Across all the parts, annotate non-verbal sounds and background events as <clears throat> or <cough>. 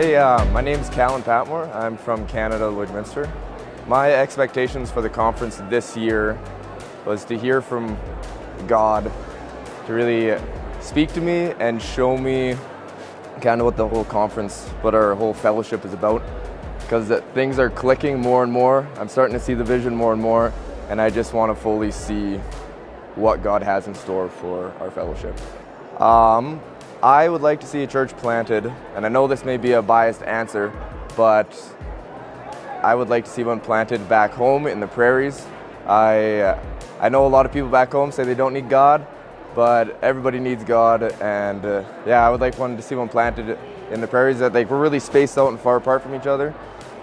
Hey, uh, my name is Callan Patmore. I'm from Canada, Lloydminster. My expectations for the conference this year was to hear from God, to really speak to me and show me kind of what the whole conference, what our whole fellowship is about. Because things are clicking more and more. I'm starting to see the vision more and more, and I just want to fully see what God has in store for our fellowship. Um, I would like to see a church planted, and I know this may be a biased answer, but I would like to see one planted back home in the prairies. I, I know a lot of people back home say they don't need God, but everybody needs God, and uh, yeah, I would like one to see one planted in the prairies that like we're really spaced out and far apart from each other.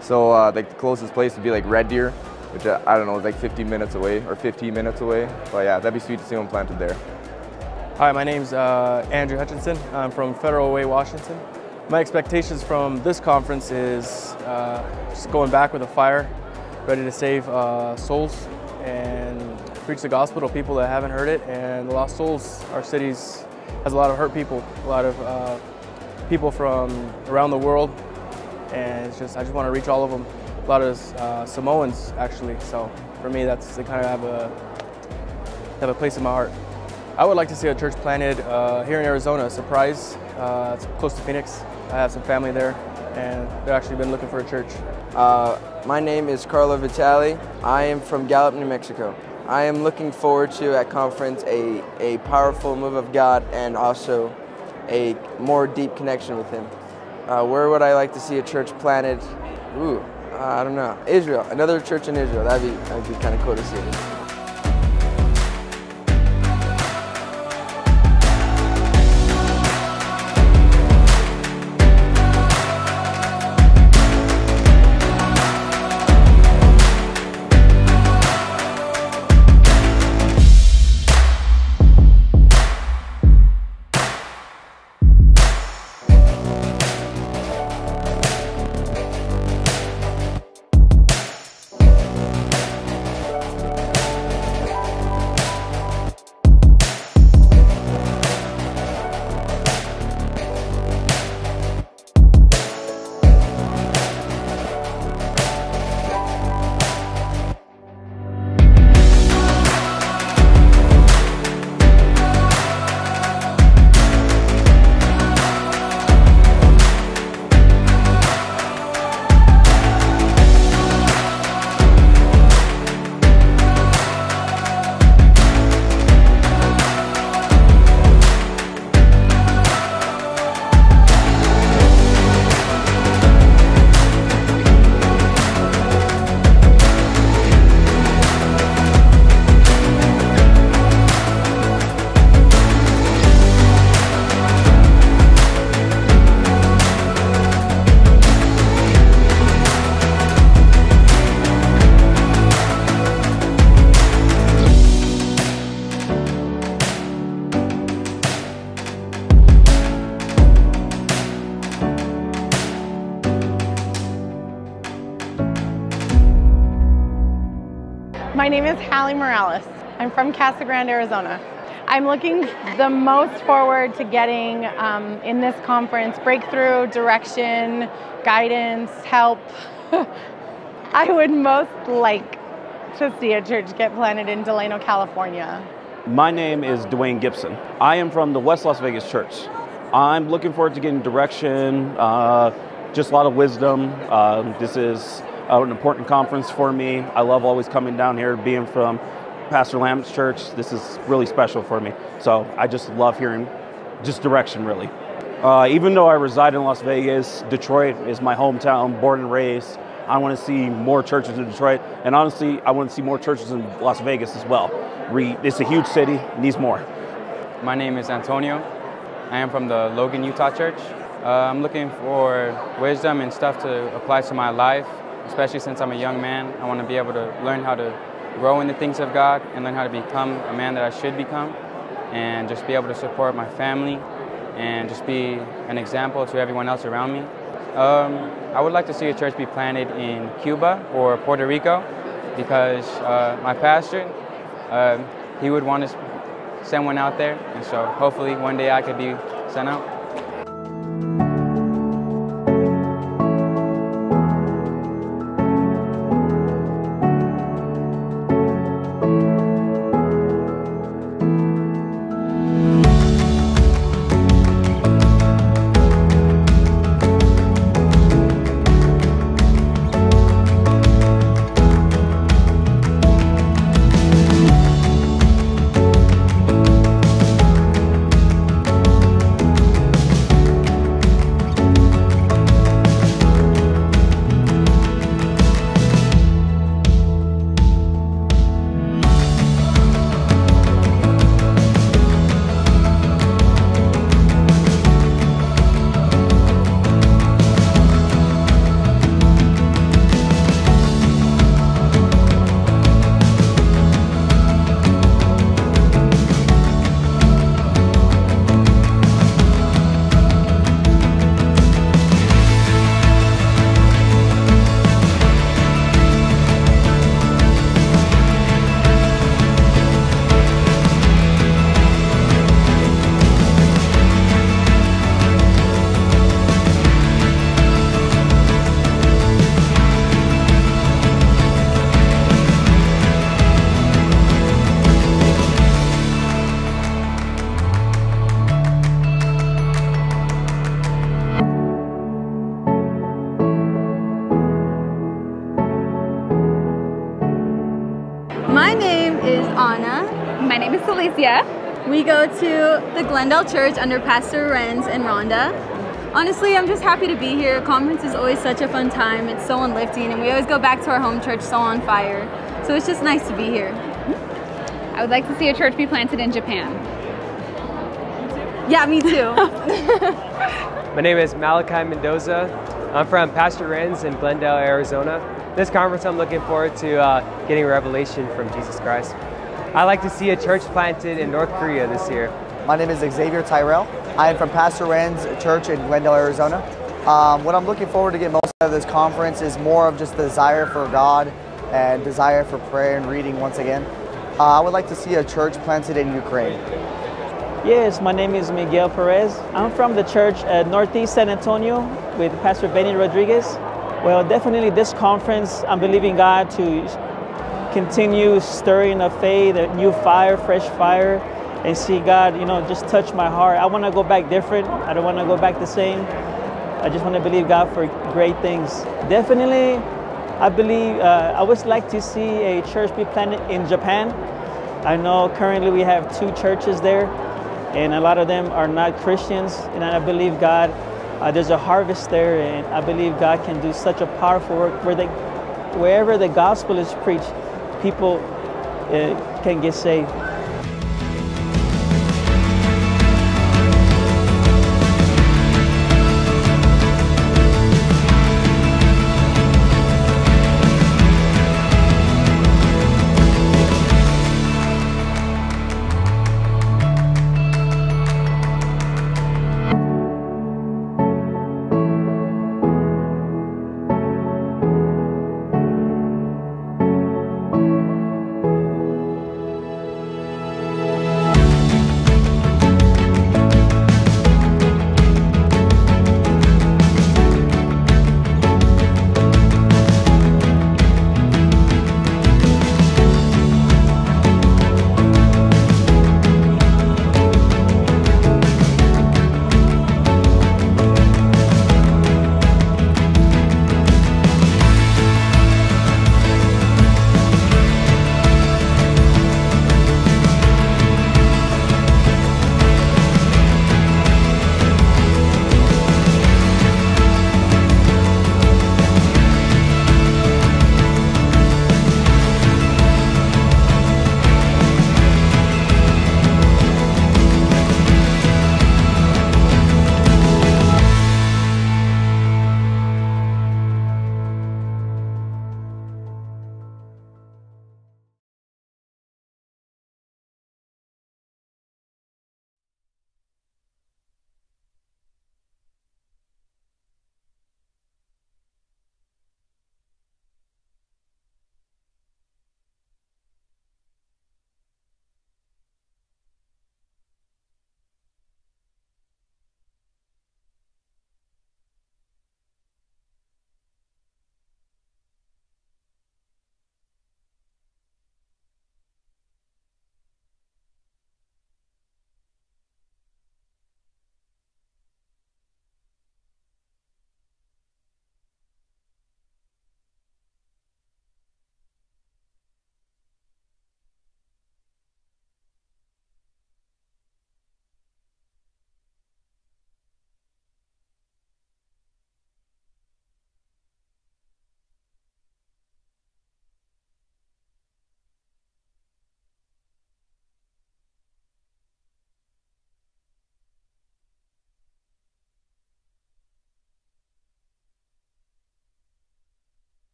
So uh, like the closest place would be like Red Deer, which uh, I don't know is like 50 minutes away or 15 minutes away. But yeah, that'd be sweet to see one planted there. Hi, my name's uh, Andrew Hutchinson. I'm from Federal Way, Washington. My expectations from this conference is uh, just going back with a fire, ready to save uh, souls and preach the gospel to people that haven't heard it and the lost souls. Our cities has a lot of hurt people, a lot of uh, people from around the world, and it's just I just want to reach all of them. A lot of uh, Samoans actually, so for me that's they kind of have a have a place in my heart. I would like to see a church planted uh, here in Arizona, Surprise. Uh, it's close to Phoenix. I have some family there, and they've actually been looking for a church. Uh, my name is Carlo Vitale. I am from Gallup, New Mexico. I am looking forward to at conference a, a powerful move of God and also a more deep connection with Him. Uh, where would I like to see a church planted? Ooh, I don't know. Israel, another church in Israel. That'd be that'd be kind of cool to see. Is Hallie Morales. I'm from Casa Grande, Arizona. I'm looking the most forward to getting um, in this conference breakthrough, direction, guidance, help. <laughs> I would most like to see a church get planted in Delano, California. My name is Dwayne Gibson. I am from the West Las Vegas Church. I'm looking forward to getting direction, uh, just a lot of wisdom. Uh, this is an important conference for me. I love always coming down here, being from Pastor Lamb's church. This is really special for me. So I just love hearing just direction, really. Uh, even though I reside in Las Vegas, Detroit is my hometown, born and raised. I want to see more churches in Detroit, and honestly, I want to see more churches in Las Vegas as well. It's a huge city, needs more. My name is Antonio. I am from the Logan, Utah church. Uh, I'm looking for wisdom and stuff to apply to my life especially since I'm a young man. I want to be able to learn how to grow in the things of God and learn how to become a man that I should become and just be able to support my family and just be an example to everyone else around me. Um, I would like to see a church be planted in Cuba or Puerto Rico because uh, my pastor, uh, he would want to send one out there and so hopefully one day I could be sent out. Glendale Church under Pastor Renz and Rhonda. Honestly, I'm just happy to be here. Conference is always such a fun time. It's so uplifting, and we always go back to our home church so on fire. So it's just nice to be here. I would like to see a church be planted in Japan. Yeah, me too. <laughs> My name is Malachi Mendoza. I'm from Pastor Renz in Glendale, Arizona. This conference, I'm looking forward to uh, getting revelation from Jesus Christ. I like to see a church planted in North Korea this year. My name is Xavier Tyrell. I am from Pastor Rand's church in Glendale, Arizona. Um, what I'm looking forward to get most out of this conference is more of just the desire for God and desire for prayer and reading once again. Uh, I would like to see a church planted in Ukraine. Yes, my name is Miguel Perez. I'm from the church at Northeast San Antonio with Pastor Benny Rodriguez. Well, definitely this conference, I'm believing God to continue stirring the faith, a new fire, fresh fire, and see God, you know, just touch my heart. I want to go back different. I don't want to go back the same. I just want to believe God for great things. Definitely, I believe uh, I would like to see a church be planted in Japan. I know currently we have two churches there, and a lot of them are not Christians. And I believe God, uh, there's a harvest there, and I believe God can do such a powerful work where they, wherever the gospel is preached, people uh, can get saved.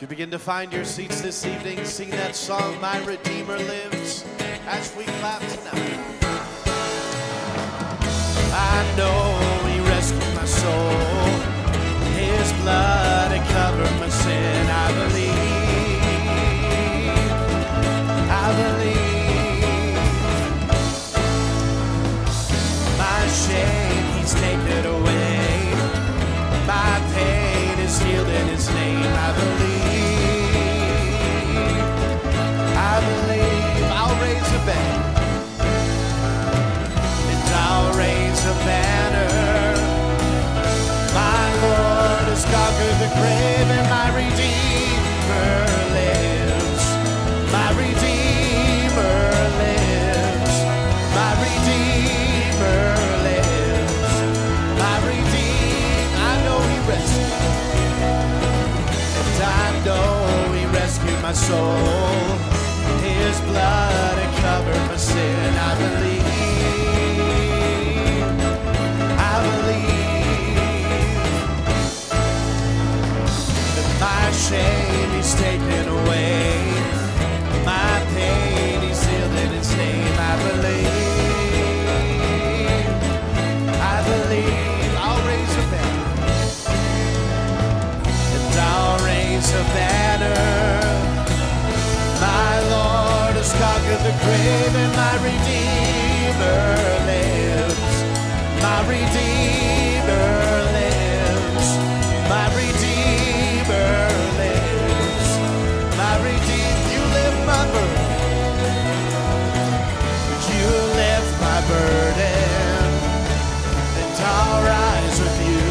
If you begin to find your seats this evening, sing that song, My Redeemer Lives, as we clap tonight. I know He rescued my soul. His blood soul. His blood has conquered the grave, and my Redeemer lives. My Redeemer lives. My Redeemer lives. My Redeemer, you lift my burden. You lift my burden, and I'll rise with you.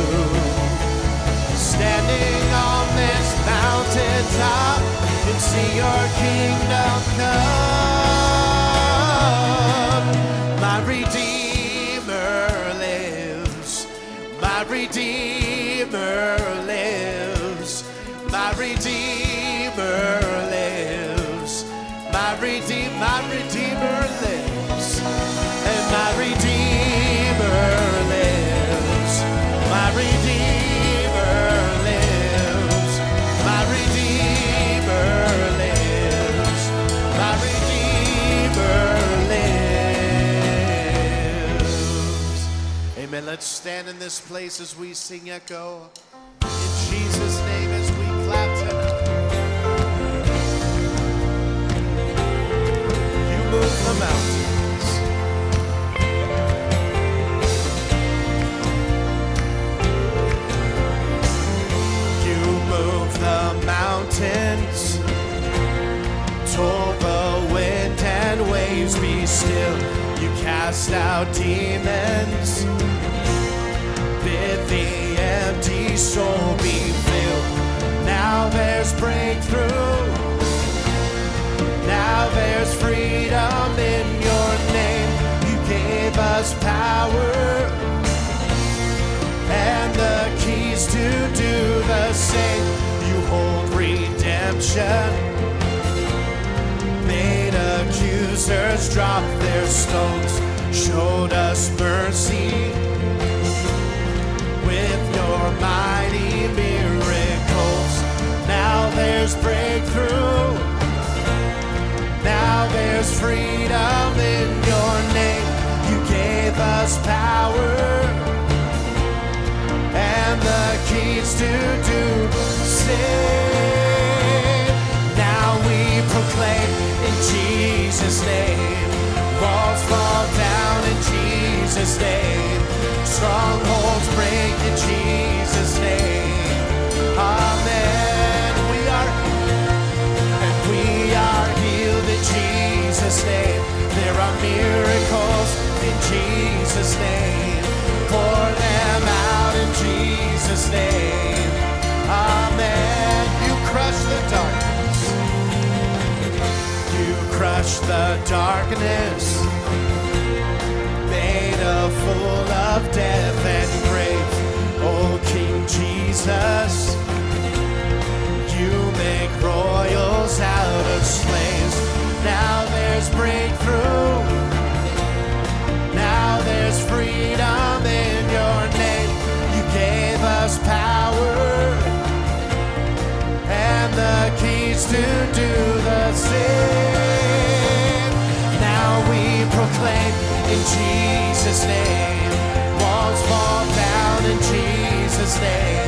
Standing on this mountaintop and see your kingdom come. Redeemer lives. My Redeemer lives. My Redeemer, my Redeemer stand in this place as we sing echo. In Jesus' name as we clap tonight. You move the mountains. You move the mountains. Told the wind and waves be still. You cast out demons. The empty soul be filled. Now there's breakthrough. Now there's freedom in your name. You gave us power and the keys to do the same. You hold redemption, made accusers drop their stones, showed us mercy mighty miracles. Now there's breakthrough. Now there's freedom in your name. You gave us power and the keys to do sin. Now we proclaim in Jesus' name. Walls fall down in Jesus' name. Strongholds break in Jesus' Jesus' name. Pour them out in Jesus' name. Amen. You crush the darkness. You crush the darkness. Made a fool of death and grave. Oh, King Jesus. You make royals out of slaves. Now there's breakthrough. Freedom in your name. You gave us power and the praise to do the same. Now we proclaim in Jesus' name. Walls fall down in Jesus' name.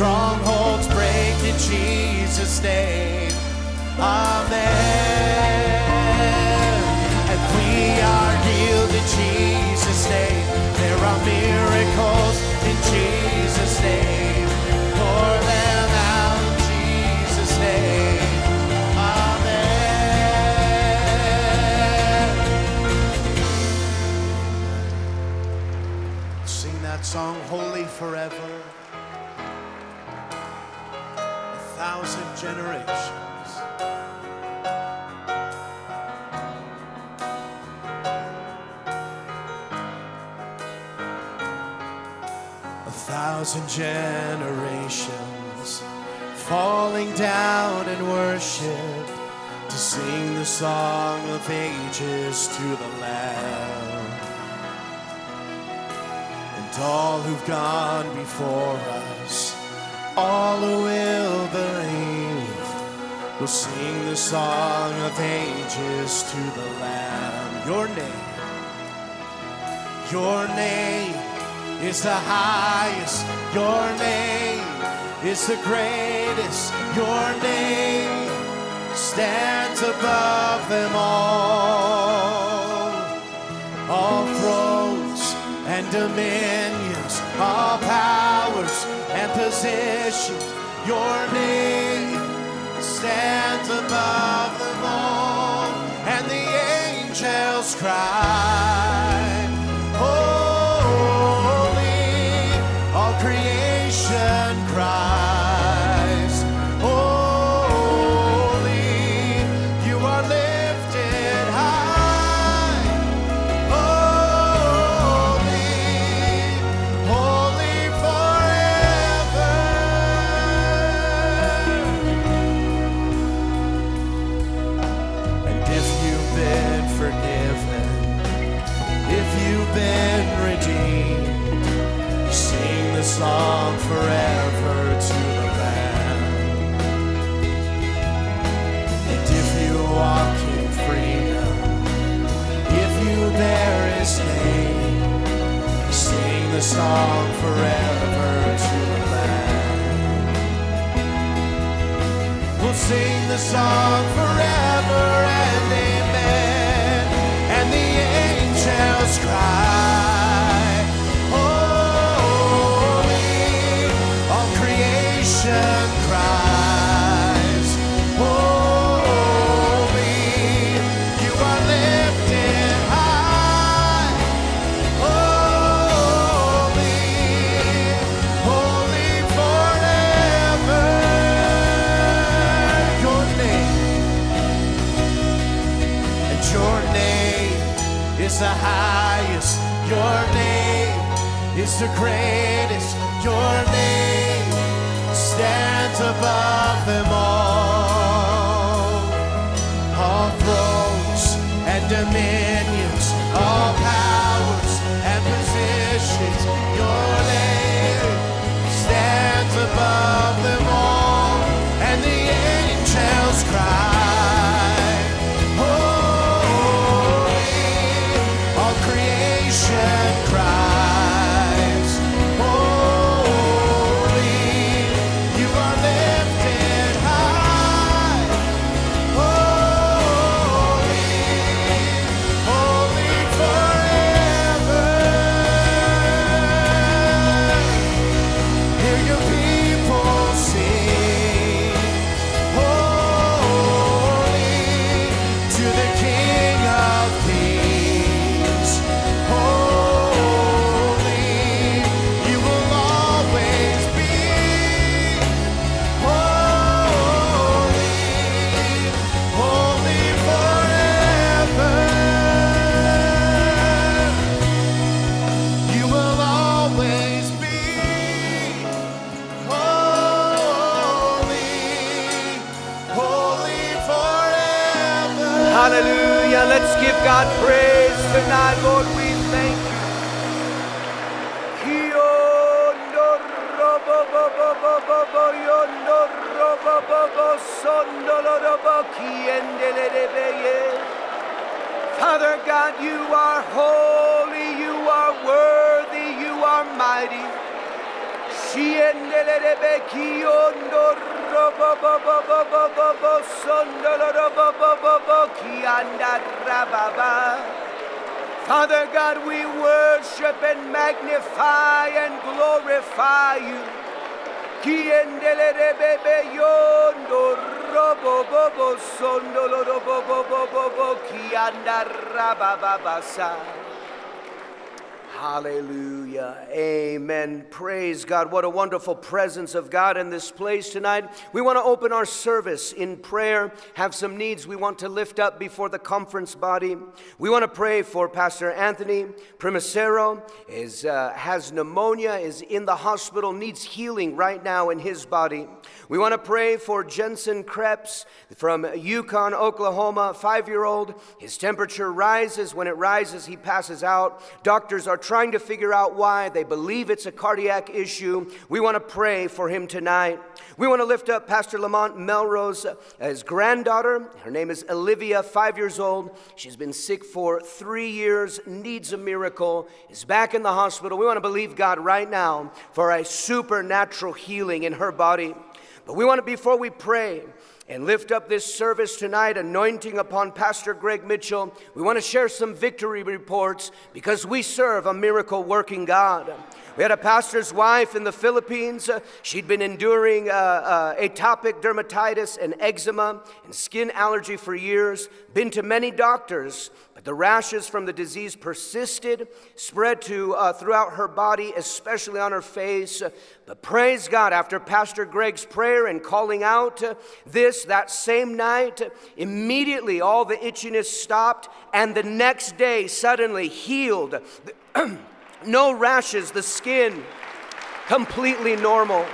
Strongholds break in Jesus' name. Amen. And we are healed in Jesus' name. There are miracles in Jesus' name. Pour them out in Jesus' name. Amen. Sing that song, Holy Forever. Generations. A thousand generations falling down in worship to sing the song of ages to the Lamb. And all who've gone before us, all who will believe, will sing the song of ages to the Lamb. Your name, your name is the highest. Your name is the greatest. Your name stands above them all. All thrones and dominions, all powers and positions. Your name stands above them all. And the angels cry, the song forever to the Lamb. We'll sing the song forever and amen. And the angels cry, is the greatest. Your name stands above them all. All thrones and dominions, Let's give God praise tonight, Lord. We thank you. Father God, you are holy, you are worthy, you are mighty. Father God, we worship and magnify and glorify you. Kiendelebebe Hallelujah. Amen. Praise God. What a wonderful presence of God in this place tonight. We want to open our service in prayer, have some needs we want to lift up before the conference body. We want to pray for Pastor Anthony Primacero, is, uh, has pneumonia, is in the hospital, needs healing right now in his body. We want to pray for Jensen Krebs from Yukon, Oklahoma, five year old. His temperature rises. When it rises, he passes out. Doctors are trying to figure out why. They believe it's a cardiac issue. We want to pray for him tonight. We want to lift up Pastor Lamont Melrose, uh, his granddaughter. Her name is Olivia, five years old. She's been sick for three years, needs a miracle, is back in the hospital. We want to believe God right now for a supernatural healing in her body. But we want to, before we pray, and lift up this service tonight, anointing upon Pastor Greg Mitchell. We want to share some victory reports because we serve a miracle working God. We had a pastor's wife in the Philippines. She'd been enduring uh, uh, atopic dermatitis and eczema and skin allergy for years, been to many doctors, the rashes from the disease persisted, spread to uh, throughout her body, especially on her face. But praise God, after Pastor Greg's prayer and calling out uh, this that same night, immediately all the itchiness stopped, and the next day suddenly healed. <clears throat> no rashes, the skin completely normal.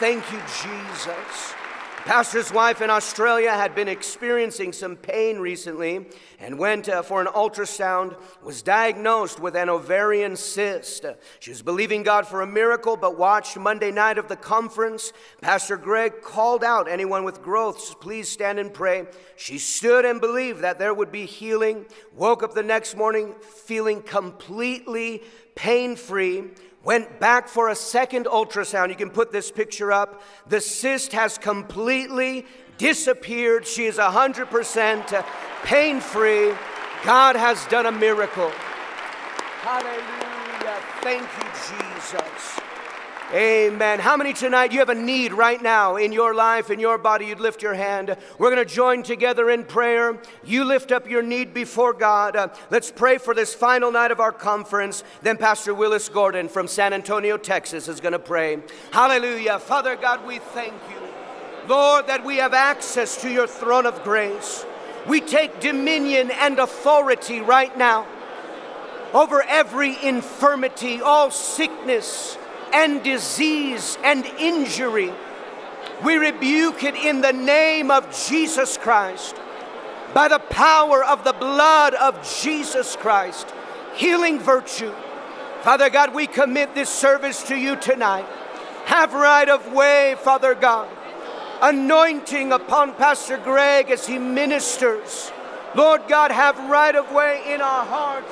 Thank you, Jesus. Pastor's wife in Australia had been experiencing some pain recently and went uh, for an ultrasound, was diagnosed with an ovarian cyst. She was believing God for a miracle, but watched Monday night of the conference. Pastor Greg called out anyone with growths, please stand and pray. She stood and believed that there would be healing, woke up the next morning feeling completely pain free went back for a second ultrasound. You can put this picture up. The cyst has completely disappeared. She is 100% pain free. God has done a miracle. Hallelujah. Thank you, Jesus. Amen. How many tonight you have a need right now in your life, in your body? You'd lift your hand. We're going to join together in prayer. You lift up your need before God. Uh, let's pray for this final night of our conference. Then Pastor Willis Gordon from San Antonio, Texas is going to pray. Hallelujah. Father God, we thank you. Lord, that we have access to your throne of grace. We take dominion and authority right now over every infirmity, all sickness and disease and injury. We rebuke it in the name of Jesus Christ. By the power of the blood of Jesus Christ, healing virtue. Father God, we commit this service to you tonight. Have right of way, Father God. Anointing upon Pastor Greg as he ministers. Lord God, have right of way in our hearts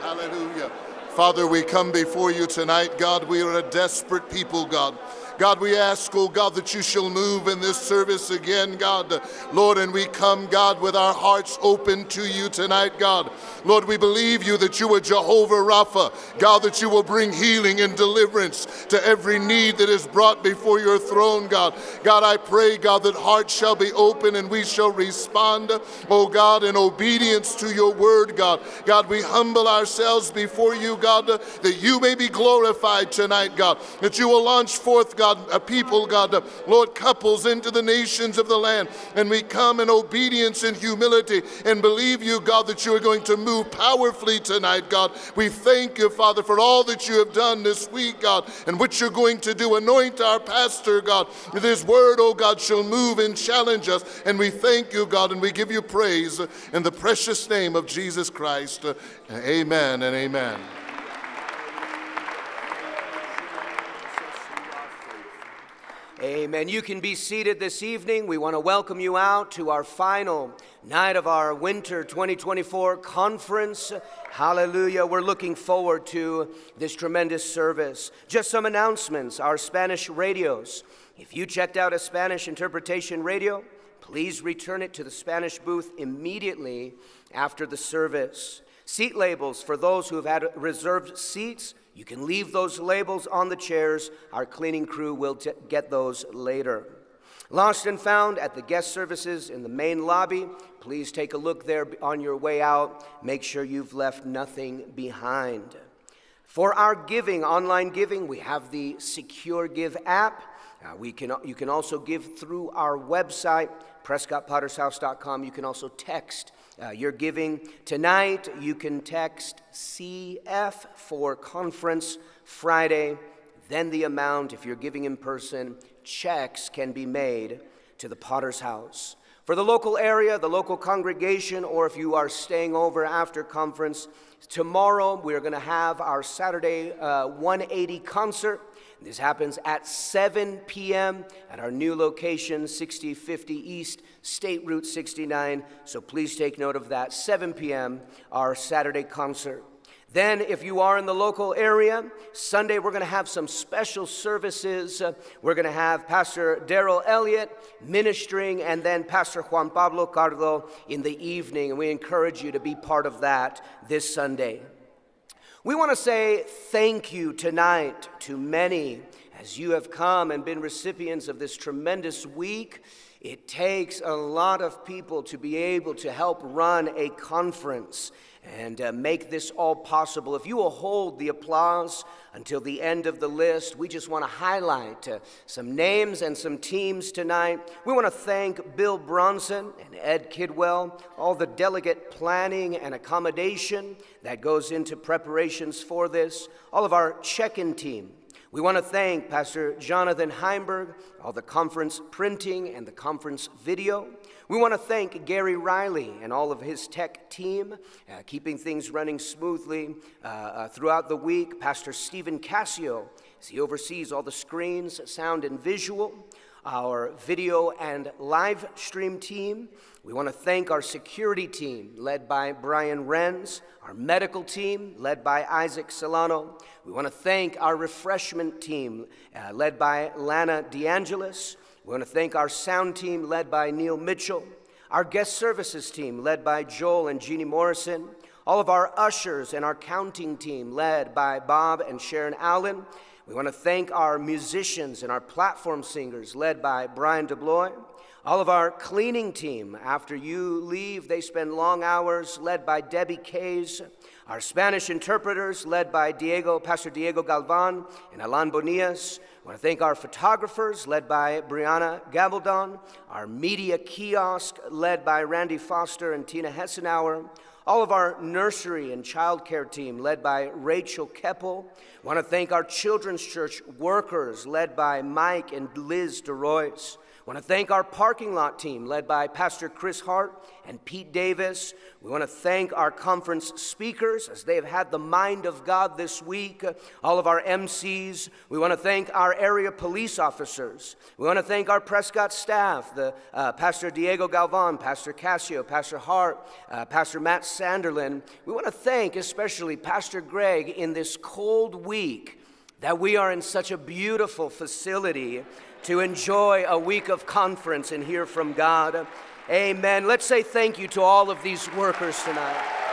Hallelujah. Father, we come before you tonight, God. We are a desperate people, God. God, we ask, oh God, that you shall move in this service again, God. Lord, and we come, God, with our hearts open to you tonight, God. Lord, we believe you that you are Jehovah Rapha, God, that you will bring healing and deliverance to every need that is brought before your throne, God. God, I pray, God, that hearts shall be open and we shall respond, oh God, in obedience to your word, God. God, we humble ourselves before you, God, that you may be glorified tonight, God, that you will launch forth, God, a people, God, Lord, couples into the nations of the land, and we come in obedience and humility and believe you, God, that you are going to move powerfully tonight, God. We thank you, Father, for all that you have done this week, God, and what you're going to do. Anoint our pastor, God. This word, oh God, shall move and challenge us, and we thank you, God, and we give you praise in the precious name of Jesus Christ. Amen and amen. Amen. You can be seated this evening. We want to welcome you out to our final night of our winter 2024 conference. Hallelujah. We're looking forward to this tremendous service. Just some announcements our Spanish radios. If you checked out a Spanish interpretation radio, please return it to the Spanish booth immediately after the service. Seat labels for those who have had reserved seats you can leave those labels on the chairs. Our cleaning crew will get those later. Lost and found at the guest services in the main lobby. Please take a look there on your way out. Make sure you've left nothing behind. For our giving, online giving, we have the Secure Give app. Uh, we can, you can also give through our website, prescottpottershouse.com. You can also text uh, you're giving tonight, you can text CF for conference Friday, then the amount. If you're giving in person, checks can be made to the Potter's House. For the local area, the local congregation, or if you are staying over after conference, tomorrow we're going to have our Saturday uh, 180 concert. This happens at 7 p.m. at our new location, 6050 East State Route 69. So please take note of that. 7 p.m., our Saturday concert. Then, if you are in the local area, Sunday we're going to have some special services. We're going to have Pastor Daryl Elliott ministering, and then Pastor Juan Pablo Cardo in the evening. And we encourage you to be part of that this Sunday. We want to say thank you tonight to many as you have come and been recipients of this tremendous week. It takes a lot of people to be able to help run a conference and uh, make this all possible. If you will hold the applause until the end of the list, we just want to highlight uh, some names and some teams tonight. We want to thank Bill Bronson and Ed Kidwell, all the delegate planning and accommodation that goes into preparations for this, all of our check in team. We want to thank Pastor Jonathan Heimberg, all the conference printing and the conference video. We want to thank Gary Riley and all of his tech team, uh, keeping things running smoothly uh, uh, throughout the week. Pastor Stephen Cassio, as he oversees all the screens, sound, and visual. Our video and live stream team. We want to thank our security team, led by Brian Renz, our medical team, led by Isaac Solano. We want to thank our refreshment team, uh, led by Lana DeAngelis. We want to thank our sound team led by Neil Mitchell, our guest services team led by Joel and Jeannie Morrison, all of our ushers and our counting team led by Bob and Sharon Allen. We want to thank our musicians and our platform singers led by Brian DeBloy. All of our cleaning team, after you leave, they spend long hours led by Debbie Kays. Our Spanish interpreters led by Diego, Pastor Diego Galvan and Alan Bonias. I want to thank our photographers, led by Brianna Gabaldon, our media kiosk, led by Randy Foster and Tina Hessenauer, all of our nursery and childcare team, led by Rachel Keppel. I want to thank our children's church workers, led by Mike and Liz DeRoyce. Want to thank our parking lot team, led by Pastor Chris Hart and Pete Davis. We want to thank our conference speakers as they have had the mind of God this week, all of our MCs. We want to thank our area police officers. We want to thank our Prescott staff, the, uh, Pastor Diego Galvan, Pastor Cassio, Pastor Hart, uh, Pastor Matt Sanderlin. We want to thank especially Pastor Greg in this cold week that we are in such a beautiful facility to enjoy a week of conference and hear from God. Amen. Let's say thank you to all of these workers tonight.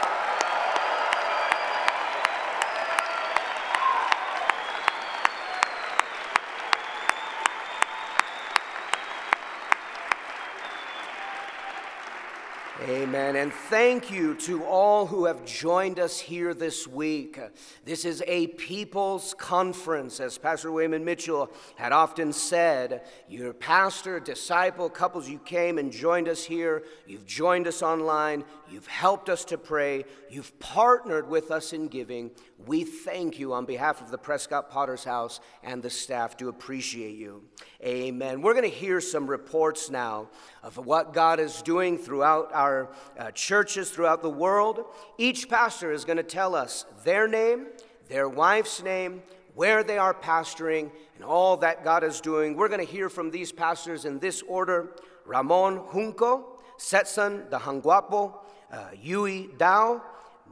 Amen. And thank you to all who have joined us here this week. This is a people's conference, as Pastor Wayman Mitchell had often said. Your pastor, disciple, couples, you came and joined us here. You've joined us online. You've helped us to pray. You've partnered with us in giving. We thank you on behalf of the Prescott Potter's House and the staff to appreciate you. Amen. We're going to hear some reports now of what God is doing throughout our uh, churches throughout the world. Each pastor is going to tell us their name, their wife's name, where they are pastoring, and all that God is doing. We're going to hear from these pastors in this order Ramon Junco, Setson de Hanguapo, uh, Yui Dao,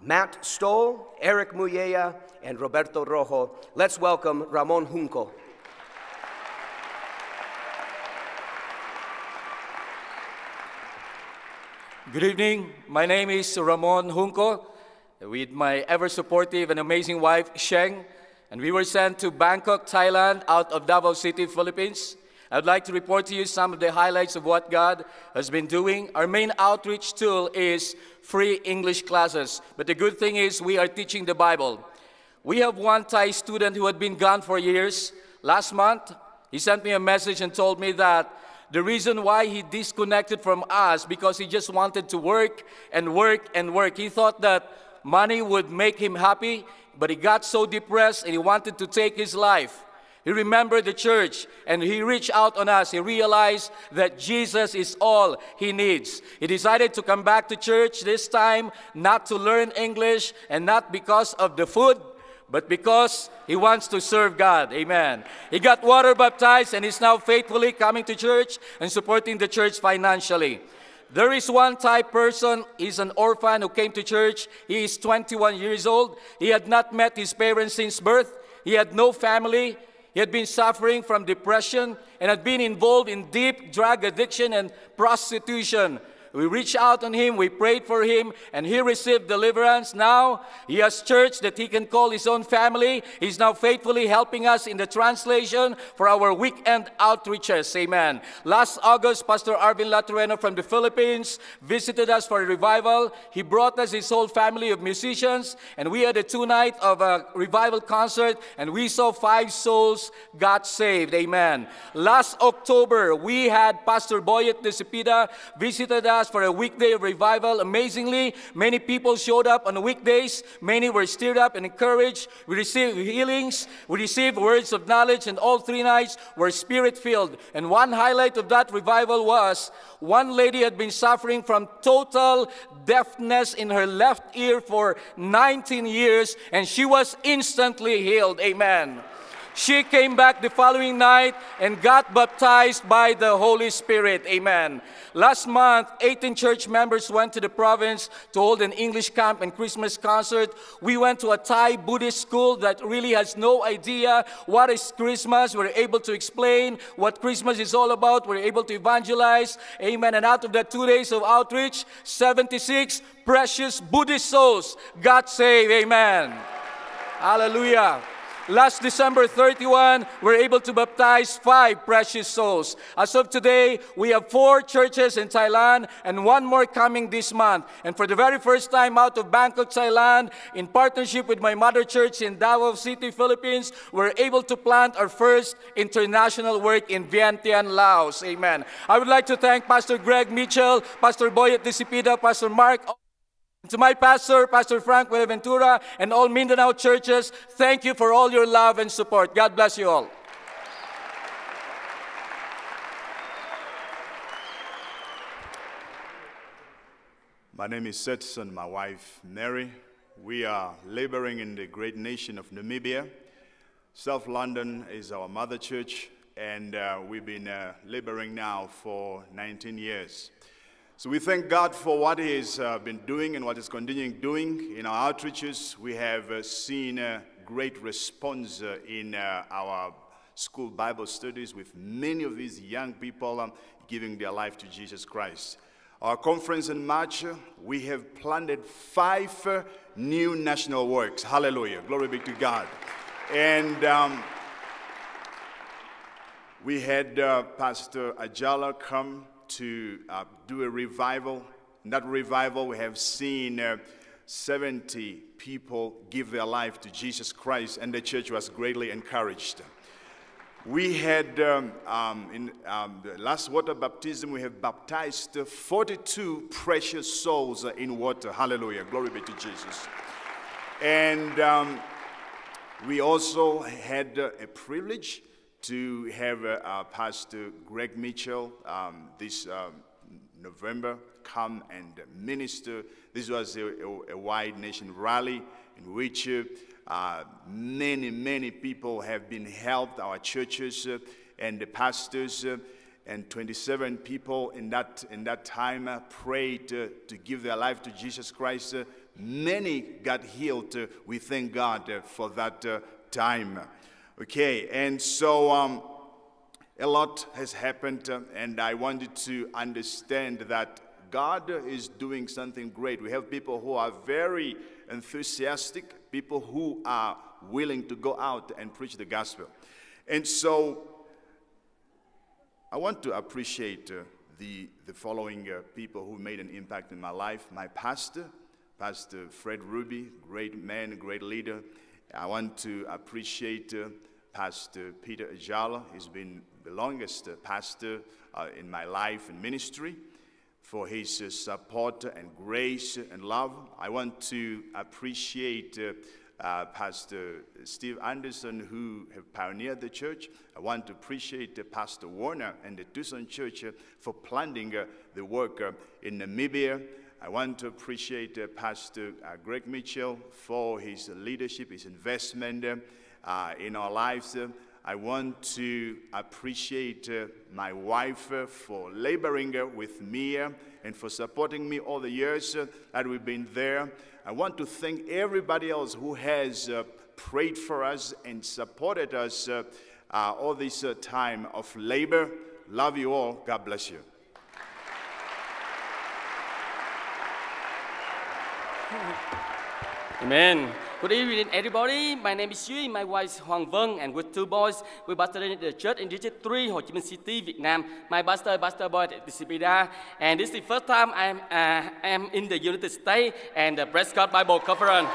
Matt Stoll, Eric Muyea, and Roberto Rojo. Let's welcome Ramon Junco. Good evening. My name is Ramon Junco with my ever supportive and amazing wife, Sheng. And we were sent to Bangkok, Thailand, out of Davao City, Philippines. I'd like to report to you some of the highlights of what God has been doing. Our main outreach tool is free English classes. But the good thing is we are teaching the Bible. We have one Thai student who had been gone for years. Last month, he sent me a message and told me that the reason why he disconnected from us because he just wanted to work and work and work. He thought that money would make him happy, but he got so depressed and he wanted to take his life. He remembered the church and he reached out on us. He realized that Jesus is all he needs. He decided to come back to church this time, not to learn English and not because of the food, but because he wants to serve God. Amen. He got water baptized and is now faithfully coming to church and supporting the church financially. There is one type person, he's an orphan who came to church. He is 21 years old. He had not met his parents since birth. He had no family. He had been suffering from depression and had been involved in deep drug addiction and prostitution. We reached out on him, we prayed for him, and he received deliverance. Now he has church that he can call his own family. He's now faithfully helping us in the translation for our weekend outreaches. Amen. Last August, Pastor Arvin Latureno from the Philippines visited us for a revival. He brought us his whole family of musicians, and we had a two night of a revival concert, and we saw five souls got saved. Amen. Last October, we had Pastor Boyet de Cepeda visited us for a weekday revival. Amazingly, many people showed up on the weekdays. Many were stirred up and encouraged. We received healings. We received words of knowledge, and all three nights were spirit filled. And one highlight of that revival was one lady had been suffering from total deafness in her left ear for 19 years, and she was instantly healed. Amen. She came back the following night and got baptized by the Holy Spirit. Amen. Last month, 18 church members went to the province to hold an English camp and Christmas concert. We went to a Thai Buddhist school that really has no idea what is Christmas. We're able to explain what Christmas is all about. We're able to evangelize. Amen. And out of that two days of outreach, 76 precious Buddhist souls got saved. Amen. Hallelujah. Last December 31, we were able to baptize five precious souls. As of today, we have four churches in Thailand and one more coming this month. And for the very first time out of Bangkok, Thailand, in partnership with my mother church in Davao City, Philippines, we're able to plant our first international work in Vientiane, Laos. Amen. I would like to thank Pastor Greg Mitchell, Pastor Boyet de Cepeda, Pastor Mark to my pastor, Pastor Frank Buenaventura, and all Mindanao churches, thank you for all your love and support. God bless you all. My name is Setson, my wife Mary. We are laboring in the great nation of Namibia. South London is our mother church, and uh, we've been uh, laboring now for 19 years. So we thank God for what He has uh, been doing and what He's continuing doing. In our outreaches, we have uh, seen uh, great response uh, in uh, our school Bible studies with many of these young people um, giving their life to Jesus Christ. Our conference in March, uh, we have planted five new national works. Hallelujah. Glory be to God. And um, we had Pastor Ajala come to uh, do a revival. In that revival, we have seen uh, 70 people give their life to Jesus Christ, and the church was greatly encouraged. We had, um, um, in um, the last water baptism, we have baptized 42 precious souls in water. Hallelujah. Glory be to Jesus. And um, we also had uh, a privilege to have uh, uh, Pastor Greg Mitchell um, this um, November come and minister. This was a, a, a wide nation rally in which uh, uh, many, many people have been helped, our churches uh, and the pastors. Uh, and 27 people in that, in that time uh, prayed to give their life to Jesus Christ. many got healed. we thank God for that time. Okay, and so um, a lot has happened, uh, and I wanted to understand that God is doing something great. We have people who are very enthusiastic, people who are willing to go out and preach the gospel. And so I want to appreciate uh, the, the following uh, people who made an impact in my life. My pastor, Pastor Fred Ruby, great man, great leader. I want to appreciate uh, Pastor Peter Ajala. He's been the longest uh, pastor uh, in my life and ministry for his uh, support and grace and love. I want to appreciate uh, uh, Pastor Steve Anderson, who have pioneered the church. I want to appreciate uh, Pastor Warner and the Tucson Church for planting the work in Namibia. I want to appreciate uh, Pastor uh, Greg Mitchell for his leadership, his investment uh, in our lives. I want to appreciate uh, my wife uh, for laboring uh, with me and for supporting me all the years that we've been there. I want to thank everybody else who has prayed for us and supported us all this time of labor. Love you all. God bless you. Amen. Good evening, everybody. My name is Duy. My wife is Hoàng Vân, and with two boys, we pastor in the church in District 3, Ho Chi Minh City, Vietnam. My pastor, Pastor Boyet de Cepeda, and this is the first time I'm, uh, I'm in the United States and the Prescott Bible Conference.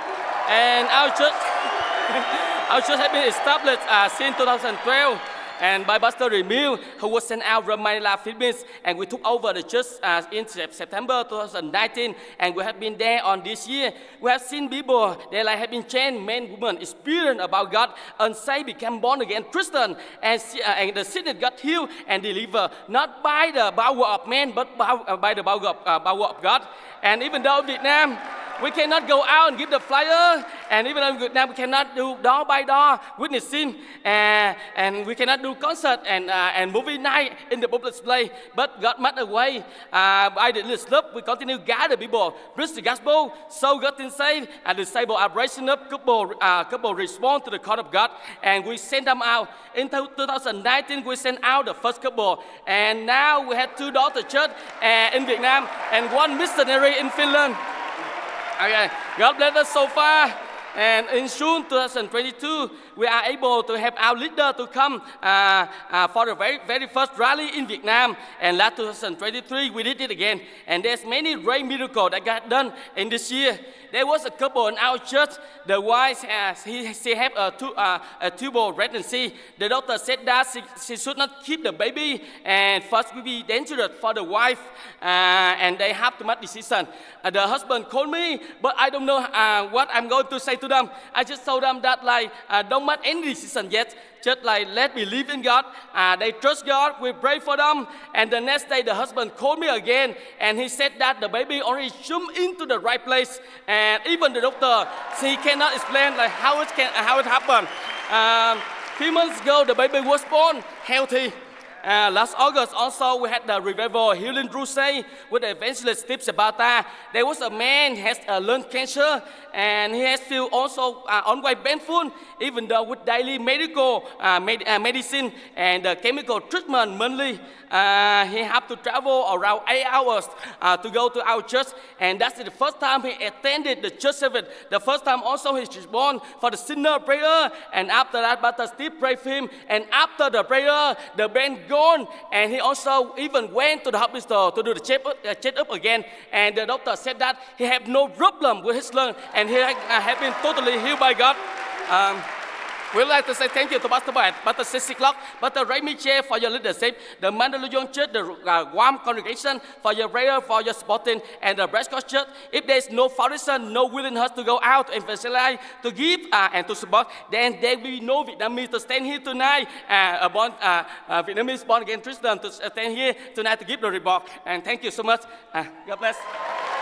And our church, <laughs> our church has been established uh, since 2012 and by Pastor Remil, who was sent out from Manila, Philippines, and we took over the church uh, in September 2019, and we have been there on this year. We have seen people, life have been changed, men, women, experience about God, and say became born again Christian, and, uh, and the sinner got healed and delivered, not by the power of man, but by, uh, by the power of, uh, power of God. And even though Vietnam, we cannot go out and give the flyer, and even in Vietnam, we cannot do door by door witnessing, uh, eh, and we cannot do concert and, uh, and movie night in the public place. But God made a way. Uh, by the love, we continue gather people, preach the gospel, so God is saved, and the disciple are raising up, couple, uh, couple respond to the call of God, and we send them out. In 2019, we sent out the first couple, and now we have two daughter church uh, in Vietnam and one missionary in Finland. Okay, God bless us so far. And in June 2022, we are able to have our leader to come uh, uh, for the very, very first rally in Vietnam. And last 2023, we did it again. And there's many great miracles that got done in this year. There was a couple in our church. The wife, uh, he, she had a, tu uh, a tubal pregnancy. The doctor said that she, she, should not keep the baby, and first will be dangerous for the wife, uh, and they have to make decision. Uh, the husband called me, but I don't know uh, what I'm going to say to them. I just told them that like don't make any decision yet. Just like let me believe in God. Uh, they trust God. We pray for them. And the next day, the husband called me again, and he said that the baby already jumped into the right place. And even the doctor, he cannot explain like how it can how it happened. Um, few months ago, the baby was born healthy. Uh, last August, also, we had the revival healing crusade with evangelist Steve Sabata. There was a man has uh, lung cancer and he has still also uh, way painful, even though with daily medical uh, med- uh, medicine and chemical treatment monthly. Uh, he have to travel around eight hours uh, to go to our church, and that's the first time he attended the church service. The first time also he was born for the sinner prayer, and after that, Pastor Steve prayed for him, and after the prayer, the band gone, and he also even went to the hospital to do the check up, uh, check up again, and the doctor said that he had no problem with his lung, and he uh, had been totally healed by God. Um, We'd like to say thank you to Pastor Bart, Pastor Sissy Clark, Pastor Remy Che for your leadership, the Mandaluyong Church, the uh, congregation for your prayer, for your supporting, and the Prescott Church. If there's no foundation, no willingness to go out and facilitate, to give uh, and to support, then there will be no Vietnamese to stand here tonight, uh, born, uh, uh, Vietnamese born again Christian to stand here tonight to give the report. And thank you so much. Uh, God bless.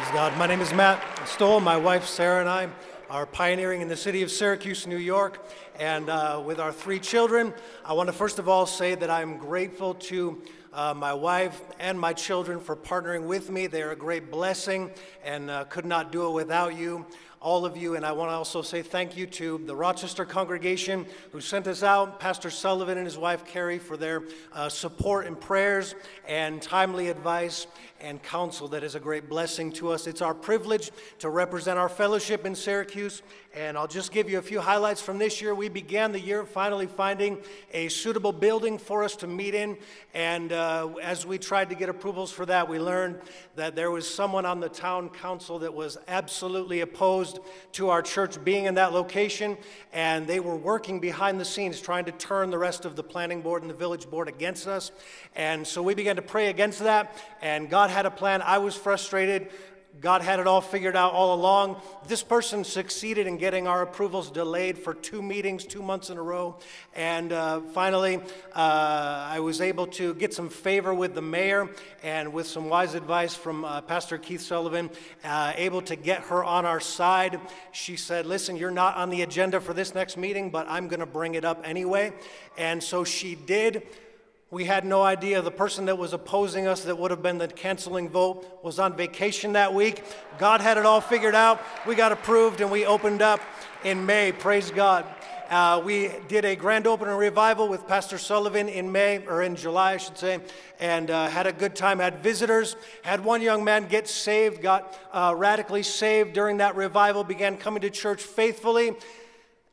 Praise God. My name is Matt Stoll. My wife Sarah and I are pioneering in the city of Syracuse, New York. And uh, with our three children, I want to first of all say that I'm grateful to uh, my wife and my children for partnering with me. They are a great blessing and uh, could not do it without you all of you. And I want to also say thank you to the Rochester congregation who sent us out, Pastor Sullivan and his wife Carrie, for their uh, support and prayers and timely advice and counsel that is a great blessing to us. It's our privilege to represent our fellowship in Syracuse. And I'll just give you a few highlights from this year. We began the year finally finding a suitable building for us to meet in. And uh, as we tried to get approvals for that, we learned that there was someone on the town council that was absolutely opposed to our church being in that location. And they were working behind the scenes trying to turn the rest of the planning board and the village board against us. And so we began to pray against that. And God had a plan. I was frustrated. God had it all figured out all along. This person succeeded in getting our approvals delayed for two meetings, two months in a row. And uh, finally, uh, I was able to get some favor with the mayor and with some wise advice from uh, Pastor Keith Sullivan, uh, able to get her on our side. She said, Listen, you're not on the agenda for this next meeting, but I'm going to bring it up anyway. And so she did. We had no idea the person that was opposing us, that would have been the canceling vote, was on vacation that week. God had it all figured out. We got approved and we opened up in May. Praise God. Uh, we did a grand opening revival with Pastor Sullivan in May, or in July, I should say, and uh, had a good time. Had visitors, had one young man get saved, got uh, radically saved during that revival, began coming to church faithfully.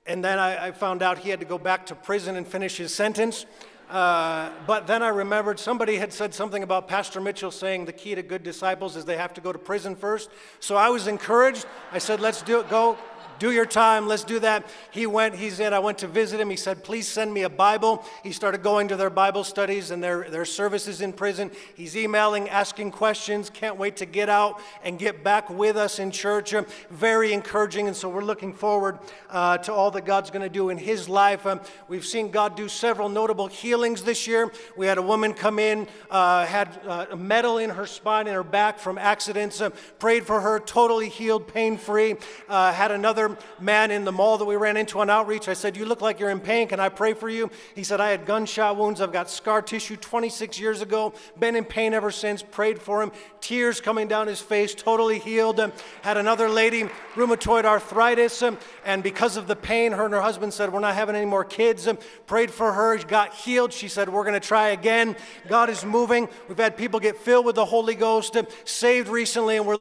And then I, I found out he had to go back to prison and finish his sentence. Uh, but then I remembered somebody had said something about Pastor Mitchell saying the key to good disciples is they have to go to prison first. So I was encouraged. I said, let's do it. Go, do your time. Let's do that. He went, he's in. I went to visit him. He said, please send me a Bible. He started going to their Bible studies and their, their services in prison. He's emailing, asking questions. Can't wait to get out and get back with us in church. Um, very encouraging. And so we're looking forward uh, to all that God's going to do in his life. Um, we've seen God do several notable healings this year. We had a woman come in, uh, had uh, a metal in her spine and her back from accidents. Um, prayed for her, totally healed, pain free. Uh, had another man in the mall that we ran into on outreach. I said, You look like you're in pain. Can I pray for you? He said, I had gunshot wounds. I've got scar tissue 26 years ago. Been in pain ever since. Prayed for him. Tears coming down his face, totally healed. Um, had another lady, rheumatoid arthritis. Um, and because of the pain, her and her husband said, We're not having any more kids. Um, prayed for her. Got healed. She said, We're going to try again. God is moving. We've had people get filled with the Holy Ghost, saved recently, and we're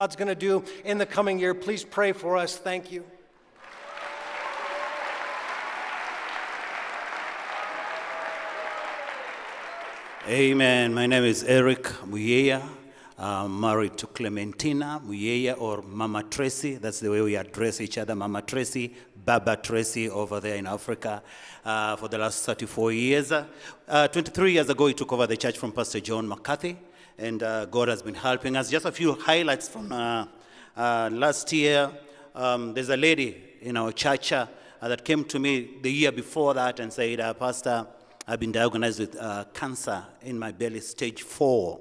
God's going to do in the coming year. Please pray for us. Thank you. Amen. My name is Eric Muyeya. I'm married to Clementina Muyeya or Mama Tracy. That's the way we address each other. Mama Tracy, Baba Tracy over there in Africa uh, for the last 34 years. Uh, 23 years ago, he took over the church from Pastor John McCarthy, and uh, God has been helping us. Just a few highlights from uh, uh, last year. Um, there's a lady in our church uh, that came to me the year before that and said, Pastor, I've been diagnosed with cancer in my belly, stage four.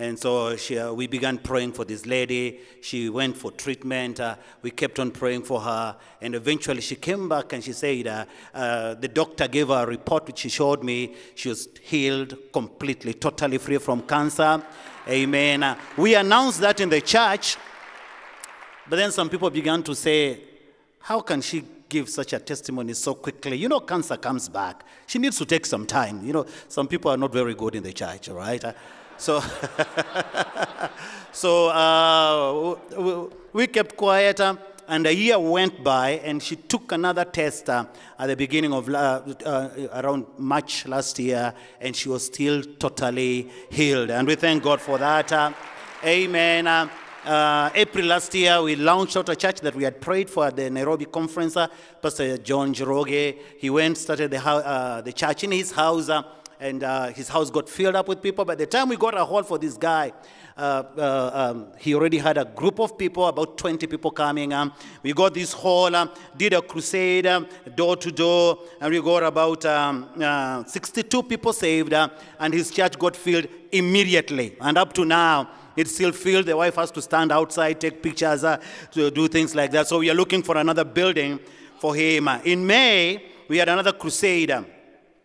And so she, uh, we began praying for this lady. She went for treatment. Uh, we kept on praying for her. And eventually she came back and she said, uh, uh, the doctor gave her a report which she showed me. She was healed completely, totally free from cancer. Amen. Uh, we announced that in the church. But then some people began to say, how can she give such a testimony so quickly? You know, cancer comes back. She needs to take some time. You know, some people are not very good in the church, all right? Uh, so, <laughs> so uh, we kept quiet, uh, and a year went by, and she took another test uh, at the beginning of la- uh, around March last year, and she was still totally healed. And we thank God for that. uh, amen. Uh, uh, April last year, we launched out a church that we had prayed for at the Nairobi conference. Uh, Pastor John Njoroge, he went, started the, uh, the church in his house, uh, and uh, his house got filled up with people. By the time we got a hall for this guy, uh, uh, um, he already had a group of people, about 20 people coming. Um, we got this hall, um, did a crusade, um, door to door, and we got about um, uh, 62 people saved, uh, and his church got filled immediately. And up to now, it's still filled. The wife has to stand outside, take pictures, uh, to do things like that. So we are looking for another building for him. In May, we had another crusade.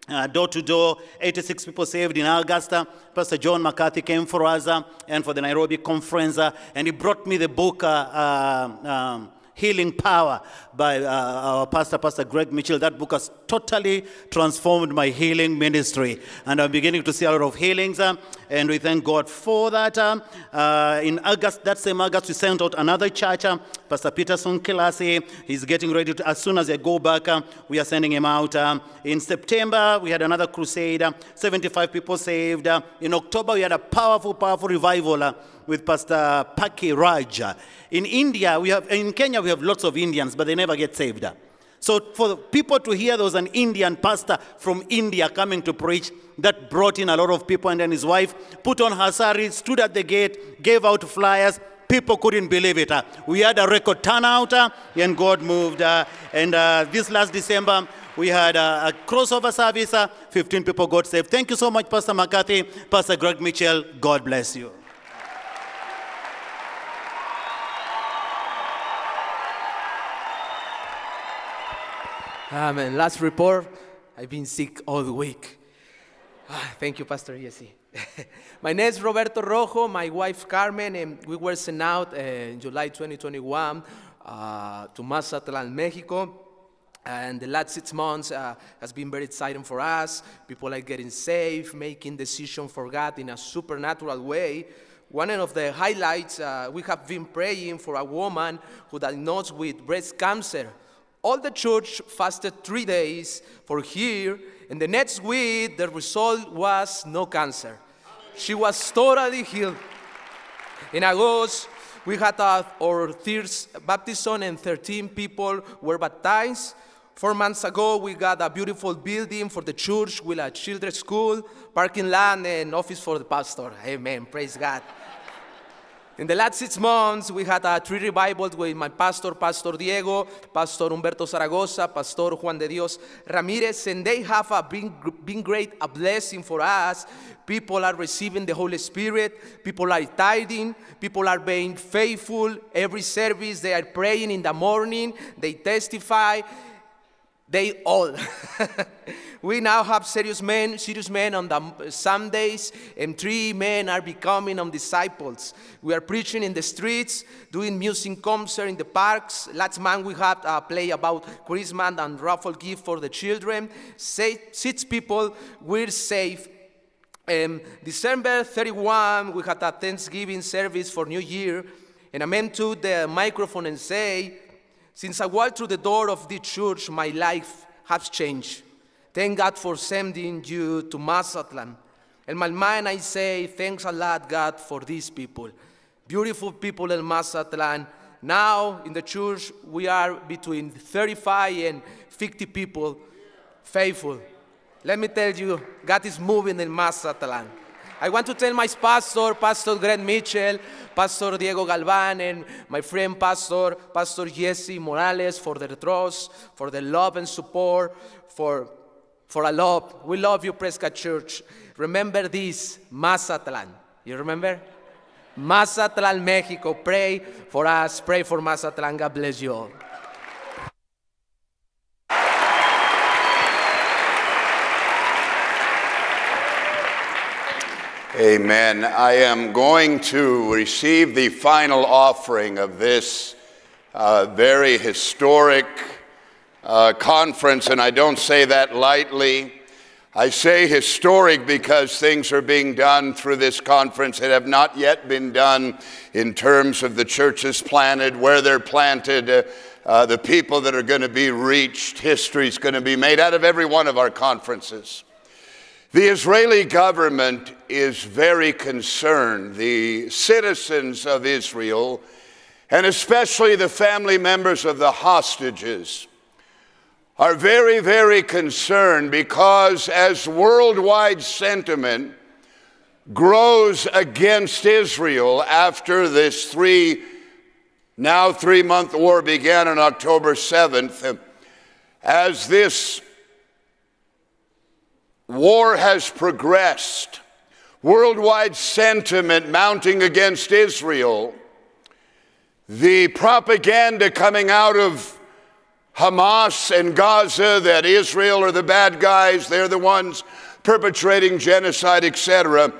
Uh, door to door, 86 people saved in August. Pastor John McCarthy came for us uh, and for the Nairobi conference, uh, and he brought me the book. Uh, uh, um, Healing Power by uh, our pastor, Pastor Greg Mitchell. That book has totally transformed my healing ministry. And I'm beginning to see a lot of healings. uh, and we thank God for that. um, uh, in August, that same August, we sent out another church, uh, Pastor Peterson Kilasi. He's getting ready to, as soon as I go back, we are sending him out. um, in September, we had another crusade, uh, 75 people saved. in October, we had a powerful, powerful revival. uh, with Pastor Paki Raj. In India, we have, in Kenya, we have lots of Indians, but they never get saved. So for people to hear there was an Indian pastor from India coming to preach, that brought in a lot of people. And then his wife put on her sari, stood at the gate, gave out flyers. People couldn't believe it. We had a record turnout, uh, and God moved. uh, And uh, this last December, we had a, a crossover service. uh, 15 people got saved. Thank you so much, Pastor McCarthy, Pastor Greg Mitchell. God bless you. Amen. Last report. I've been sick all week. Ah, thank you, Pastor Jesse. <laughs> my name is Roberto Rojo, my wife Carmen, and we were sent out uh, in July 2021 uh, to Mazatlan, Mexico. And the last six months uh, has been very exciting for us. People are getting saved, making decisions for God in a supernatural way. One of the highlights, uh, we have been praying for a woman who diagnosed with breast cancer. All the church fasted three days for her, and the next week the result was no cancer. She was totally healed. In August, we had our third baptism, and 13 people were baptized. Four months ago, we got a beautiful building for the church with a children's school, parking lot, and office for the pastor. Amen. Praise God. In the last six months, we had uh, three revivals with my pastor, Pastor Diego, Pastor Humberto Zaragoza, Pastor Juan de Dios Ramirez, and they have uh, been, been great, a blessing for us. People are receiving the Holy Spirit, people are tithing, people are being faithful. Every service, they are praying in the morning, they testify. They all. <laughs> we now have serious men, serious men on the Sundays, and three men are becoming um, disciples. We are preaching in the streets, doing music concert in the parks. Last month we had a play about Christmas and raffle gift for the children. Six people were saved. Um, December 31, we had a Thanksgiving service for New Year, and I meant to the microphone and say, since I walked through the door of this church, my life has changed. Thank God for sending you to Mazatlan. In my mind, I say, thanks a lot, God, for these people. Beautiful people in Mazatlan. Now, in the church, we are between 35 and 50 people faithful. Let me tell you, God is moving in Mazatlan. I want to tell my pastor, Pastor Greg Mitchell, Pastor Diego Galvan, and my friend Pastor, Pastor Jesse Morales for their trust, for the love and support, for, for a love. We love you, Prescott Church. Remember this, Mazatlan. You remember? Mazatlan, Mexico. Pray for us. Pray for Mazatlan. God bless you all. Amen. I am going to receive the final offering of this uh, very historic uh, conference, and I don't say that lightly. I say historic because things are being done through this conference that have not yet been done in terms of the churches planted, where they're planted, uh, uh, the people that are going to be reached. History is going to be made out of every one of our conferences. The Israeli government is very concerned. The citizens of Israel, and especially the family members of the hostages, are very, very concerned because as worldwide sentiment grows against Israel after this three, now three month war began on October 7th, as this war has progressed, worldwide sentiment mounting against Israel, the propaganda coming out of Hamas and Gaza that Israel are the bad guys, they're the ones perpetrating genocide, etc.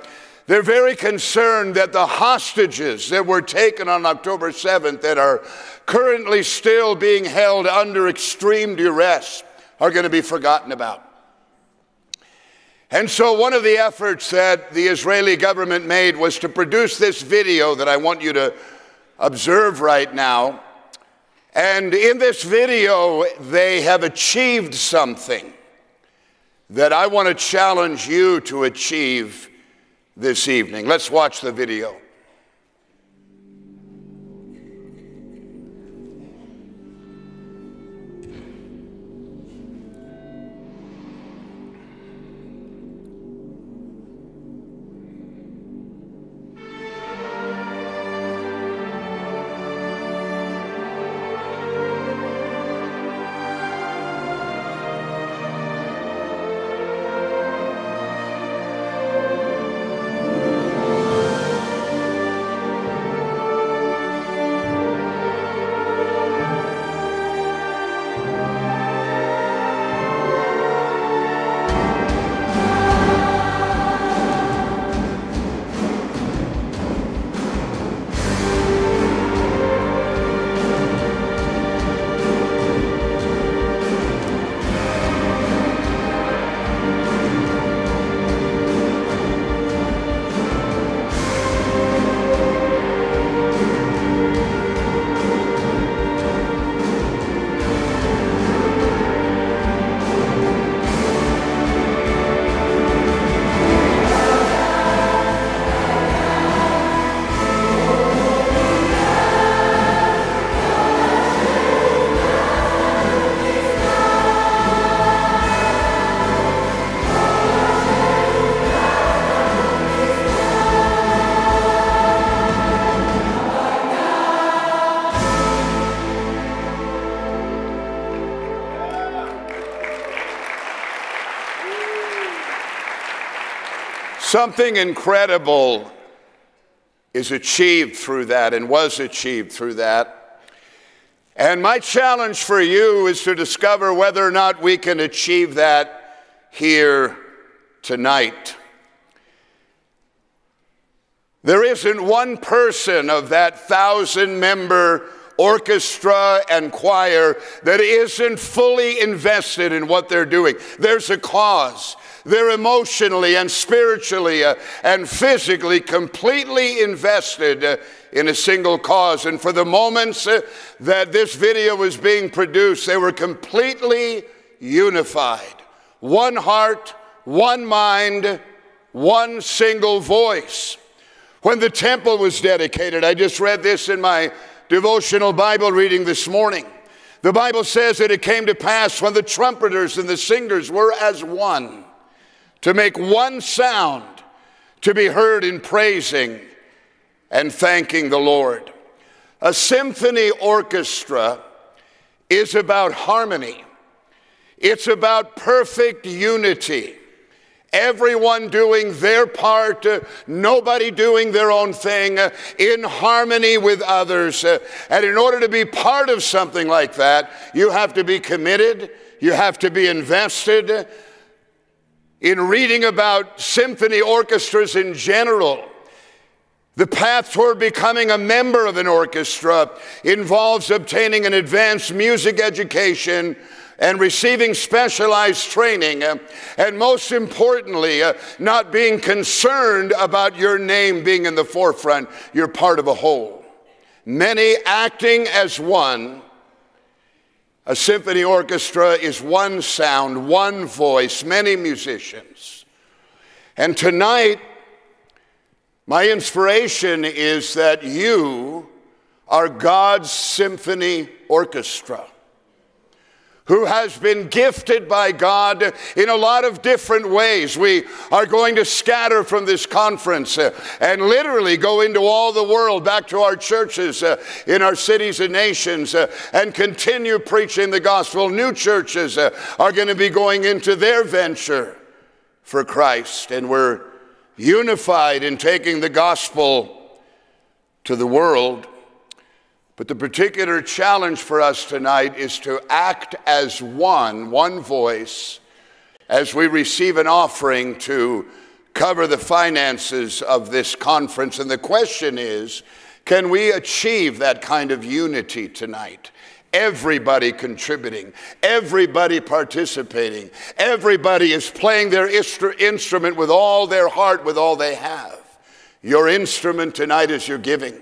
They're very concerned that the hostages that were taken on October 7th that are currently still being held under extreme duress are going to be forgotten about. And so, one of the efforts that the Israeli government made was to produce this video that I want you to observe right now. And in this video, they have achieved something that I want to challenge you to achieve this evening. Let's watch the video. Something incredible is achieved through that and was achieved through that. And my challenge for you is to discover whether or not we can achieve that here tonight. There isn't one person of that thousand member orchestra and choir that isn't fully invested in what they're doing. There's a cause. They're emotionally and spiritually uh, and physically completely invested uh, in a single cause. And for the moments uh, that this video was being produced, they were completely unified. One heart, one mind, one single voice. When the temple was dedicated, I just read this in my devotional Bible reading this morning. The Bible says that it came to pass when the trumpeters and the singers were as one to make one sound to be heard in praising and thanking the Lord. A symphony orchestra is about harmony, it's about perfect unity everyone doing their part, nobody doing their own thing, in harmony with others. And in order to be part of something like that, you have to be committed, you have to be invested. In reading about symphony orchestras in general, the path toward becoming a member of an orchestra involves obtaining an advanced music education and receiving specialized training, and most importantly, uh, not being concerned about your name being in the forefront. You're part of a whole. Many acting as one. A symphony orchestra is one sound, one voice, many musicians. And tonight, my inspiration is that you are God's symphony orchestra who has been gifted by God in a lot of different ways. We are going to scatter from this conference uh, and literally go into all the world, back to our churches uh, in our cities and nations, uh, and continue preaching the gospel. New churches are going to be going into their venture for Christ, and we're unified in taking the gospel to the world. But the particular challenge for us tonight is to act as one, one voice, as we receive an offering to cover the finances of this conference. And the question is can we achieve that kind of unity tonight? Everybody contributing, everybody participating, everybody is playing their instrument with all their heart, with all they have. Your instrument tonight is your giving.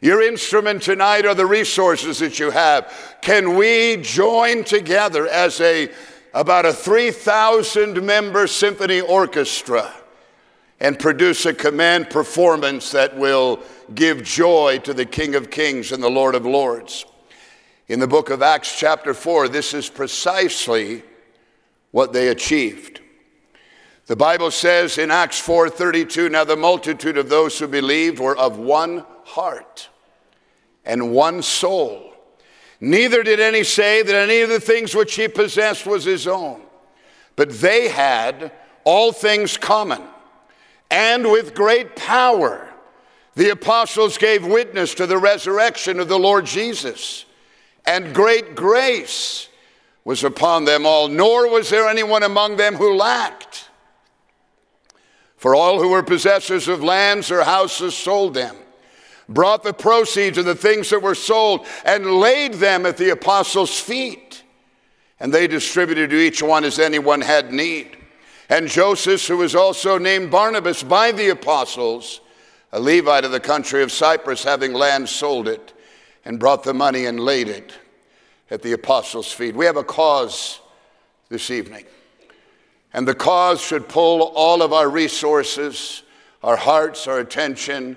Your instrument tonight are the resources that you have. Can we join together as a about a 3,000 member symphony orchestra and produce a command performance that will give joy to the King of Kings and the Lord of Lords? In the book of Acts, chapter 4, this is precisely what they achieved. The Bible says in Acts 4:32, now the multitude of those who believed were of one heart and one soul. Neither did any say that any of the things which he possessed was his own, but they had all things common. And with great power, the apostles gave witness to the resurrection of the Lord Jesus, and great grace was upon them all, nor was there anyone among them who lacked. For all who were possessors of lands or houses sold them brought the proceeds of the things that were sold and laid them at the apostles' feet. And they distributed to each one as anyone had need. And Joseph, who was also named Barnabas by the apostles, a Levite of the country of Cyprus, having land, sold it and brought the money and laid it at the apostles' feet. We have a cause this evening. And the cause should pull all of our resources, our hearts, our attention,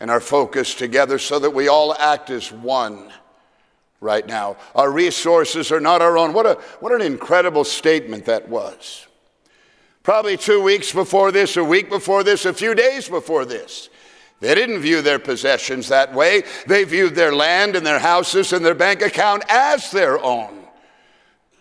and our focus together so that we all act as one right now. Our resources are not our own. What, a, what an incredible statement that was. Probably two weeks before this, a week before this, a few days before this. They didn't view their possessions that way. They viewed their land and their houses and their bank account as their own.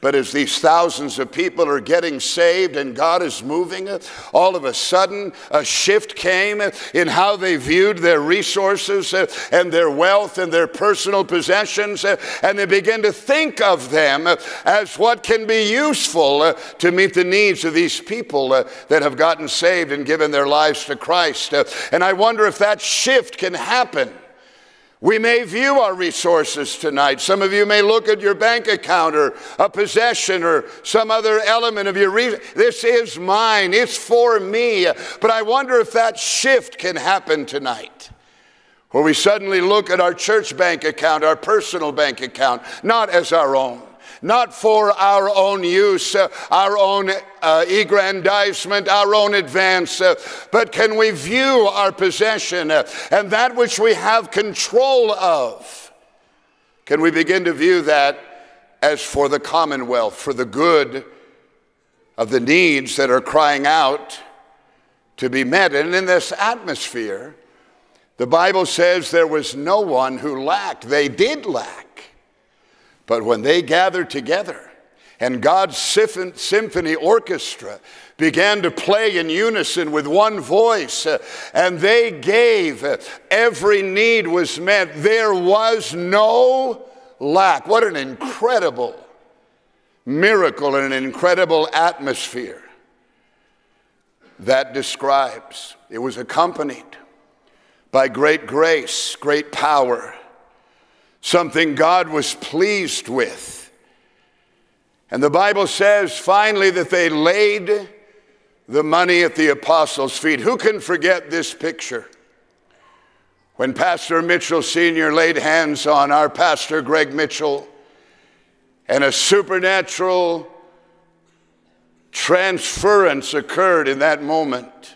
But as these thousands of people are getting saved and God is moving, all of a sudden a shift came in how they viewed their resources uh, and their wealth and their personal possessions. Uh, and they began to think of them as what can be useful uh, to meet the needs of these people that have gotten saved and given their lives to Christ. And I wonder if that shift can happen we may view our resources tonight. Some of you may look at your bank account or a possession or some other element of your re- this is mine, it's for me. But I wonder if that shift can happen tonight. Where we suddenly look at our church bank account, our personal bank account, not as our own, not for our own use, uh, our own uh, aggrandizement, our own advance, uh, but can we view our possession uh, and that which we have control of? Can we begin to view that as for the commonwealth, for the good of the needs that are crying out to be met? And in this atmosphere, the Bible says there was no one who lacked. They did lack. But when they gathered together And God's symphony orchestra began to play in unison with one voice, uh, and they gave. Every need was met. There was no lack. What an incredible miracle and an incredible atmosphere that describes. It was accompanied by great grace, great power, something God was pleased with. And the Bible says finally that they laid the money at the apostles' feet. Who can forget this picture? When Pastor Mitchell Sr. laid hands on our pastor, Greg Mitchell, and a supernatural transference occurred in that moment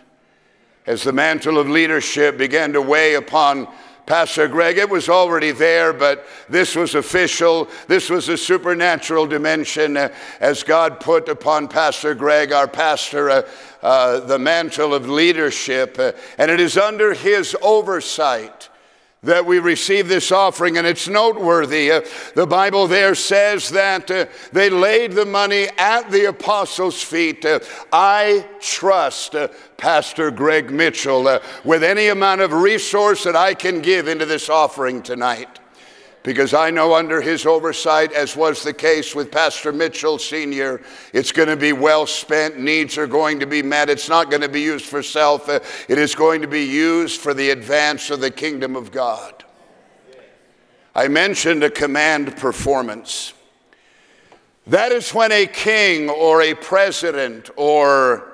as the mantle of leadership began to weigh upon Pastor Greg. It was already there, but this was official. This was a supernatural dimension uh, as God put upon Pastor Greg, our pastor, uh, uh, the mantle of leadership. Uh, and it is under his oversight that we receive this offering, and it's noteworthy. Uh, the Bible there says that uh, they laid the money at the apostles' feet. Uh, I trust uh, Pastor Greg Mitchell uh, with any amount of resource that I can give into this offering tonight because I know under his oversight, as was the case with Pastor Mitchell Sr., it's going to be well spent. Needs are going to be met. It's not going to be used for self, it is going to be used for the advance of the kingdom of God. I mentioned a command performance. That is when a king or a president or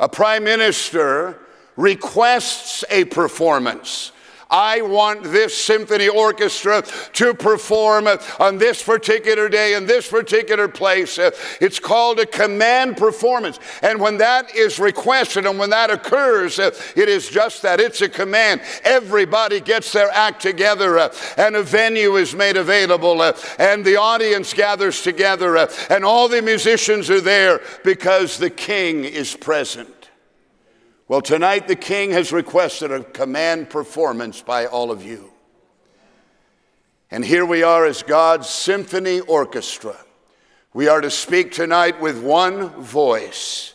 a prime minister requests a performance. I want this symphony orchestra to perform on this particular day in this particular place. It's called a command performance. And when that is requested and when that occurs, it is just that it's a command. Everybody gets their act together and a venue is made available and the audience gathers together and all the musicians are there because the king is present. Well, tonight the king has requested a command performance by all of you. And here we are as God's symphony orchestra. We are to speak tonight with one voice.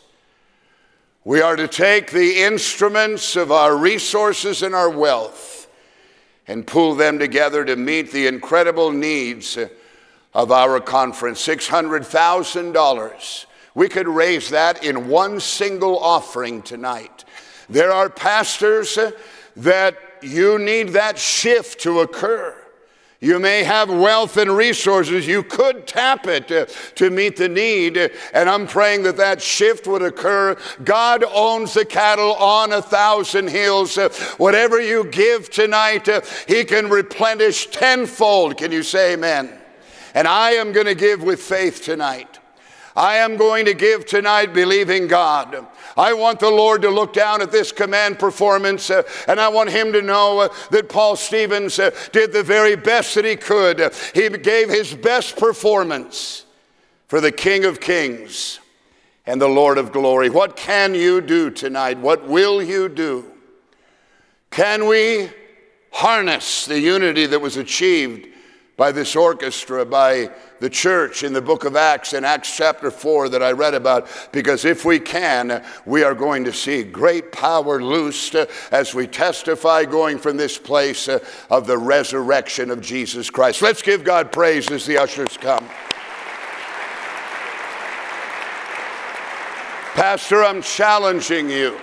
We are to take the instruments of our resources and our wealth and pull them together to meet the incredible needs of our conference $600,000. We could raise that in one single offering tonight. There are pastors that you need that shift to occur. You may have wealth and resources. You could tap it to, to, meet the need. And I'm praying that that shift would occur. God owns the cattle on a thousand hills. Whatever you give tonight, He can replenish tenfold. Can you say amen? And I am going to give with faith tonight. I am going to give tonight believing God. I want the Lord to look down at this command performance, uh, and I want him to know uh, that Paul Stevens uh, did the very best that he could. He gave his best performance for the King of Kings and the Lord of Glory. What can you do tonight? What will you do? Can we harness the unity that was achieved by this orchestra, by the church in the book of Acts, in Acts chapter 4 that I read about, because if we can, we are going to see great power loosed uh, as we testify going from this place uh, of the resurrection of Jesus Christ. Let's give God praise as the ushers come. Pastor, I'm challenging you.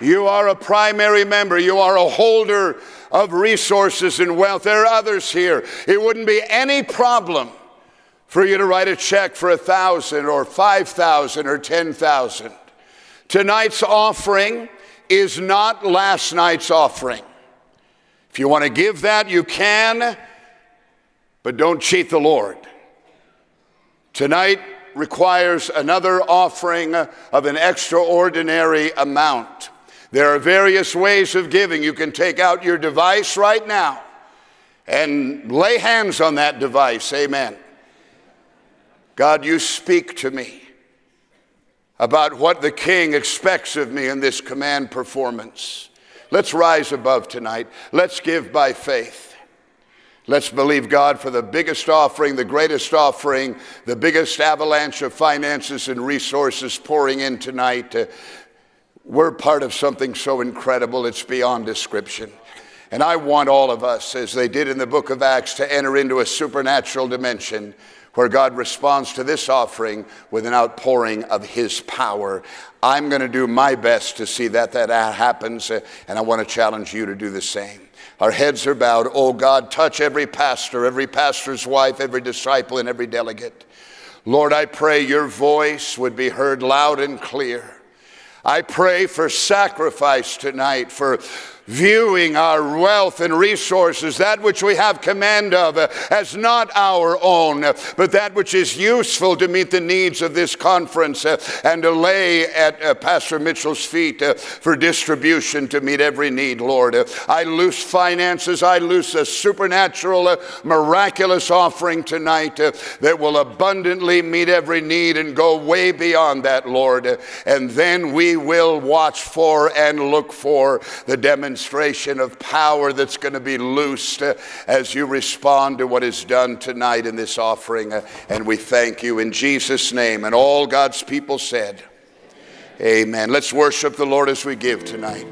You are a primary member, you are a holder of resources and wealth. There are others here. It wouldn't be any problem for you to write a check for a thousand or five thousand or ten thousand. Tonight's offering is not last night's offering. If you want to give that, you can, but don't cheat the Lord. Tonight requires another offering of an extraordinary amount. There are various ways of giving. You can take out your device right now and lay hands on that device. Amen. God, you speak to me about what the king expects of me in this command performance. Let's rise above tonight. Let's give by faith. Let's believe God for the biggest offering, the greatest offering, the biggest avalanche of finances and resources pouring in tonight. Uh, we're part of something so incredible, it's beyond description. And I want all of us, as they did in the book of Acts, to enter into a supernatural dimension where God responds to this offering with an outpouring of His power. I'm going to do my best to see that that happens, uh, and I want to challenge you to do the same. Our heads are bowed. Oh God, touch every pastor, every pastor's wife, every disciple, and every delegate. Lord, I pray your voice would be heard loud and clear. I pray for sacrifice tonight, for viewing our wealth and resources, that which we have command of, uh, as not our own, but that which is useful to meet the needs of this conference uh, and to lay at uh, Pastor Mitchell's feet for distribution to meet every need, Lord. I loose finances, I loose a supernatural, miraculous offering tonight that will abundantly meet every need and go way beyond that, Lord. and then we will watch for and look for the demonstration demonstration of power that's going to be loosed uh, as you respond to what is done tonight in this offering. Uh, and we thank you in Jesus' name. And all God's people said, Amen. Let's worship the Lord as we give tonight.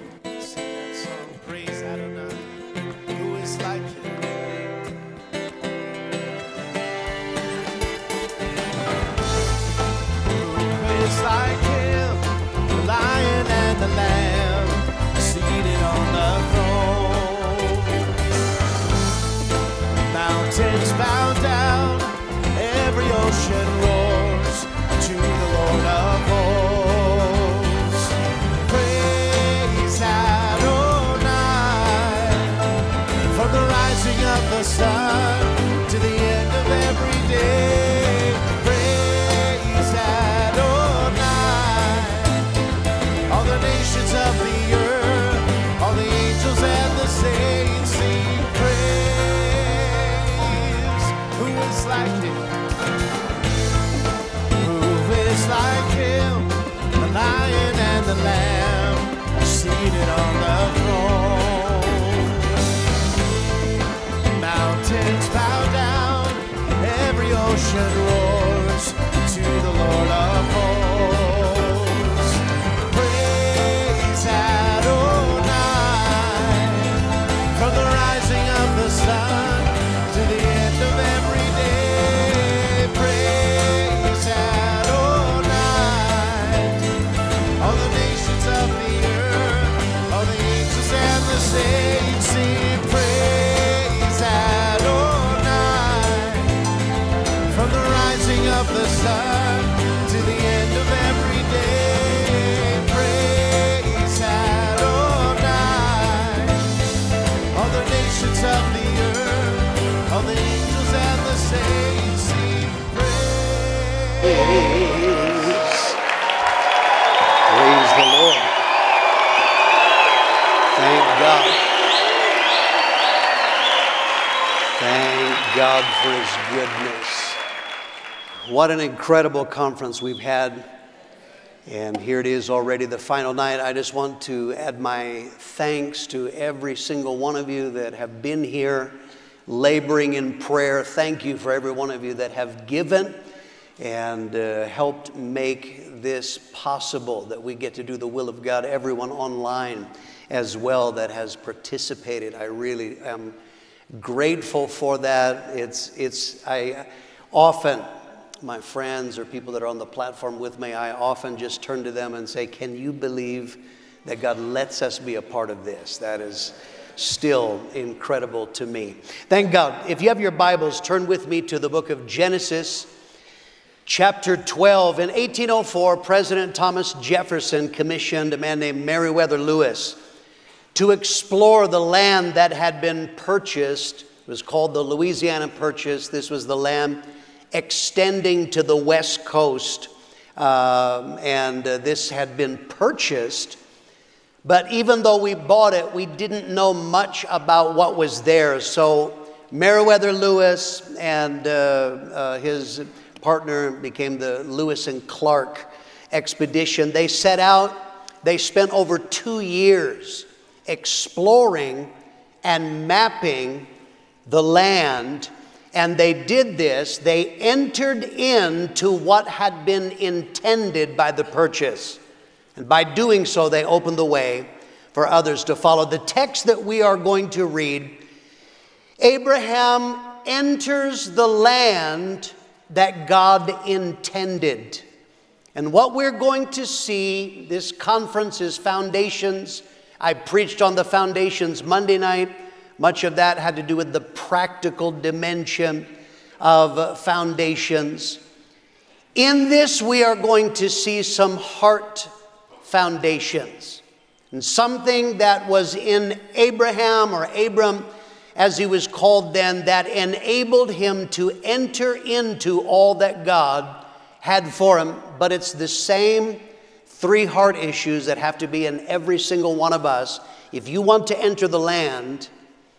God for His goodness. What an incredible conference we've had. And here it is already, the final night. I just want to add my thanks to every single one of you that have been here laboring in prayer. Thank you for every one of you that have given and uh, helped make this possible that we get to do the will of God. Everyone online as well that has participated. I really am grateful for that. It's, it's, I often, my friends or people that are on the platform with me, I often just turn to them and say, Can you believe that God lets us be a part of this? That is still incredible to me. Thank God. If you have your Bibles, turn with me to the book of Genesis. Chapter 12. In 1804, President Thomas Jefferson commissioned a man named Meriwether Lewis to explore the land that had been purchased. It was called the Louisiana Purchase. This was the land extending to the west coast. Um, and uh, this had been purchased. But even though we bought it, we didn't know much about what was there. So Meriwether Lewis and uh, uh, his partner became the Lewis and Clark expedition. They set out, they spent over two years exploring and mapping the land. And they did this, they entered into what had been intended by the purchase. And by doing so, they opened the way for others to follow. The text that we are going to read Abraham enters the land that God intended. And what we're going to see, this conference is foundations. I preached on the foundations Monday night. Much of that had to do with the practical dimension of foundations. In this, we are going to see some heart foundations. And something that was in Abraham or Abram, as he was called then, that enabled him to enter into all that God had for him. But it's the same three heart issues that have to be in every single one of us. If you want to enter the land,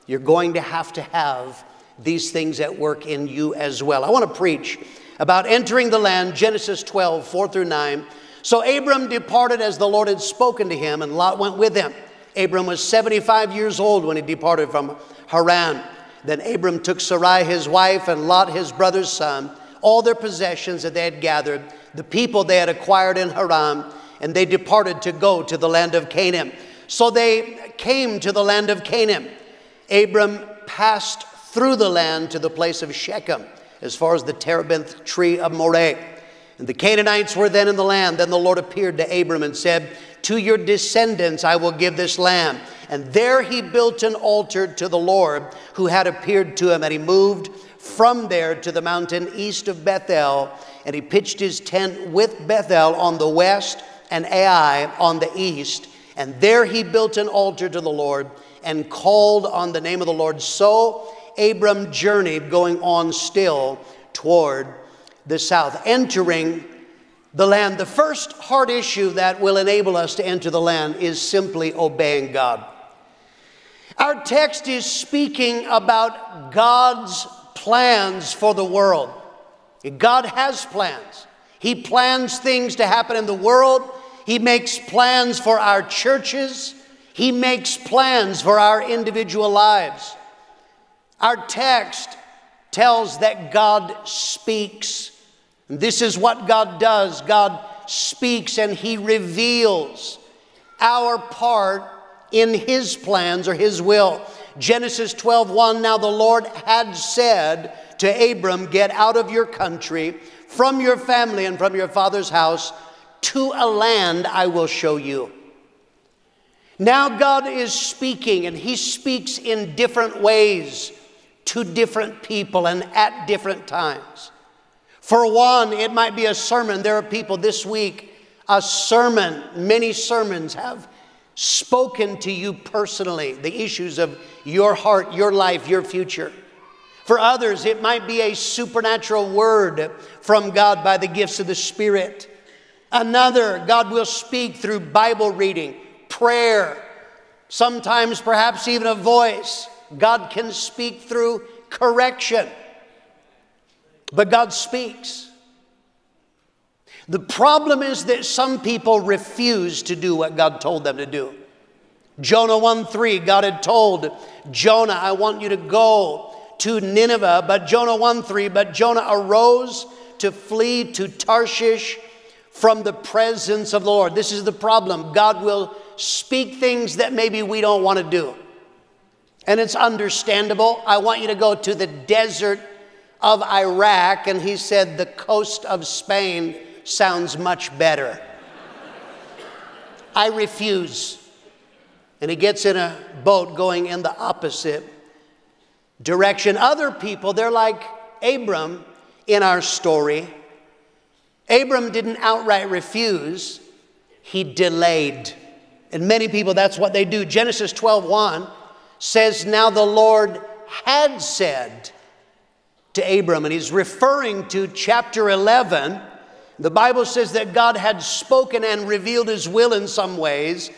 you're going to have to have these things at work in you as well. I want to preach about entering the land, Genesis 12, 4 through 9. So Abram departed as the Lord had spoken to him, and Lot went with him. Abram was 75 years old when he departed from Haran. Then Abram took Sarai his wife and Lot his brother's son, all their possessions that they had gathered, the people they had acquired in Haran, and they departed to go to the land of Canaan. So they came to the land of Canaan. Abram passed through the land to the place of Shechem, as far as the terebinth tree of Moreh. And the Canaanites were then in the land. Then the Lord appeared to Abram and said, To your descendants I will give this land. And there he built an altar to the Lord who had appeared to him. And he moved from there to the mountain east of Bethel. And he pitched his tent with Bethel on the west and Ai on the east. And there he built an altar to the Lord and called on the name of the Lord. So Abram journeyed, going on still toward the south, entering the land. The first hard issue that will enable us to enter the land is simply obeying God. Our text is speaking about God's plans for the world. God has plans. He plans things to happen in the world. He makes plans for our churches. He makes plans for our individual lives. Our text tells that God speaks. And this is what God does God speaks and He reveals our part in His plans or His will. Genesis 12 1 Now the Lord had said to Abram, Get out of your country, from your family, and from your father's house to a land I will show you. Now God is speaking, and He speaks in different ways to different people and at different times. For one, it might be a sermon. There are people this week, a sermon, many sermons have spoken to you personally, the issues of your heart, your life, your future. For others, it might be a supernatural word from God by the gifts of the Spirit. Another, God will speak through Bible reading, prayer, sometimes perhaps even a voice. God can speak through correction, but God speaks. The problem is that some people refuse to do what God told them to do. Jonah 1 3, God had told Jonah, I want you to go to Nineveh, but Jonah 1 3, but Jonah arose to flee to Tarshish from the presence of the Lord. This is the problem. God will speak things that maybe we don't want to do. And it's understandable. I want you to go to the desert of Iraq. And he said, the coast of Spain sounds much better. I refuse. And he gets in a boat going in the opposite direction. Other people, they're like Abram in our story. Abram didn't outright refuse, he delayed. And many people, that's what they do. Genesis 12 1 says, Now the Lord had said to Abram, and he's referring to chapter 11. The Bible says that God had spoken and revealed his will in some ways.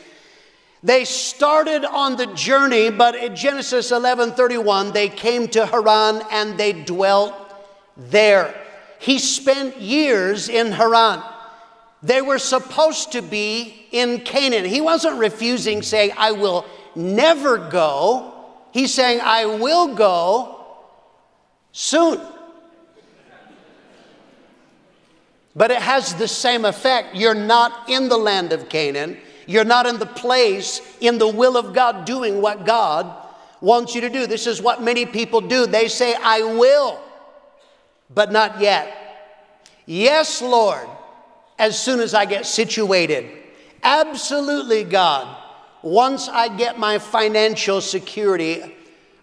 They started on the journey, but in Genesis 11 31, they came to Haran and they dwelt there. He spent years in Haran. They were supposed to be in Canaan. He wasn't refusing, saying, I will never go. He's saying, I will go, Soon. But it has the same effect. You're not in the land of Canaan. You're not in the place, in the will of God, doing what God wants you to do. This is what many people do. They say, I will, but not yet. Yes, Lord, as soon as I get situated. Absolutely, God, once I get my financial security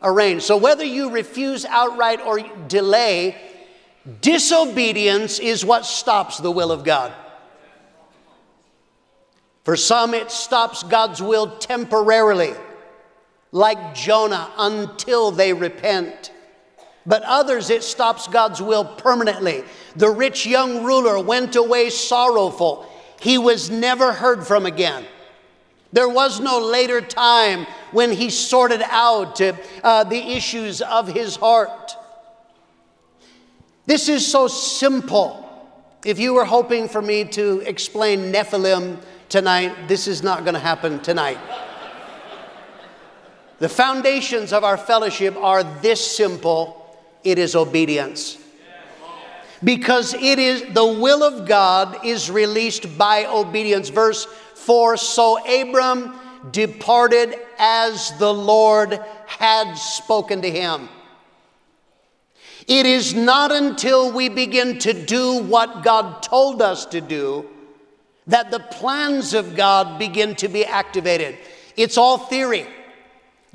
arranged. So whether you refuse outright or delay, disobedience is what stops the will of God. For some, it stops God's will temporarily, like Jonah, until they repent. But others, it stops God's will permanently. The rich young ruler went away sorrowful. He was never heard from again. There was no later time when he sorted out uh, the issues of his heart. This is so simple. If you were hoping for me to explain Nephilim tonight, this is not going to happen tonight. The foundations of our fellowship are this simple it is obedience. Because it is the will of God is released by obedience. Verse 4 So Abram departed as the Lord had spoken to him. It is not until we begin to do what God told us to do that the plans of God begin to be activated. It's all theory.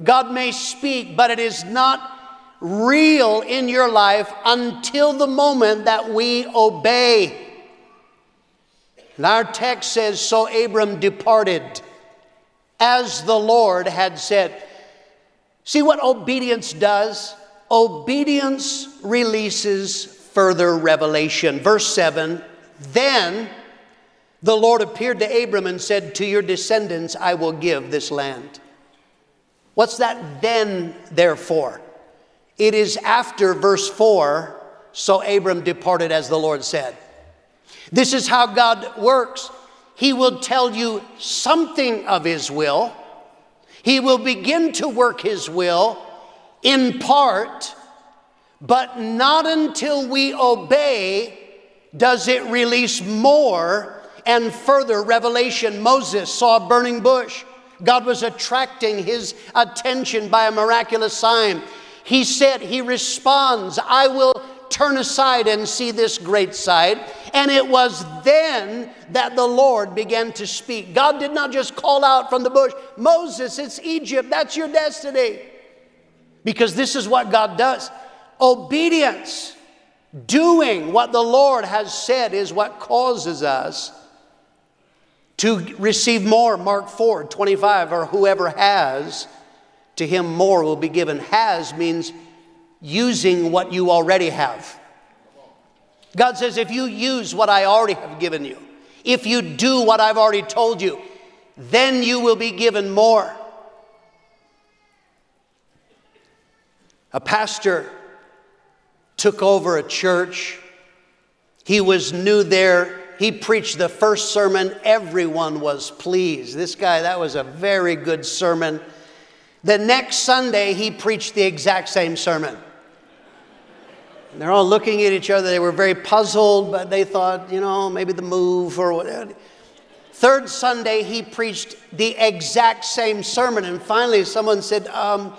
God may speak, but it is not real in your life until the moment that we obey. And our text says, So Abram departed as the Lord had said. See what obedience does? Obedience releases further revelation. Verse 7 Then the Lord appeared to Abram and said, To your descendants I will give this land. What's that then, therefore? It is after verse 4 so Abram departed as the Lord said. This is how God works. He will tell you something of His will, He will begin to work His will in part, but not until we obey does it release more and further revelation. Moses saw a burning bush. God was attracting his attention by a miraculous sign. He said, He responds, I will turn aside and see this great sight. And it was then that the Lord began to speak. God did not just call out from the bush, Moses, it's Egypt, that's your destiny. Because this is what God does obedience, doing what the Lord has said, is what causes us to receive more. Mark 4 25, or whoever has, to him more will be given. Has means using what you already have. God says, if you use what I already have given you, if you do what I've already told you, then you will be given more. A pastor took over a church. He was new there. He preached the first sermon. Everyone was pleased. This guy, that was a very good sermon. The next Sunday, he preached the exact same sermon. And they're all looking at each other. They were very puzzled, but they thought, you know, maybe the move or whatever. Third Sunday, he preached the exact same sermon. And finally, someone said, um,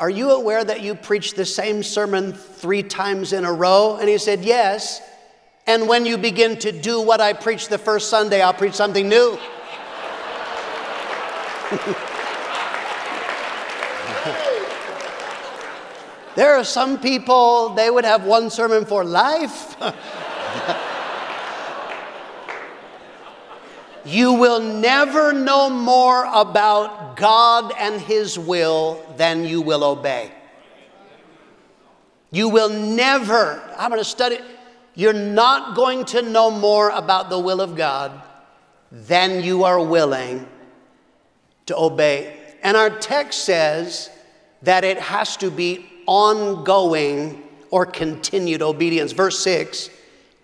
Are you aware that you preached the same sermon three times in a row? And he said, Yes. And when you begin to do what I preached the first Sunday, I'll preach something new. <laughs> there are some people, they would have one sermon for life. <laughs> you will never know more about God and His will than you will obey. You will never, I'm going to study, you're not going to know more about the will of God than you are willing to obey. And our text says that it has to be ongoing or continued obedience. Verse 6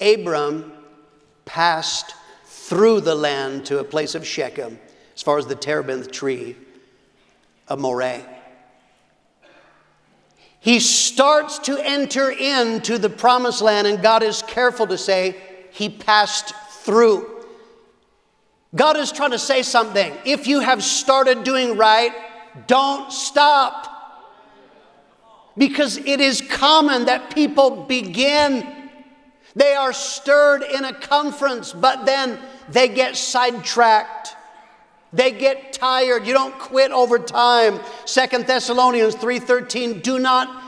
Abram passed through the land to a place of Shechem, as far as the terebinth tree of Moreh. He starts to enter into the promised land, and God is careful to say he passed through. God is trying to say something. If you have started doing right, don't stop. Because it is common that people begin, they are stirred in a conference, but then they get sidetracked. They get tired. You don't quit over time. Second Thessalonians 3:13, do not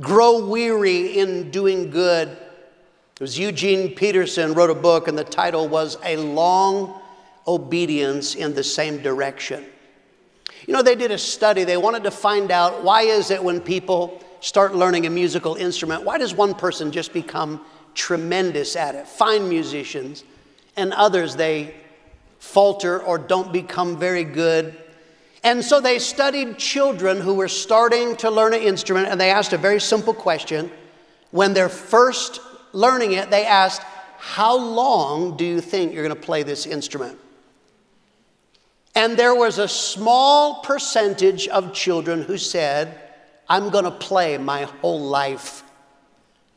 grow weary in doing good. It was Eugene Peterson wrote a book, and the title was A Long Obedience in the Same Direction. You know, they did a study. They wanted to find out why is it when people start learning a musical instrument, why does one person just become tremendous at it, fine musicians, and others they falter or don't become very good. And so they studied children who were starting to learn an instrument and they asked a very simple question. When they're first learning it, they asked, How long do you think you're going to play this instrument? And there was a small percentage of children who said, I'm going to play my whole life.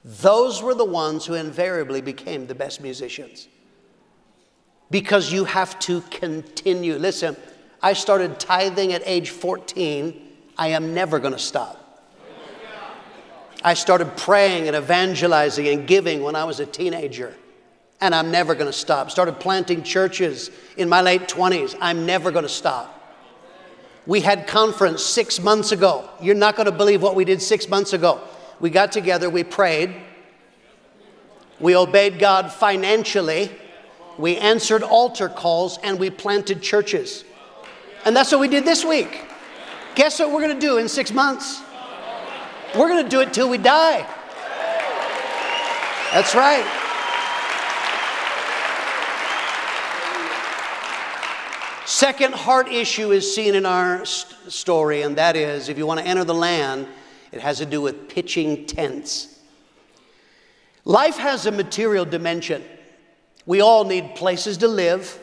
Those were the ones who invariably became the best musicians because you have to continue. Listen, I started tithing at age 14. I am never going to stop. I started praying and evangelizing and giving when I was a teenager, and I'm never going to stop. Started planting churches in my late 20s. I'm never going to stop. We had conference six months ago. You're not going to believe what we did six months ago. We got together, we prayed, we obeyed God financially we answered altar calls, and we planted churches. And that's what we did this week. Guess what we're going to do in six months? We're going to do it till we die. That's right. Second heart issue is seen in our st- story, and that is if you want to enter the land, it has to do with pitching tents. Life has a material dimension. We all need places to live,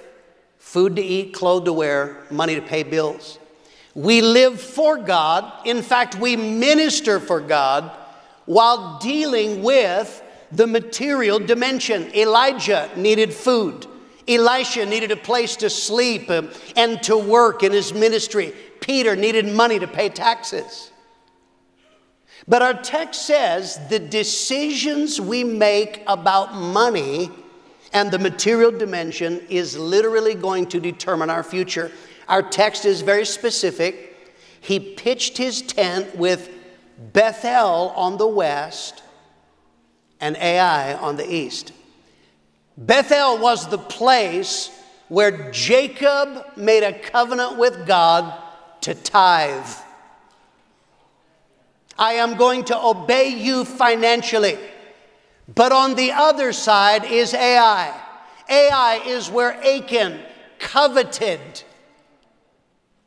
food to eat, clothes to wear, money to pay bills. We live for God. In fact, we minister for God while dealing with the material dimension. Elijah needed food. Elisha needed a place to sleep um, and to work in his ministry. Peter needed money to pay taxes. But our text says the decisions we make about money and the material dimension is literally going to determine our future. Our text is very specific. He pitched his tent with Bethel on the west and Ai on the east. Bethel was the place where Jacob made a covenant with God to tithe. I am going to obey you financially. But on the other side is Ai. Ai is where Achan coveted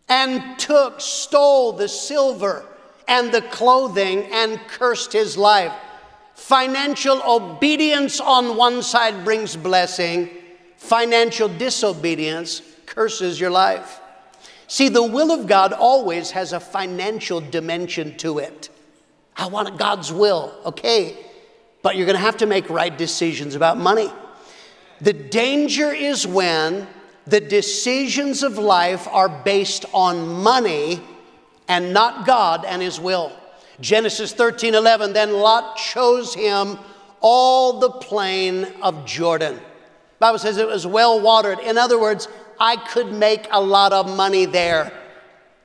and took, stole the silver and the clothing and cursed his life. Financial obedience on one side brings blessing, financial disobedience curses your life. See, the will of God always has a financial dimension to it. I want God's will. Okay, but you're going to have to make right decisions about money. The danger is when the decisions of life are based on money and not God and His will. Genesis 13 11, then Lot chose him all the plain of Jordan. Bible says it was well watered. In other words, I could make a lot of money there.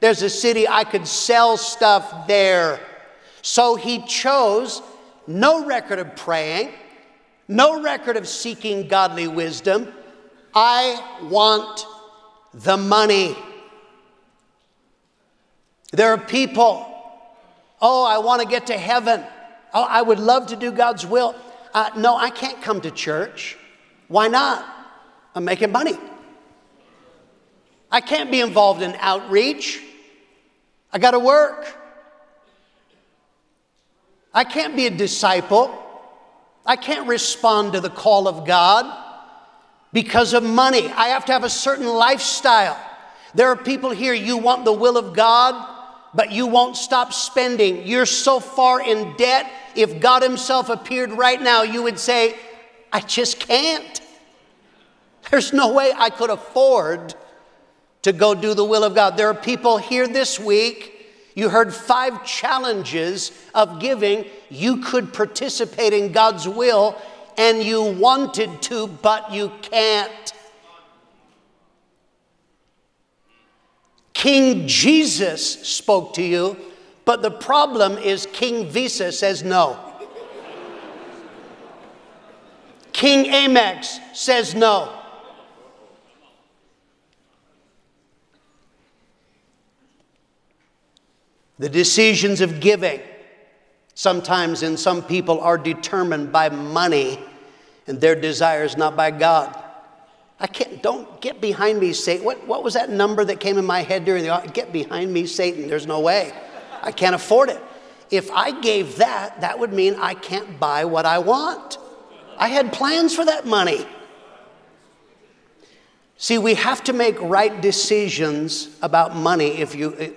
There's a city I could sell stuff there. So he chose no record of praying, no record of seeking godly wisdom. I want the money. There are people, oh, I want to get to heaven. Oh, I would love to do God's will. Uh, no, I can't come to church. Why not? I'm making money. I can't be involved in outreach. I got to work. I can't be a disciple. I can't respond to the call of God because of money. I have to have a certain lifestyle. There are people here, you want the will of God, but you won't stop spending. You're so far in debt, if God Himself appeared right now, you would say, I just can't. There's no way I could afford to go do the will of God. There are people here this week. You heard five challenges of giving. You could participate in God's will and you wanted to, but you can't. King Jesus spoke to you, but the problem is King Visa says no. King Amex says no. The decisions of giving sometimes in some people are determined by money and their desires, not by God. I can't, don't get behind me, Satan. What, what was that number that came in my head during the, get behind me, Satan. There's no way. I can't afford it. If I gave that, that would mean I can't buy what I want. I had plans for that money. See, we have to make right decisions about money if you,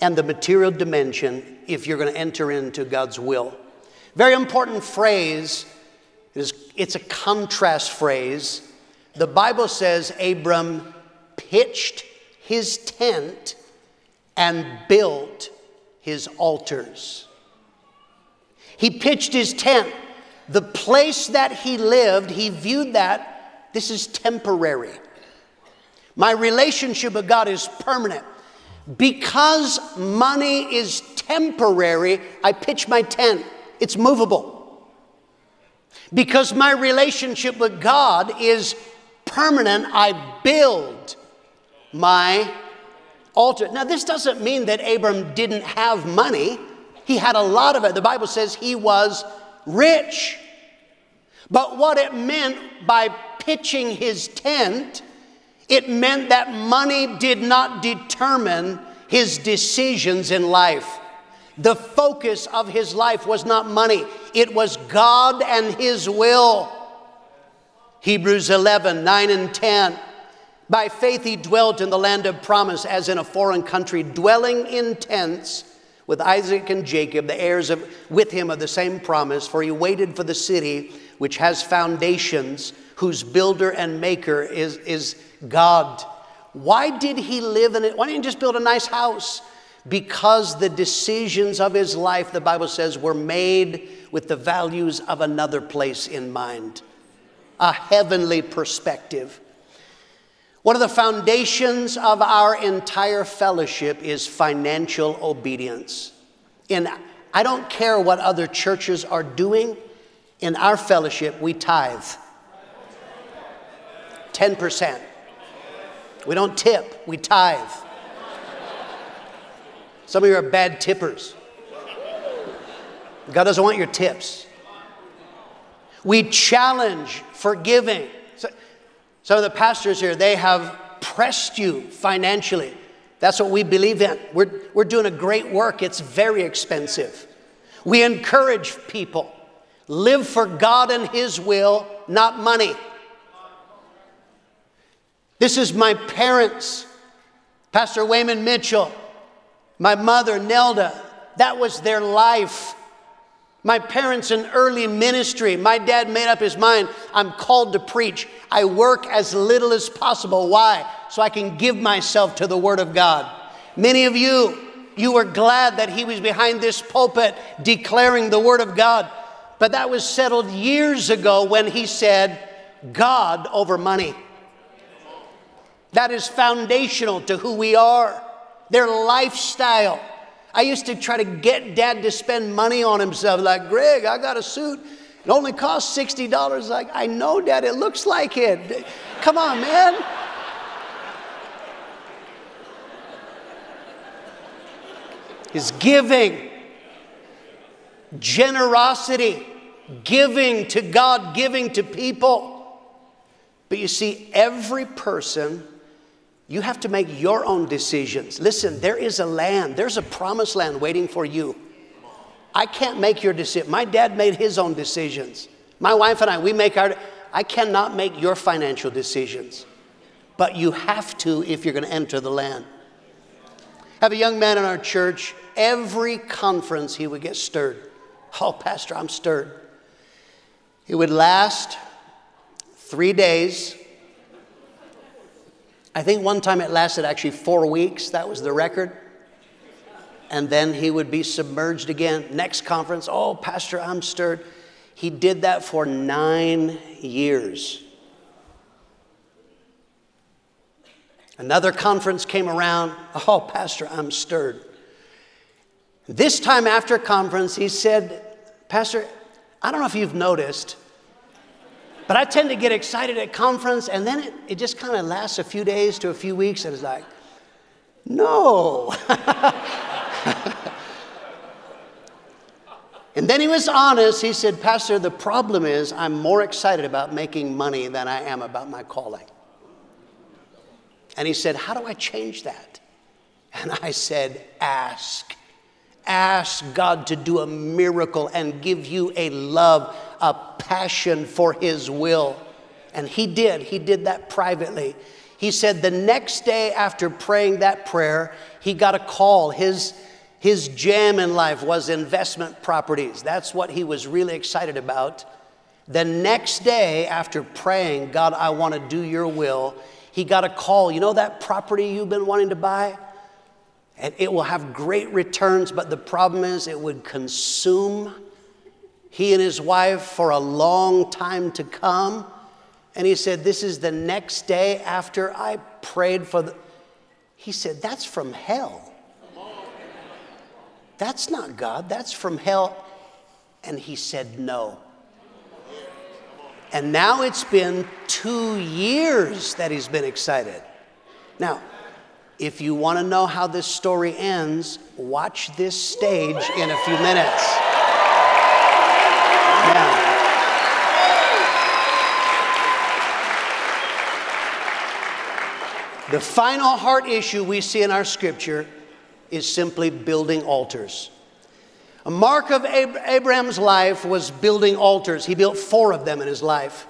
and the material dimension if you're going to enter into God's will. Very important phrase it's a contrast phrase. The Bible says Abram pitched his tent and built his altars. He pitched his tent. The place that he lived, he viewed that this is temporary. My relationship with God is permanent. Because money is temporary, I pitch my tent. It's movable. Because my relationship with God is permanent, I build my altar. Now, this doesn't mean that Abram didn't have money, he had a lot of it. The Bible says he was rich. But what it meant by pitching his tent, it meant that money did not determine his decisions in life. The focus of his life was not money, it was God and his will. Hebrews 11, 9 and 10. By faith he dwelt in the land of promise as in a foreign country, dwelling in tents with Isaac and Jacob, the heirs of, with him of the same promise, for he waited for the city which has foundations, whose builder and maker is, is God. Why did he live in it? Why didn't he just build a nice house? because the decisions of his life, the Bible says, were made with the values of another place in mind, a heavenly perspective. One of the foundations of our entire fellowship is financial obedience. And I don't care what other churches are doing, in our fellowship, we tithe 10%. We don't tip, we tithe. Some of you are bad tippers. God doesn't want your tips. We challenge forgiving. Some of the pastors here, they have pressed you financially. That's what we believe in. We're, we're doing a great work, it's very expensive. We encourage people live for God and His will, not money. This is my parents, Pastor Wayman Mitchell, my mother, Nelda, that was their life. My parents in early ministry, my dad made up his mind I'm called to preach. I work as little as possible. Why? So I can give myself to the Word of God. Many of you, you were glad that he was behind this pulpit declaring the Word of God. But that was settled years ago when he said, God over money. That is foundational to who we are their lifestyle. I used to try to get dad to spend money on himself. Like, Greg, I got a suit. It only costs $60. Like, I know, dad, it looks like it. Come on, man. Is giving, generosity, giving to God, giving to people. But you see, every person you have to make your own decisions. Listen, there is a land, there's a promised land waiting for you. I can't make your decision. My dad made his own decisions. My wife and I, we make our, I cannot make your financial decisions. But you have to if you're going to enter the land. Have a young man in our church, every conference he would get stirred. Oh, Pastor, I'm stirred. It would last three days. I think one time it lasted actually four weeks. That was the record. And then he would be submerged again. Next conference, oh, Pastor, I'm stirred. He did that for nine years. Another conference came around. Oh, Pastor, I'm stirred. This time after conference, he said, Pastor, I don't know if you've noticed, but I tend to get excited at conference and then it, it just kind of lasts a few days to a few weeks and it's like, no. <laughs> and then he was honest. He said, Pastor, the problem is I'm more excited about making money than I am about my calling. And he said, How do I change that? And I said, Ask. Ask God to do a miracle and give you a love, a passion for His will. And He did. He did that privately. He said the next day after praying that prayer, he got a call. His, his jam in life was investment properties. That's what he was really excited about. The next day after praying, God, I want to do your will, he got a call. You know that property you've been wanting to buy? And it will have great returns, but the problem is it would consume he and his wife for a long time to come. And he said, This is the next day after I prayed for the. He said, That's from hell. That's not God, that's from hell. And he said, No. And now it's been two years that he's been excited. Now, if you want to know how this story ends, watch this stage in a few minutes. Now, the final heart issue we see in our scripture is simply building altars. A mark of Abraham's life was building altars. He built four of them in his life.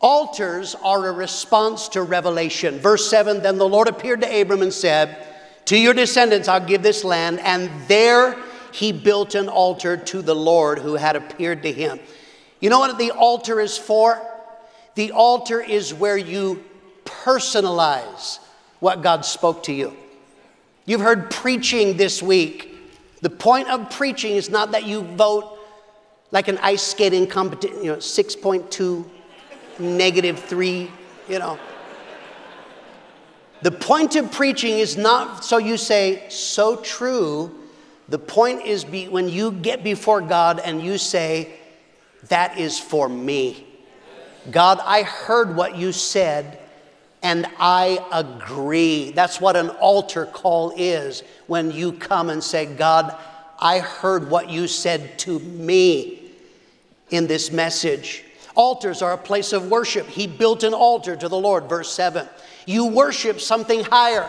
Altars are a response to revelation. Verse 7 Then the Lord appeared to Abram and said, To your descendants I'll give this land. And there he built an altar to the Lord who had appeared to him. You know what the altar is for? The altar is where you personalize what God spoke to you. You've heard preaching this week. The point of preaching is not that you vote like an ice skating competition, you know, 6.2, negative 3, you know. The point of preaching is not so you say, so true. The point is be, when you get before God and you say, that is for me. God, I heard what you said and I agree. That's what an altar call is when you come and say, God, I heard what you said to me in this message. Altars are a place of worship. He built an altar to the Lord, verse 7. You worship something higher.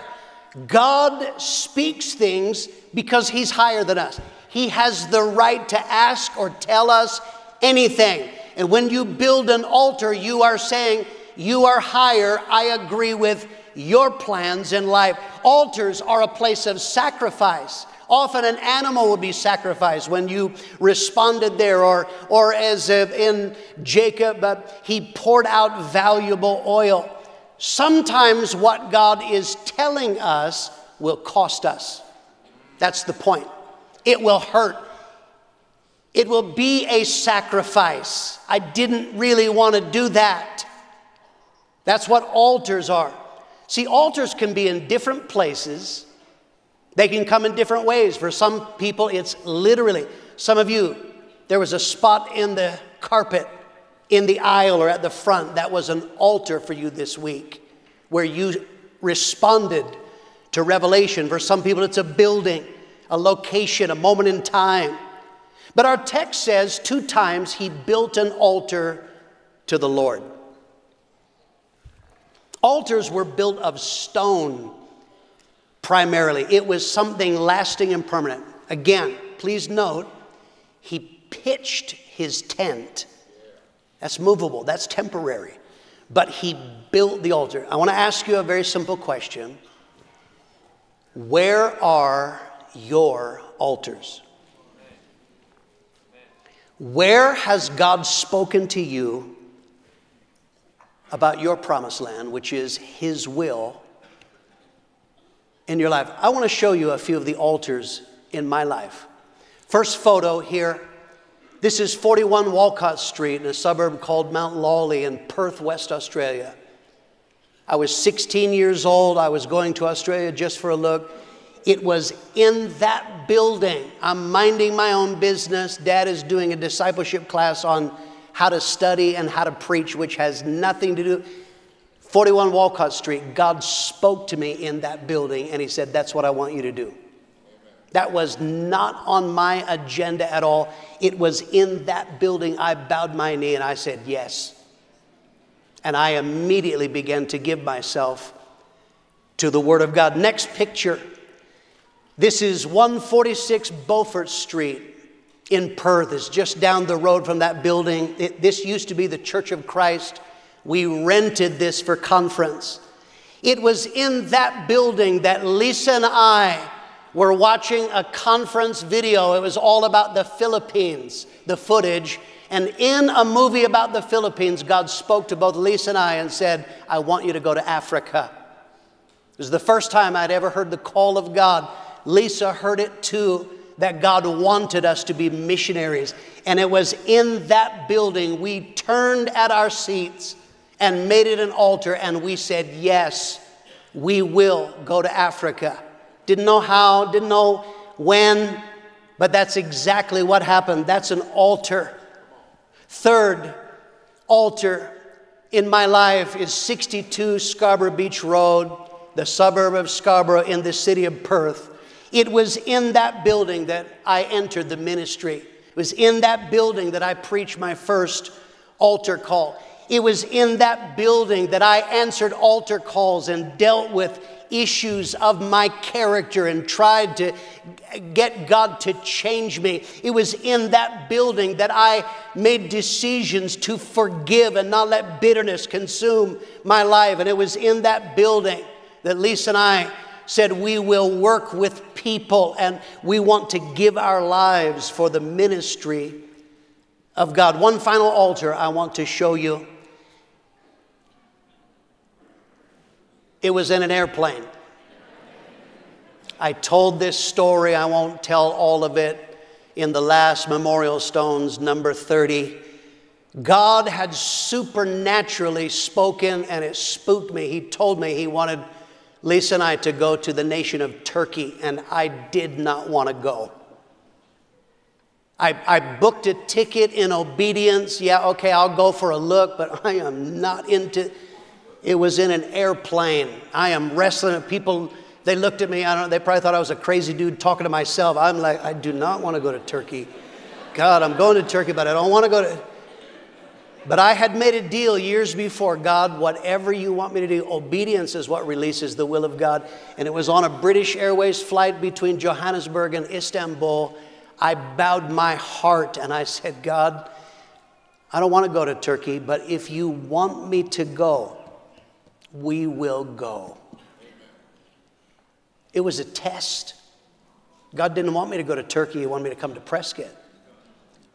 God speaks things because He's higher than us. He has the right to ask or tell us anything. And when you build an altar, you are saying, you are higher. I agree with your plans in life. Altars are a place of sacrifice. Often an animal would be sacrificed when you responded there, or, or as in Jacob, he poured out valuable oil. Sometimes what God is telling us will cost us. That's the point. It will hurt. It will be a sacrifice. I didn't really want to do that. That's what altars are. See, altars can be in different places. They can come in different ways. For some people, it's literally. Some of you, there was a spot in the carpet, in the aisle, or at the front that was an altar for you this week where you responded to revelation. For some people, it's a building, a location, a moment in time. But our text says two times he built an altar to the Lord. Altars were built of stone primarily, it was something lasting and permanent. Again, please note, he pitched his tent. That's movable, that's temporary. But he built the altar. I want to ask you a very simple question Where are your altars? Where has God spoken to you about your promised land, which is His will in your life? I want to show you a few of the altars in my life. First photo here. This is 41 Walcott Street in a suburb called Mount Lawley in Perth, West Australia. I was 16 years old. I was going to Australia just for a look. It was in that building. I'm minding my own business. Dad is doing a discipleship class on how to study and how to preach, which has nothing to do. 41 Walcott Street, God spoke to me in that building and He said, That's what I want you to do. That was not on my agenda at all. It was in that building. I bowed my knee and I said, Yes. And I immediately began to give myself to the Word of God. Next picture. This is 146 Beaufort Street in Perth. It's just down the road from that building. It, this used to be the Church of Christ. We rented this for conference. It was in that building that Lisa and I were watching a conference video. It was all about the Philippines, the footage. And in a movie about the Philippines, God spoke to both Lisa and I and said, I want you to go to Africa. It was the first time I'd ever heard the call of God Lisa heard it too that God wanted us to be missionaries. And it was in that building we turned at our seats and made it an altar and we said, Yes, we will go to Africa. Didn't know how, didn't know when, but that's exactly what happened. That's an altar. Third altar in my life is 62 Scarborough Beach Road, the suburb of Scarborough in the city of Perth. It was in that building that I entered the ministry. It was in that building that I preached my first altar call. It was in that building that I answered altar calls and dealt with issues of my character and tried to get God to change me. It was in that building that I made decisions to forgive and not let bitterness consume my life. And it was in that building that Lisa and I said, We will work with people and we want to give our lives for the ministry of God. One final altar I want to show you. It was in an airplane. I told this story, I won't tell all of it, in the last memorial stones, number 30. God had supernaturally spoken and it spooked me. He told me He wanted Lisa and I to go to the nation of Turkey, and I did not want to go. I, I, booked a ticket in obedience. Yeah, okay, I'll go for a look, but I am not into it. was in an airplane. I am wrestling. People, they looked at me. I don't know, they probably thought I was a crazy dude talking to myself. I'm like, I do not want to go to Turkey. God, I'm going to Turkey, but I don't want to go to. But I had made a deal years before God, whatever you want me to do, obedience is what releases the will of God. And it was on a British Airways flight between Johannesburg and Istanbul. I bowed my heart and I said, God, I don't want to go to Turkey, but if you want me to go, we will go. It was a test. God didn't want me to go to Turkey, He wanted me to come to Prescott.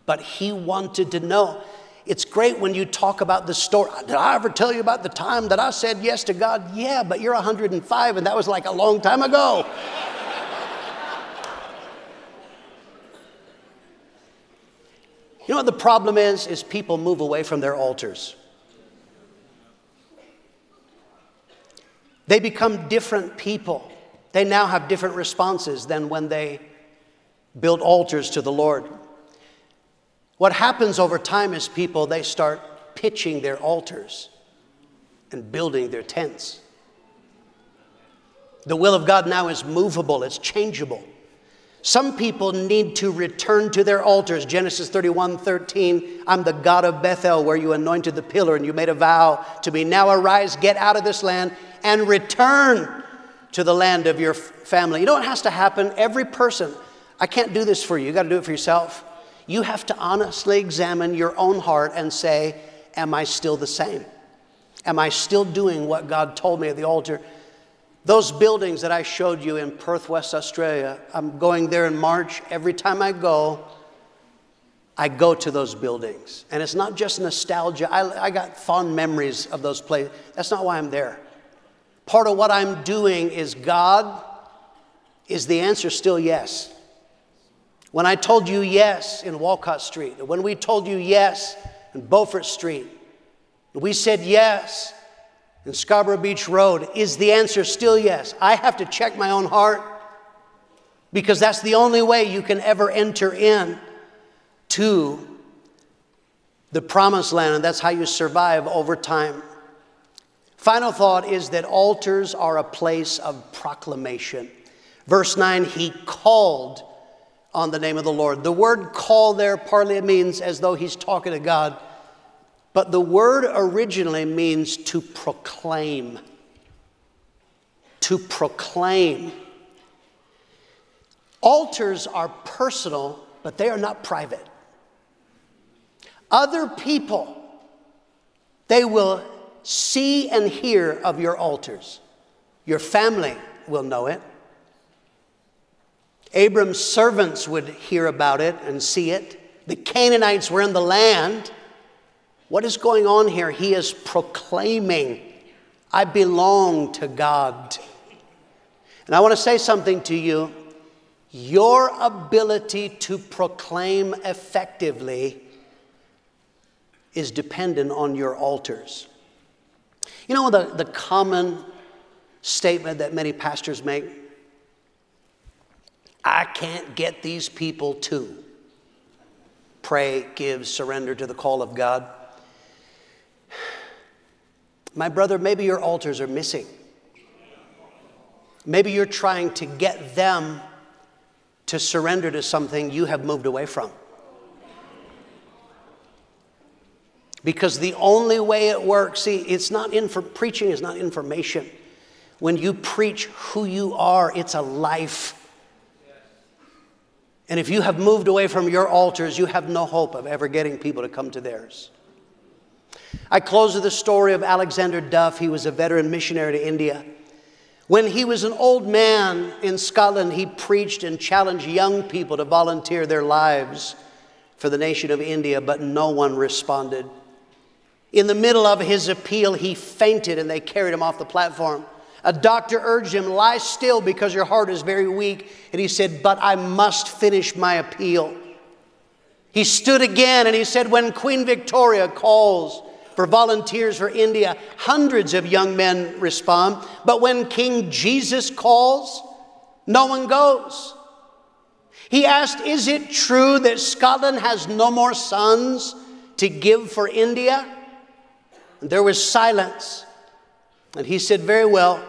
But He wanted to know it's great when you talk about the story. Did I ever tell you about the time that I said yes to God? Yeah, but you're 105 and that was like a long time ago. <laughs> you know what the problem is? Is people move away from their altars. They become different people. They now have different responses than when they built altars to the Lord. What happens over time is people, they start pitching their altars and building their tents. The will of God now is movable, it's changeable. Some people need to return to their altars. Genesis 31 13, I'm the God of Bethel, where you anointed the pillar and you made a vow to me. Now arise, get out of this land, and return to the land of your family. You know what has to happen? Every person, I can't do this for you, you got to do it for yourself you have to honestly examine your own heart and say, Am I still the same? Am I still doing what God told me at the altar? Those buildings that I showed you in Perth, West Australia, I'm going there in March. Every time I go, I go to those buildings. And it's not just nostalgia. I, I got fond memories of those places. That's not why I'm there. Part of what I'm doing is God, is the answer still yes? When I told you yes in Walcott Street, when we told you yes in Beaufort Street, we said yes in Scarborough Beach Road, is the answer still yes? I have to check my own heart because that's the only way you can ever enter in to the promised land, and that's how you survive over time. Final thought is that altars are a place of proclamation. Verse 9, he called on the name of the Lord. The word call there partly means as though he's talking to God, but the word originally means to proclaim. To proclaim. Altars are personal, but they are not private. Other people, they will see and hear of your altars. Your family will know it. Abram's servants would hear about it and see it. The Canaanites were in the land. What is going on here? He is proclaiming, I belong to God. And I want to say something to you. Your ability to proclaim effectively is dependent on your altars. You know the, the common statement that many pastors make? I can't get these people to pray, give, surrender to the call of God. My brother, maybe your altars are missing. Maybe you're trying to get them to surrender to something you have moved away from. Because the only way it works, see, it's not in for preaching is not information. When you preach who you are, it's a life. And if you have moved away from your altars, you have no hope of ever getting people to come to theirs. I close with the story of Alexander Duff. He was a veteran missionary to India. When he was an old man in Scotland, he preached and challenged young people to volunteer their lives for the nation of India, but no one responded. In the middle of his appeal, he fainted and they carried him off the platform. A doctor urged him, Lie still because your heart is very weak. And he said, But I must finish my appeal. He stood again and he said, When Queen Victoria calls for volunteers for India, hundreds of young men respond. But when King Jesus calls, no one goes. He asked, Is it true that Scotland has no more sons to give for India? And there was silence. And he said, Very well,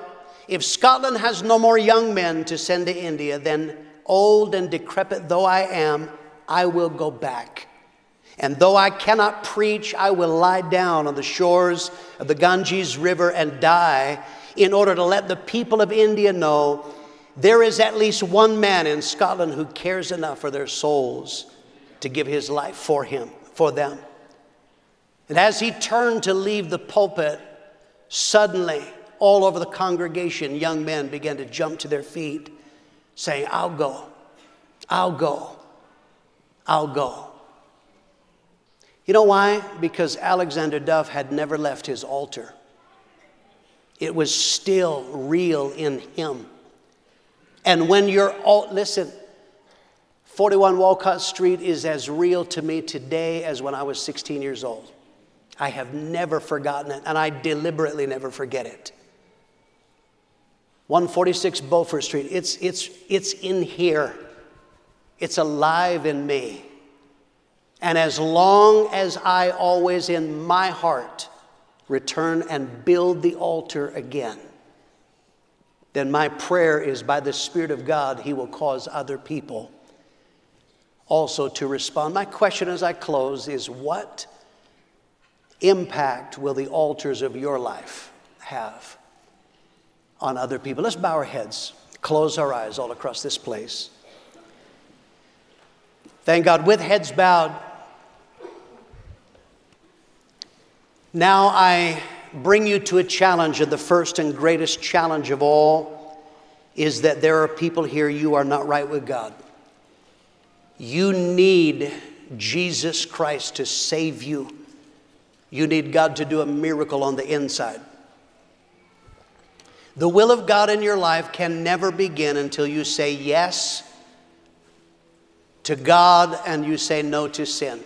if Scotland has no more young men to send to India, then old and decrepit though I am, I will go back. And though I cannot preach, I will lie down on the shores of the Ganges River and die in order to let the people of India know there is at least one man in Scotland who cares enough for their souls to give his life for him, for them. And as he turned to leave the pulpit, suddenly, all over the congregation, young men began to jump to their feet, saying, I'll go, I'll go, I'll go. You know why? Because Alexander Duff had never left his altar. It was still real in him. And when you're all, listen, 41 Walcott Street is as real to me today as when I was 16 years old. I have never forgotten it, and I deliberately never forget it. 146 Beaufort Street, it's, it's, it's in here. It's alive in me. And as long as I always in my heart return and build the altar again, then my prayer is by the Spirit of God, He will cause other people also to respond. My question as I close is what impact will the altars of your life have on other people? Let's bow our heads, close our eyes all across this place. Thank God, with heads bowed. Now I bring you to a challenge, and the first and greatest challenge of all is that there are people here you are not right with God. You need Jesus Christ to save you. You need God to do a miracle on the inside. The will of God in your life can never begin until you say yes to God and you say no to sin.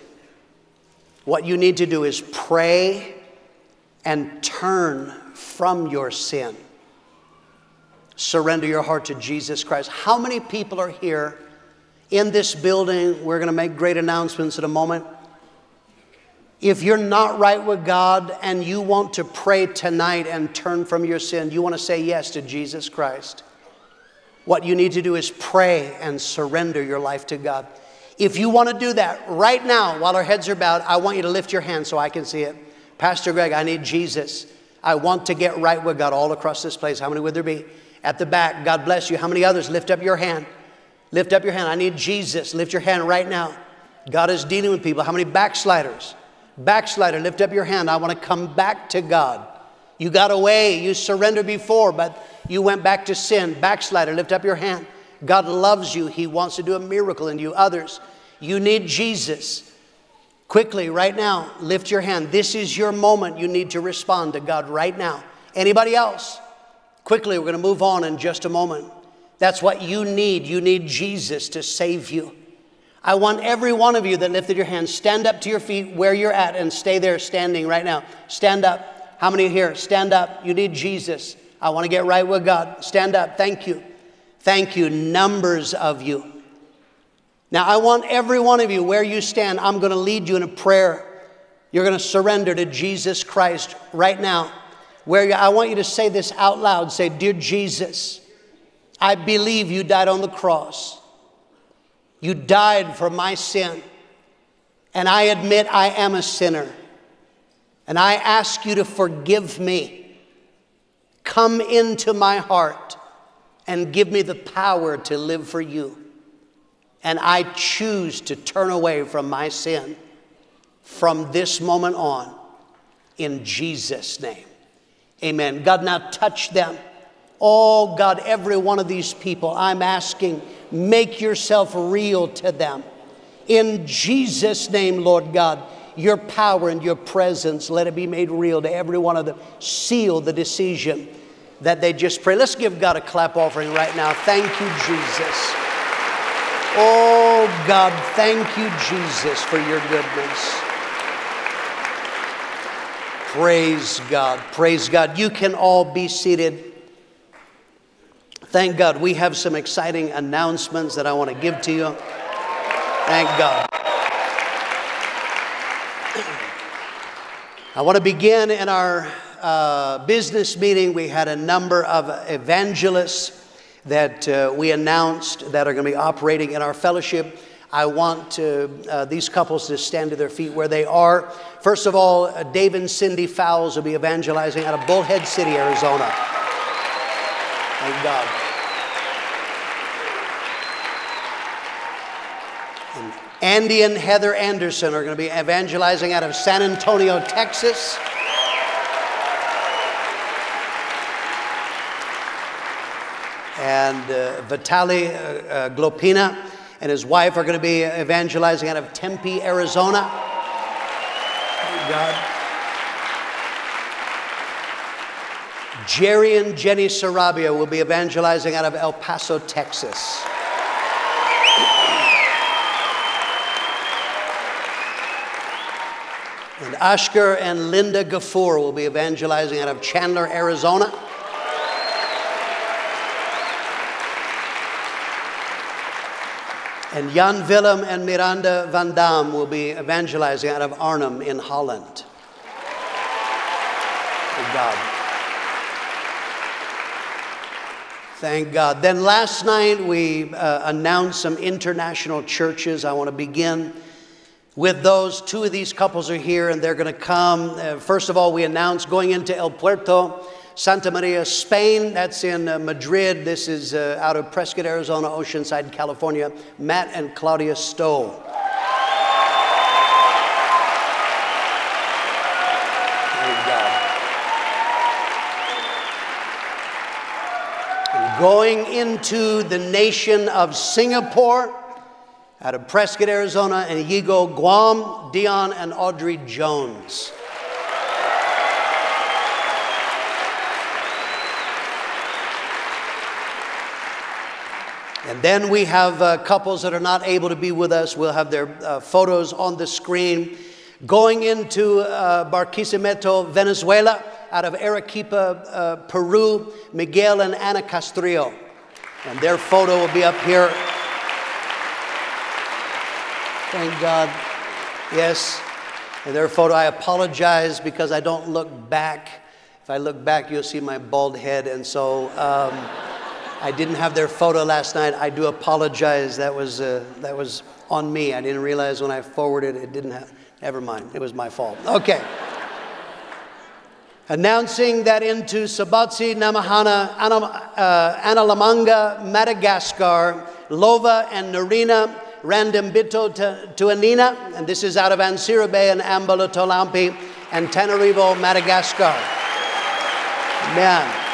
What you need to do is pray and turn from your sin. Surrender your heart to Jesus Christ. How many people are here in this building? We're going to make great announcements in a moment. If you're not right with God and you want to pray tonight and turn from your sin, you want to say yes to Jesus Christ. What you need to do is pray and surrender your life to God. If you want to do that right now, while our heads are bowed, I want you to lift your hand so I can see it. Pastor Greg, I need Jesus. I want to get right with God all across this place. How many would there be? At the back, God bless you. How many others? Lift up your hand. Lift up your hand. I need Jesus. Lift your hand right now. God is dealing with people. How many backsliders? Backslider, lift up your hand. I want to come back to God. You got away, you surrendered before, but you went back to sin. Backslider, lift up your hand. God loves you. He wants to do a miracle in you. Others, you need Jesus. Quickly, right now, lift your hand. This is your moment. You need to respond to God right now. Anybody else? Quickly, we're going to move on in just a moment. That's what you need. You need Jesus to save you. I want every one of you that lifted your hand, stand up to your feet where you're at and stay there standing right now. Stand up. How many here? Stand up. You need Jesus. I want to get right with God. Stand up. Thank you. Thank you. Numbers of you. Now, I want every one of you where you stand, I'm going to lead you in a prayer. You're going to surrender to Jesus Christ right now. Where you, I want you to say this out loud. Say, Dear Jesus, I believe you died on the cross. You died for my sin. And I admit I am a sinner. And I ask you to forgive me. Come into my heart and give me the power to live for you. And I choose to turn away from my sin from this moment on in Jesus' name. Amen. God, now touch them. Oh, God, every one of these people, I'm asking, make yourself real to them. In Jesus' name, Lord God, your power and your presence, let it be made real to every one of them. Seal the decision that they just pray. Let's give God a clap offering right now. Thank you, Jesus. Oh, God, thank you, Jesus, for your goodness. Praise God. Praise God. You can all be seated. Thank God. We have some exciting announcements that I want to give to you. Thank God. I want to begin in our uh, business meeting. We had a number of evangelists that uh, we announced that are going to be operating in our fellowship. I want uh, these couples to stand to their feet where they are. First of all, uh, Dave and Cindy Fowles will be evangelizing out of Bullhead City, Arizona. Thank God. And Andy and Heather Anderson are going to be evangelizing out of San Antonio, Texas. And uh, Vitali uh, uh, Glopina and his wife are going to be evangelizing out of Tempe, Arizona. Thank God. Jerry and Jenny Sarabia will be evangelizing out of El Paso, Texas. And Ashker and Linda Gafour will be evangelizing out of Chandler, Arizona. And Jan Willem and Miranda van Dam will be evangelizing out of Arnhem in Holland. Thank God. Thank God. Then last night we uh, announced some international churches. I want to begin with those. Two of these couples are here and they're going to come. Uh, first of all, we announced going into El Puerto Santa Maria, Spain. That's in uh, Madrid. This is uh, out of Prescott, Arizona, Oceanside, California. Matt and Claudia Stowe. Going into the nation of Singapore out of Prescott, Arizona, and Yigo Guam, Dion and Audrey Jones. And then we have uh, couples that are not able to be with us. We'll have their uh, photos on the screen. Going into uh, Barquisimeto, Venezuela, out of Arequipa, uh, Peru, Miguel and Ana Castrillo. And their photo will be up here. Thank God. Yes. And their photo, I apologize because I don't look back. If I look back, you'll see my bald head. And so um, I didn't have their photo last night. I do apologize. That was, uh, that was on me. I didn't realize when I forwarded it, didn't have. Never mind. It was my fault. Okay. Announcing that into Sabatsi, Namahana, uh, Analamanga, Madagascar, Lova, and Narina, Randambito Tuanina, and this is out of Antsirabe and Ambalatolampi, and Tanarivo, Madagascar. Amen.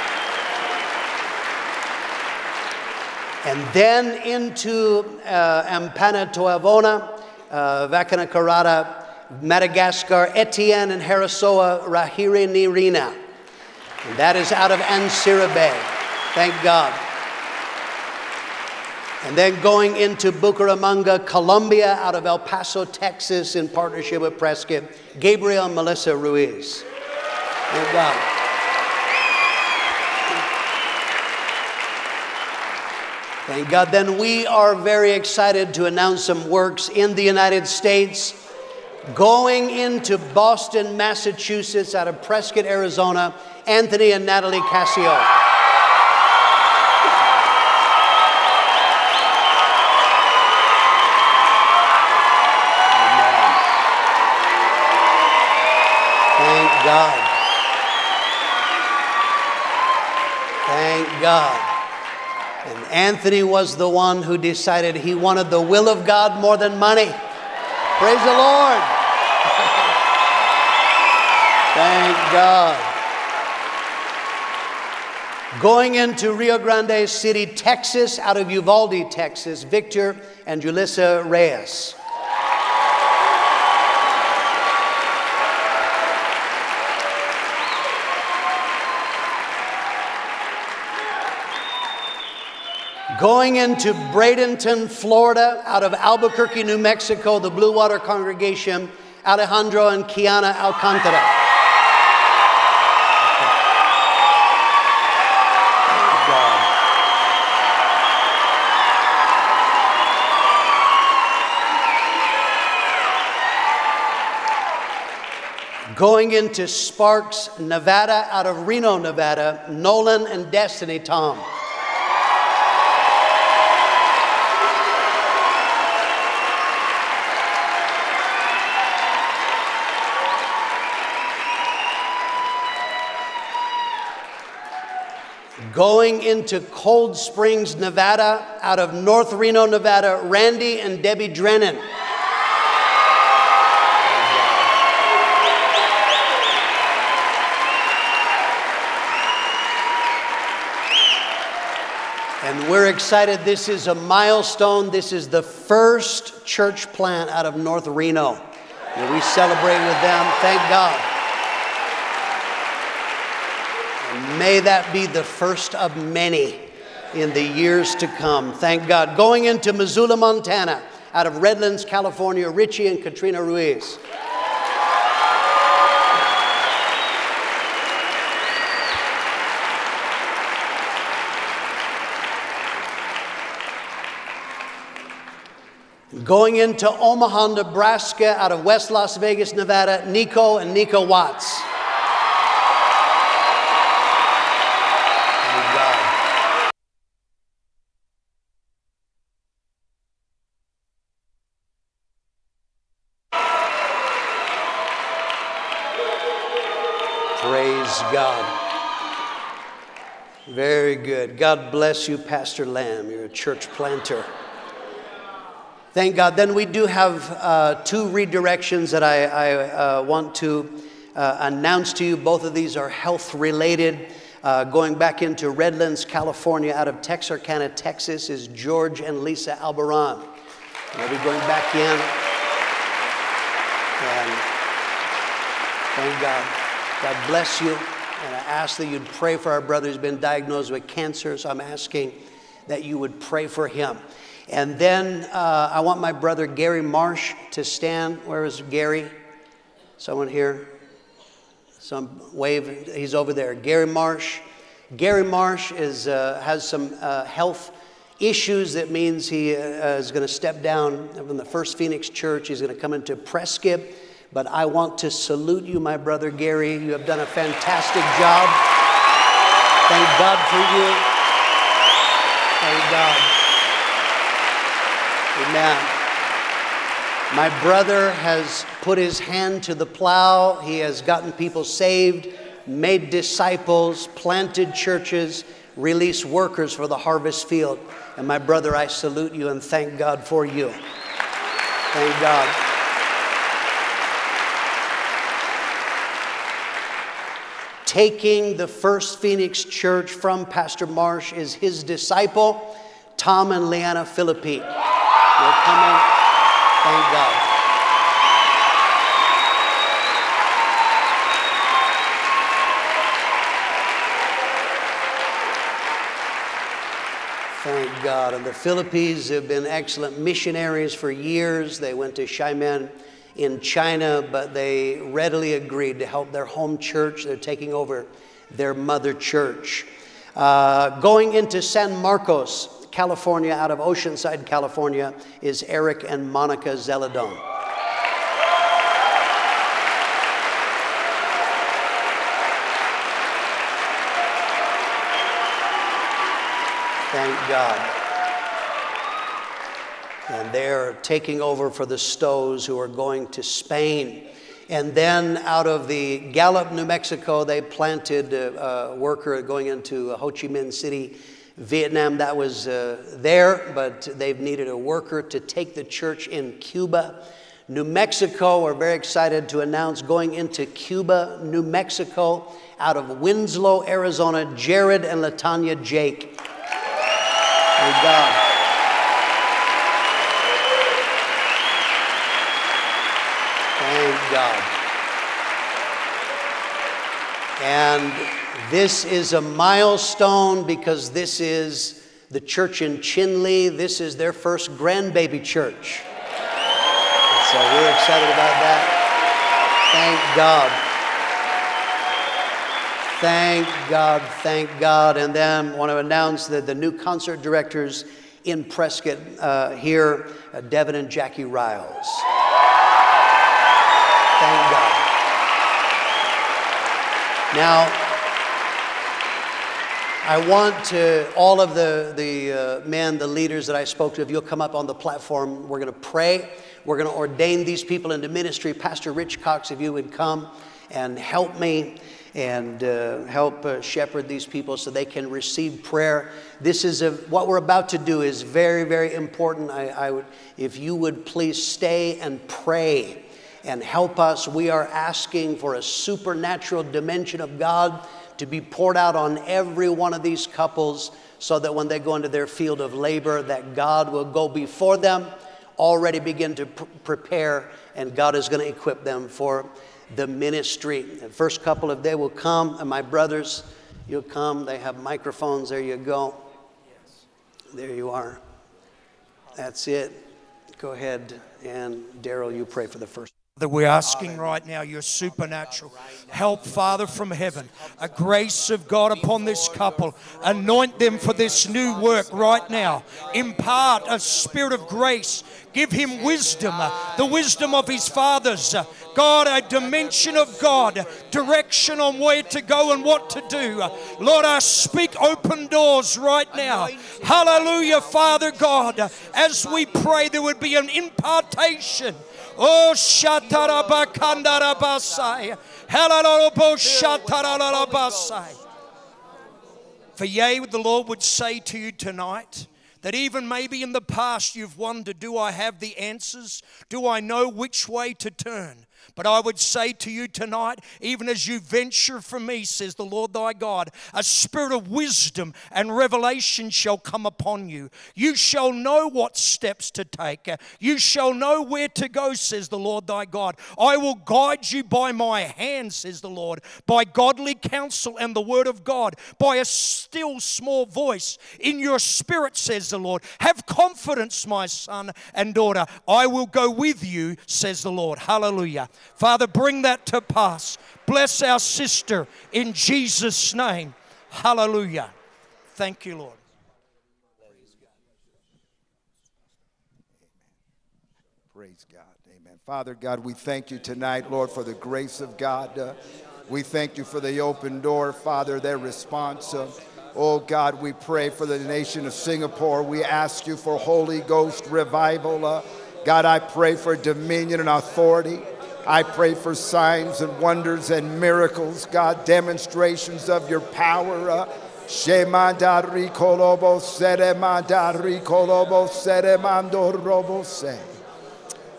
And then into uh, Ampana Toavona, uh, Vakinankaratra, Madagascar, Etienne and Harasoa, Rahiri Nirina. And that is out of Antsirabe. Thank God. And then going into Bucaramanga, Colombia, out of El Paso, Texas, in partnership with Prescott, Gabriel Melissa Ruiz. Thank God. Thank God. Then we are very excited to announce some works in the United States. Going into Boston, Massachusetts, out of Prescott, Arizona, Anthony and Natalie Cassio. Thank God. Thank God. Anthony was the one who decided he wanted the will of God more than money. Praise the Lord. <laughs> Thank God. Going into Rio Grande City, Texas, out of Uvalde, Texas, Victor and Julissa Reyes. Going into Bradenton, Florida, out of Albuquerque, New Mexico, the Blue Water Congregation, Alejandro and Kiana Alcantara. Going into Sparks, Nevada, out of Reno, Nevada, Nolan and Destiny Tom. Going into Cold Springs, Nevada, out of North Reno, Nevada, Randy and Debbie Drennan. And we're excited. This is a milestone. This is the first church plant out of North Reno. And we celebrate with them. Thank God. May that be the first of many in the years to come. Thank God. Going into Missoula, Montana, out of Redlands, California, Richie and Katrina Ruiz. Going into Omaha, Nebraska, out of West Las Vegas, Nevada, Nico and Nico Watts. Very good. God bless you, Pastor Lamb. You're a church planter. Thank God. Then we do have uh, two redirections that I, I uh, want to uh, announce to you. Both of these are health related. Uh, going back into Redlands, California, out of Texarkana, Texas, is George and Lisa Albaran. They'll be going back in. And thank God. God bless you. And I ask that you'd pray for our brother who's been diagnosed with cancer. So I'm asking that you would pray for him. And then uh, I want my brother Gary Marsh to stand. Where is Gary? Someone here? Some wave. He's over there. Gary Marsh. Gary Marsh is, uh, has some uh, health issues. That means he uh, is going to step down from the First Phoenix Church. He's going to come into Prescott. But I want to salute you, my brother Gary. You have done a fantastic job. Thank God for you. Thank God. Amen. My brother has put his hand to the plow. He has gotten people saved, made disciples, planted churches, released workers for the harvest field. And my brother, I salute you and thank God for you. Thank God. Taking the First Phoenix Church from Pastor Marsh is his disciple, Tom and Leanna Philippi. They're coming. Thank God. Thank God. And the Philippis have been excellent missionaries for years. They went to Xiamen in China, but they readily agreed to help their home church. They're taking over their mother church. Uh, going into San Marcos, California, out of Oceanside, California, is Eric and Monica Zeladon. Thank God. And they're taking over for the Stows who are going to Spain. And then out of the Gallup, New Mexico, they planted a, a worker going into Ho Chi Minh City, Vietnam that was uh, there, but they've needed a worker to take the church in Cuba. New Mexico, we're very excited to announce going into Cuba, New Mexico, out of Winslow, Arizona, Jared and Latanya Jake. Thank God. Thank God. And this is a milestone because this is the church in Chinle. This is their first grandbaby church. And so we're excited about that. Thank God. Thank God, thank God. And then I want to announce that the new concert directors in Prescott uh, here, uh, Devin and Jackie Riles. Thank God. Now, I want to, all of the, the uh, men, the leaders that I spoke to, if you'll come up on the platform, we're going to pray. We're going to ordain these people into ministry. Pastor Rich Cox, if you would come and help me and uh, help uh, shepherd these people so they can receive prayer. This is a, what we're about to do is very, very important. I, I would, if you would please stay and pray and help us. We are asking for a supernatural dimension of God to be poured out on every one of these couples so that when they go into their field of labor that God will go before them, already begin to pr- prepare and God is going to equip them for the ministry. The first couple of they will come and my brothers, you'll come. They have microphones. There you go. There you are. That's it. Go ahead and Daryl, you pray for the first. That we're asking right now your supernatural help, Father, from heaven, a grace of God upon this couple. Anoint them for this new work right now. Impart a spirit of grace. Give him wisdom, the wisdom of his fathers. God, a dimension of God, direction on where to go and what to do. Lord, I speak open doors right now. Hallelujah, Father God. As we pray, there would be an impartation Oh, Shatarabakandarabasai. Halalabo Shatarabasai. For yea, the Lord would say to you tonight that even maybe in the past you've wondered, do I have the answers? Do I know which way to turn? But I would say to you tonight, even as you venture from me, says the Lord thy God, a spirit of wisdom and revelation shall come upon you. You shall know what steps to take. You shall know where to go, says the Lord thy God. I will guide you by my hand, says the Lord, by godly counsel and the word of God, by a still small voice in your spirit, says the Lord. Have confidence, my son and daughter. I will go with you, says the Lord. Hallelujah. Father, bring that to pass. Bless our sister in Jesus' name. Hallelujah. Thank you, Lord. Praise God. Amen. Father God, we thank you tonight, Lord, for the grace of God. Uh, we thank you for the open door, Father, their response. Uh, oh God, we pray for the nation of Singapore. We ask you for Holy Ghost revival. Uh, God, I pray for dominion and authority. I pray for signs and wonders and miracles, God, demonstrations of your power. Uh.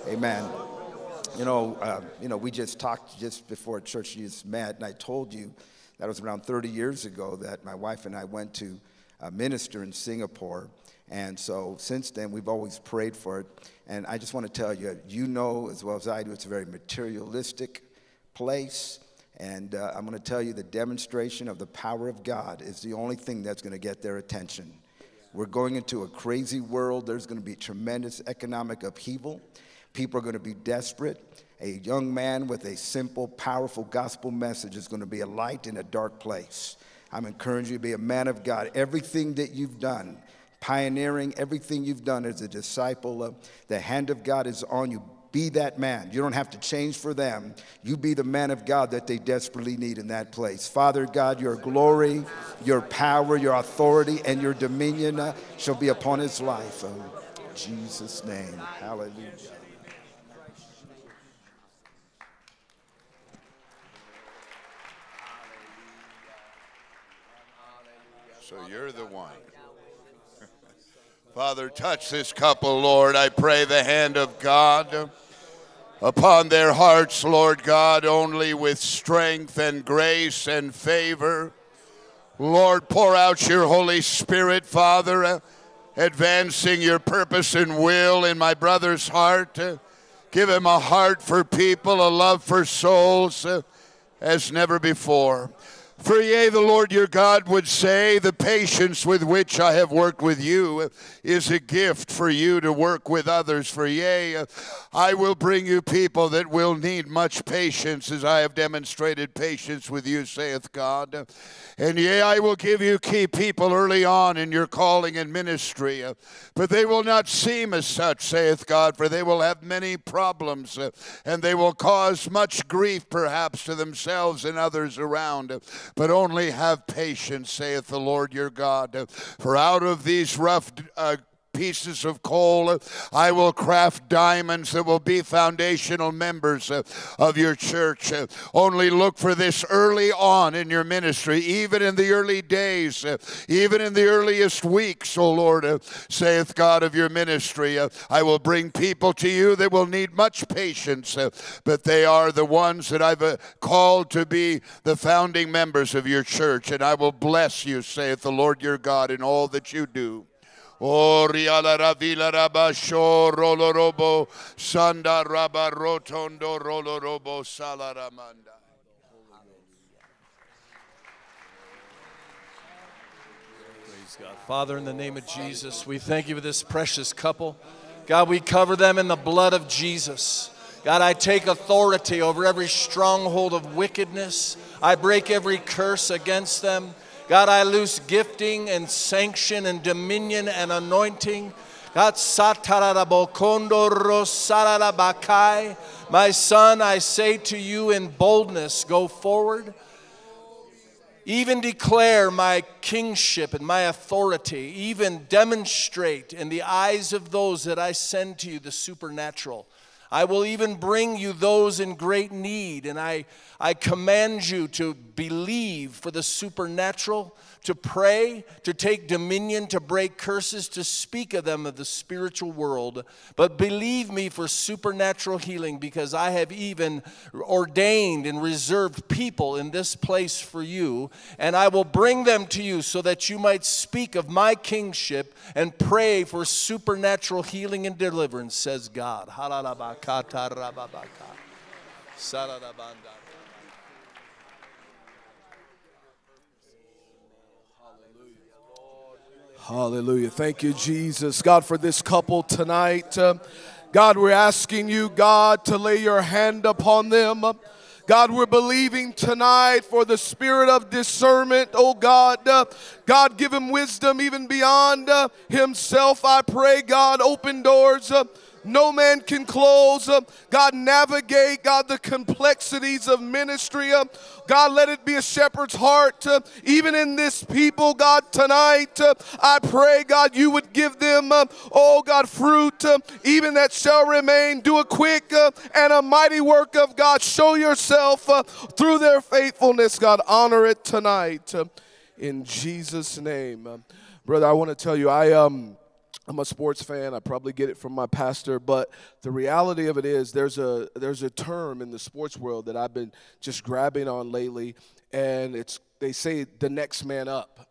Amen. You know, uh, you know, we just talked just before church just met, and I told you that was around 30 years ago that my wife and I went to uh, minister in Singapore. And so since then, we've always prayed for it. And I just want to tell you, you know as well as I do, it's a very materialistic place. And uh, I'm going to tell you the demonstration of the power of God is the only thing that's going to get their attention. We're going into a crazy world. There's going to be tremendous economic upheaval. People are going to be desperate. A young man with a simple, powerful gospel message is going to be a light in a dark place. I'm encouraging you to be a man of God. Everything that you've done, pioneering everything you've done as a disciple of the hand of God is on you. Be that man. You don't have to change for them. You be the man of God that they desperately need in that place. Father God, your glory, your power, your authority, and your dominion uh, shall be upon his life. In Jesus' name. Hallelujah. So you're the one. Father, touch this couple, Lord. I pray the hand of God upon their hearts, Lord God, only with strength and grace and favor. Lord, pour out your Holy Spirit, Father, advancing your purpose and will in my brother's heart. Give him a heart for people, a love for souls as never before. For yea, the Lord your God would say, The patience with which I have worked with you is a gift for you to work with others. For yea, I will bring you people that will need much patience as I have demonstrated patience with you, saith God. And yea, I will give you key people early on in your calling and ministry, but they will not seem as such, saith God, for they will have many problems, and they will cause much grief perhaps to themselves and others around but only have patience, saith the Lord your God. For out of these rough uh, pieces of coal. I will craft diamonds that will be foundational members uh, of your church. Uh, only look for this early on in your ministry, even in the early days, uh, even in the earliest weeks, O Lord, saith God of your ministry. I will bring people to you that will need much patience, but they are the ones that I've called to be the founding members of your church, and I will bless you, saith the Lord your God, in all that you do. Oriala ravila rabasho rolo robo sanda raba rotondo rolo robo salaramanda. Praise God. Father, in the name of Jesus, we thank you for this precious couple. God, we cover them in the blood of Jesus. God, I take authority over every stronghold of wickedness. I break every curse against them. God, I loose gifting and sanction and dominion and anointing. God. My son, I say to you in boldness, go forward. Even declare my kingship and my authority. Even demonstrate in the eyes of those that I send to you the supernatural. I will even bring you those in great need. And I, I command you to believe for the supernatural, to pray, to take dominion, to break curses, to speak of them of the spiritual world. But believe me for supernatural healing because I have even ordained and reserved people in this place for you. And I will bring them to you so that you might speak of my kingship and pray for supernatural healing and deliverance, says God. Hallelujah. Thank you, Jesus. God, for this couple tonight. Uh, God, we're asking you, God, to lay your hand upon them. God, we're believing tonight for the spirit of discernment, oh God. Uh, God, give him wisdom even beyond uh, himself. I pray, God, open doors. No man can close. God, navigate, God, the complexities of ministry. Uh, God, let it be a shepherd's heart, uh, even in this people, God, tonight. Uh, I pray, God, you would give them, uh, oh God, fruit, uh, even that shall remain. Do a quick uh, and a mighty work of God. Show yourself through their faithfulness, God. Honor it tonight. in Jesus' name. Brother, I want to tell you, I um I'm a sports fan. I probably get it from my pastor, but the reality of it is there's a there's a term in the sports world that I've been just grabbing on lately and it's they say the next man up.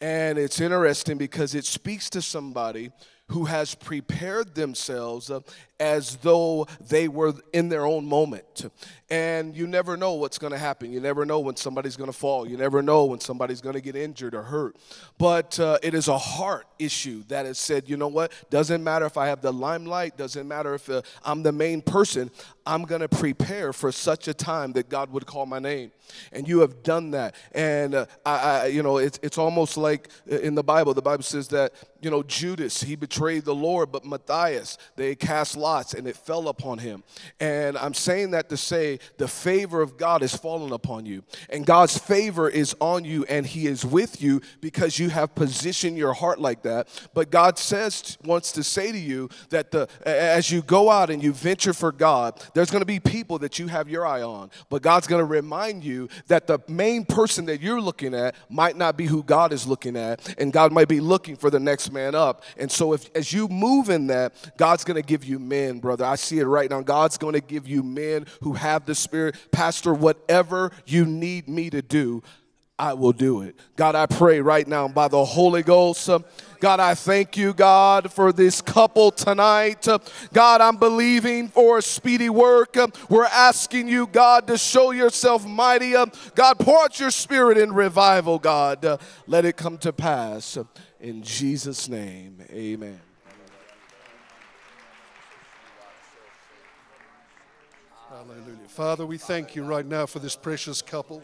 And it's interesting because it speaks to somebody who has prepared themselves uh, as though they were in their own moment. And you never know what's going to happen. You never know when somebody's going to fall. You never know when somebody's going to get injured or hurt. But uh, it is a heart issue that has said, you know what? Doesn't matter if I have the limelight, doesn't matter if uh, I'm the main person. I'm going to prepare for such a time that God would call my name. And you have done that. And uh, I, I, you know, it's, it's almost like uh, in the Bible, the Bible says that, you know, Judas, he betrayed the Lord, but Matthias, they cast lots and it fell upon him. And I'm saying that to say the favor of God is fallen upon you. And God's favor is on you and he is with you because you have positioned your heart like that. But God says, wants to say to you that the, as you go out and you venture for God, there's going to be people that you have your eye on. But God's going to remind you that the main person that you're looking at might not be who God is looking at. And God might be looking for the next man up. And so if as you move in that, God's going to give you men, brother. I see it right now. God's going to give you men who have the Spirit. Pastor, whatever you need me to do, I will do it. God, I pray right now by the Holy Ghost. God, I thank you, God, for this couple tonight. God, I'm believing for a speedy work. We're asking you, God, to show yourself mighty. God, pour out your spirit in revival, God. Let it come to pass. In Jesus' name, amen. Hallelujah. Father, we thank you right now for this precious couple.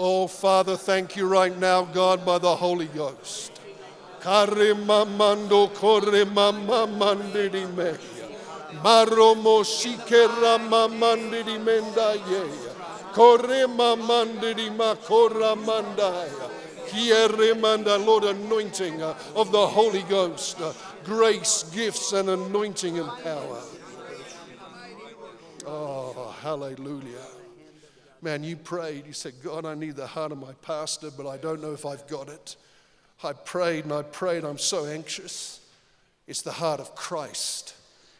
Oh, Father, thank you right now, God, by the Holy Ghost. Karimamando koremamamandidi meya. Maromo shikeramamandidi mendayeya. Koremamandidi makoramandaya. Kieremanda, Lord, anointing uh, of the Holy Ghost, uh, grace, gifts, and anointing and power. Oh, hallelujah. Man, you prayed. You said, God, I need the heart of my pastor, but I don't know if I've got it. I prayed and I prayed. I'm so anxious. It's the heart of Christ.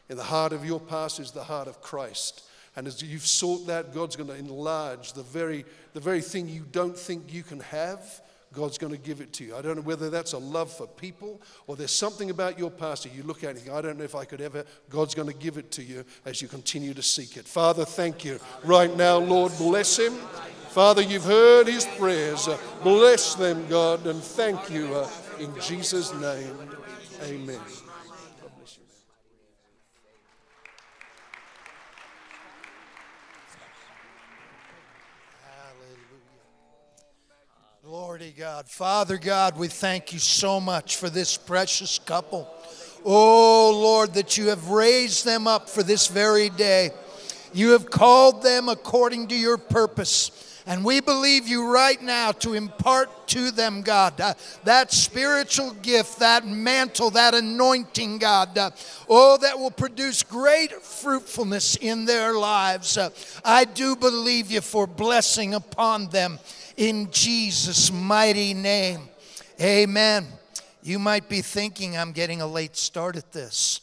In the heart of your pastor is the heart of Christ. And as you've sought that, God's going to enlarge the very, the very thing you don't think you can have. God's going to give it to you. I don't know whether that's a love for people or there's something about your pastor you look at think, I don't know if I could ever. God's going to give it to you as you continue to seek it. Father, thank you. Right now, Lord, bless him. Father, you've heard his prayers. Bless them, God, and thank you uh, in Jesus' name. Amen. Glory to God. Father God, we thank you so much for this precious couple. Oh, Lord, that you have raised them up for this very day. You have called them according to your purpose. And we believe you right now to impart to them, God, uh, that spiritual gift, that mantle, that anointing, God, uh, oh, that will produce great fruitfulness in their lives. Uh, I do believe you for blessing upon them in Jesus' mighty name. Amen. You might be thinking, I'm getting a late start at this.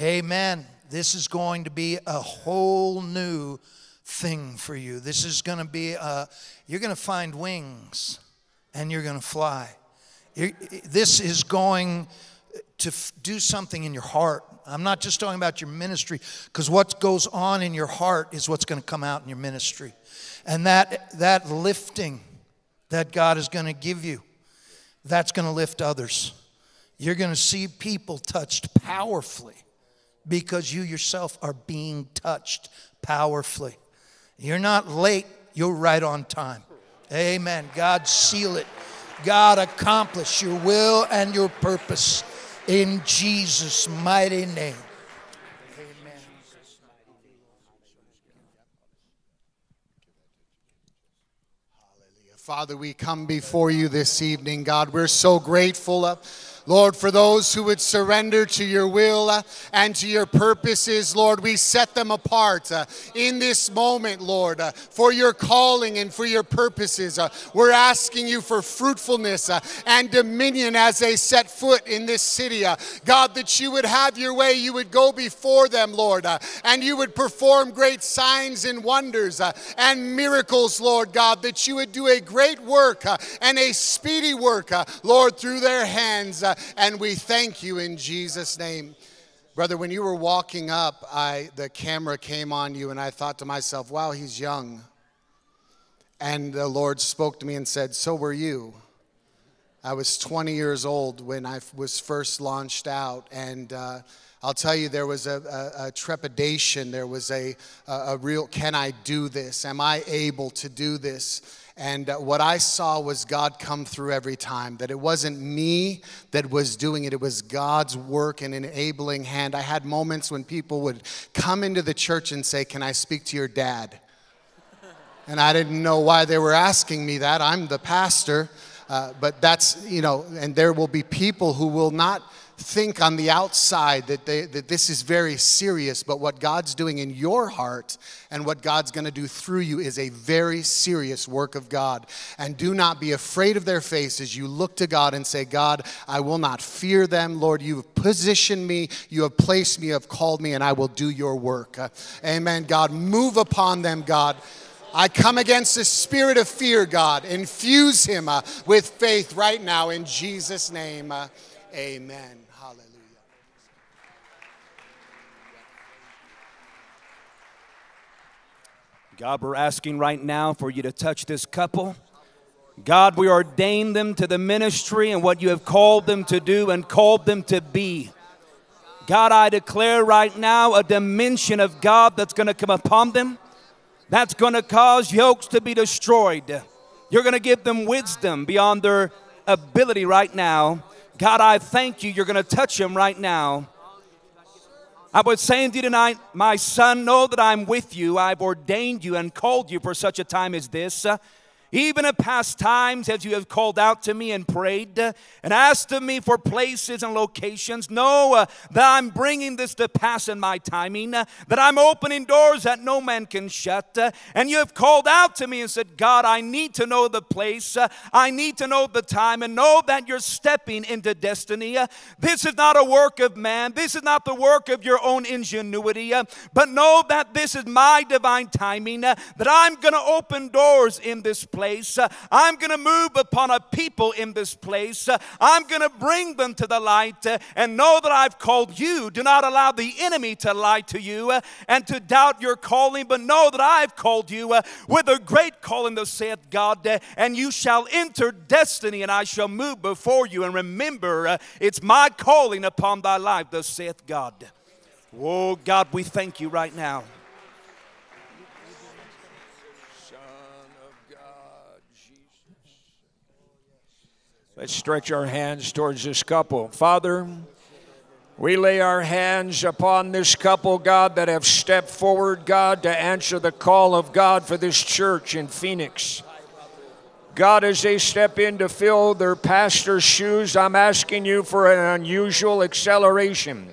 Amen. This is going to be a whole new thing for you. This is going to be, a, you're going to find wings and you're going to fly. This is going to do something in your heart. I'm not just talking about your ministry, because what goes on in your heart is what's going to come out in your ministry. And that, that lifting that God is going to give you, that's going to lift others. You're going to see people touched powerfully because you yourself are being touched powerfully. You're not late, you're right on time. Amen. God seal it. God accomplish your will and your purpose in Jesus' mighty name. Father, we come before you this evening, God. We're so grateful. Uh, Lord, for those who would surrender to your will uh, and to your purposes, Lord, we set them apart uh, in this moment, Lord, uh, for your calling and for your purposes. Uh, we're asking you for fruitfulness uh, and dominion as they set foot in this city. Uh, God, that you would have your way, you would go before them, Lord, and you would perform great signs and wonders and miracles, Lord God, that you would do a great work and a speedy work, Lord, through their hands and we thank you in Jesus' name. Brother, when you were walking up, I, the camera came on you, and I thought to myself, wow, he's young. And the Lord spoke to me and said, So were you. I was 20 years old when I was first launched out, and uh, I'll tell you, there was a, a, a trepidation. There was a, a, real, can I do this? Am I able to do this? And uh, what I saw was God come through every time, that it wasn't me that was doing it, it was God's work and enabling hand. I had moments when people would come into the church and say, Can I speak to your dad? And I didn't know why they were asking me that. I'm the pastor. Uh, but that's, you know, and there will be people who will not think on the outside that, they, that this is very serious, but what God's doing in your heart and what God's going to do through you is a very serious work of God. And do not be afraid of their faces. You look to God and say, God, I will not fear them. Lord, you have positioned me, you have placed me, you have called me, and I will do your work. Uh, amen. God, move upon them, God. I come against the spirit of fear, God. Infuse him uh, with faith right now in Jesus' name. Uh, amen. God, we're asking right now for you to touch this couple. God, we ordain them to the ministry and what you have called them to do and called them to be. God, I declare right now a dimension of God that's going to come upon them, that's going to cause yokes to be destroyed. You're going to give them wisdom beyond their ability right now. God, I thank you. You're going to touch them right now. I was saying to you tonight, my son, know that I'm with you. I've ordained you and called you for such a time as this. Even in past times, as you have called out to me and prayed uh, and asked of me for places and locations, know uh, that I'm bringing this to pass in my timing, uh, that I'm opening doors that no man can shut. Uh, and you have called out to me and said, God, I need to know the place, uh, I need to know the time, and know that you're stepping into destiny. Uh, this is not a work of man, this is not the work of your own ingenuity, but know that this is my divine timing, that I'm going to open doors in this place place. I'm going to move upon a people in this place. I'm going to bring them to the light and know that I've called you. Do not allow the enemy to lie to you and to doubt your calling, but know that I've called you with a great calling, thus saith God, and you shall enter destiny, and I shall move before you. And remember, it's my calling upon thy life, thus saith God. Oh, God, we thank you right now. Let's stretch our hands towards this couple. Father, We lay our hands upon this couple, God, that have stepped forward, God, to answer the call of God for this church in Phoenix. God, as they step in to fill their pastor's shoes, I'm asking you for an unusual acceleration.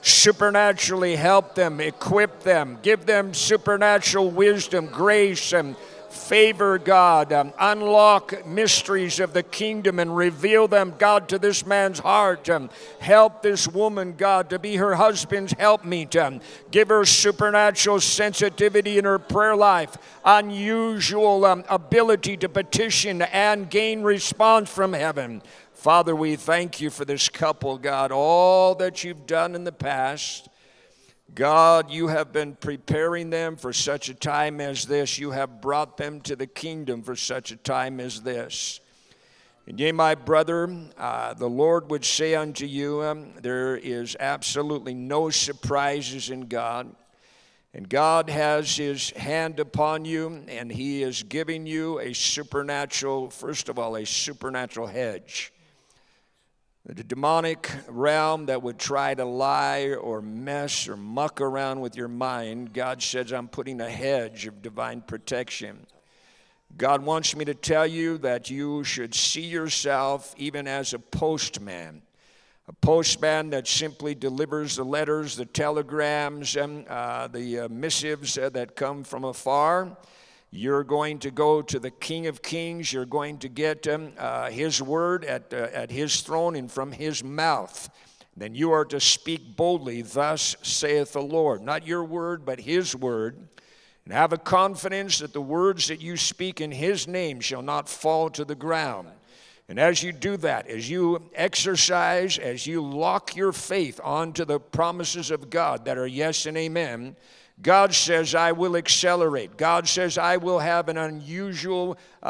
Supernaturally help them, equip them, give them supernatural wisdom, grace, and favor, God. Um, unlock mysteries of the kingdom and reveal them, God, to this man's heart. Um, help this woman, God, to be her husband's helpmeet. Um, give her supernatural sensitivity in her prayer life, unusual um, ability to petition and gain response from heaven. Father, we thank you for this couple, God, all that you've done in the past. God, you have been preparing them for such a time as this. You have brought them to the kingdom for such a time as this. And yea, my brother, uh, the Lord would say unto you, um, there is absolutely no surprises in God. And God has His hand upon you, and He is giving you a supernatural, first of all, a supernatural hedge the demonic realm that would try to lie or mess or muck around with your mind, God says, I'm putting a hedge of divine protection. God wants me to tell you that you should see yourself even as a postman. A postman that simply delivers the letters, the telegrams, and uh, the uh, missives uh, that come from afar. You're going to go to the King of Kings. You're going to get um, uh, His word at, uh, at His throne and from His mouth. Then you are to speak boldly, Thus saith the Lord. Not your word, but His word. And have a confidence that the words that you speak in His name shall not fall to the ground. And as you do that, as you exercise, as you lock your faith onto the promises of God that are yes and amen, God says, I will accelerate. God says, I will have an unusual uh,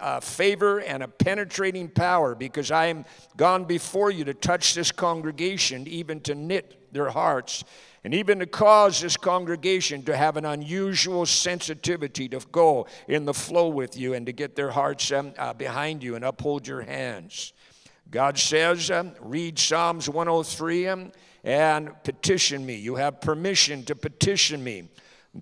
uh, favor and a penetrating power because I am gone before you to touch this congregation, even to knit their hearts, and even to cause this congregation to have an unusual sensitivity to go in the flow with you and to get their hearts um, uh, behind you and uphold your hands. God says, um, read Psalms 103. Um, and petition me. You have permission to petition me.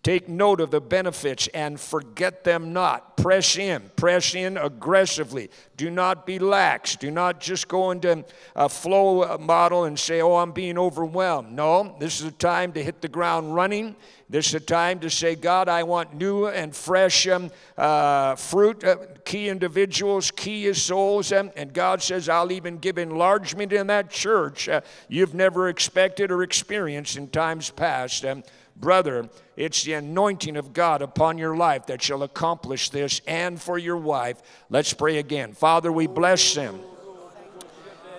Take note of the benefits and forget them not. Press in, press in aggressively. Do not be lax. Do not just go into a flow model and say, Oh, I'm being overwhelmed. No, this is a time to hit the ground running. This is a time to say, God, I want new and fresh um, uh, fruit, uh, key individuals, key souls. Um, and God says, I'll even give enlargement in that church uh, you've never expected or experienced in times past. Um, Brother, it's the anointing of God upon your life that shall accomplish this and for your wife. Let's pray again. Father, we bless them.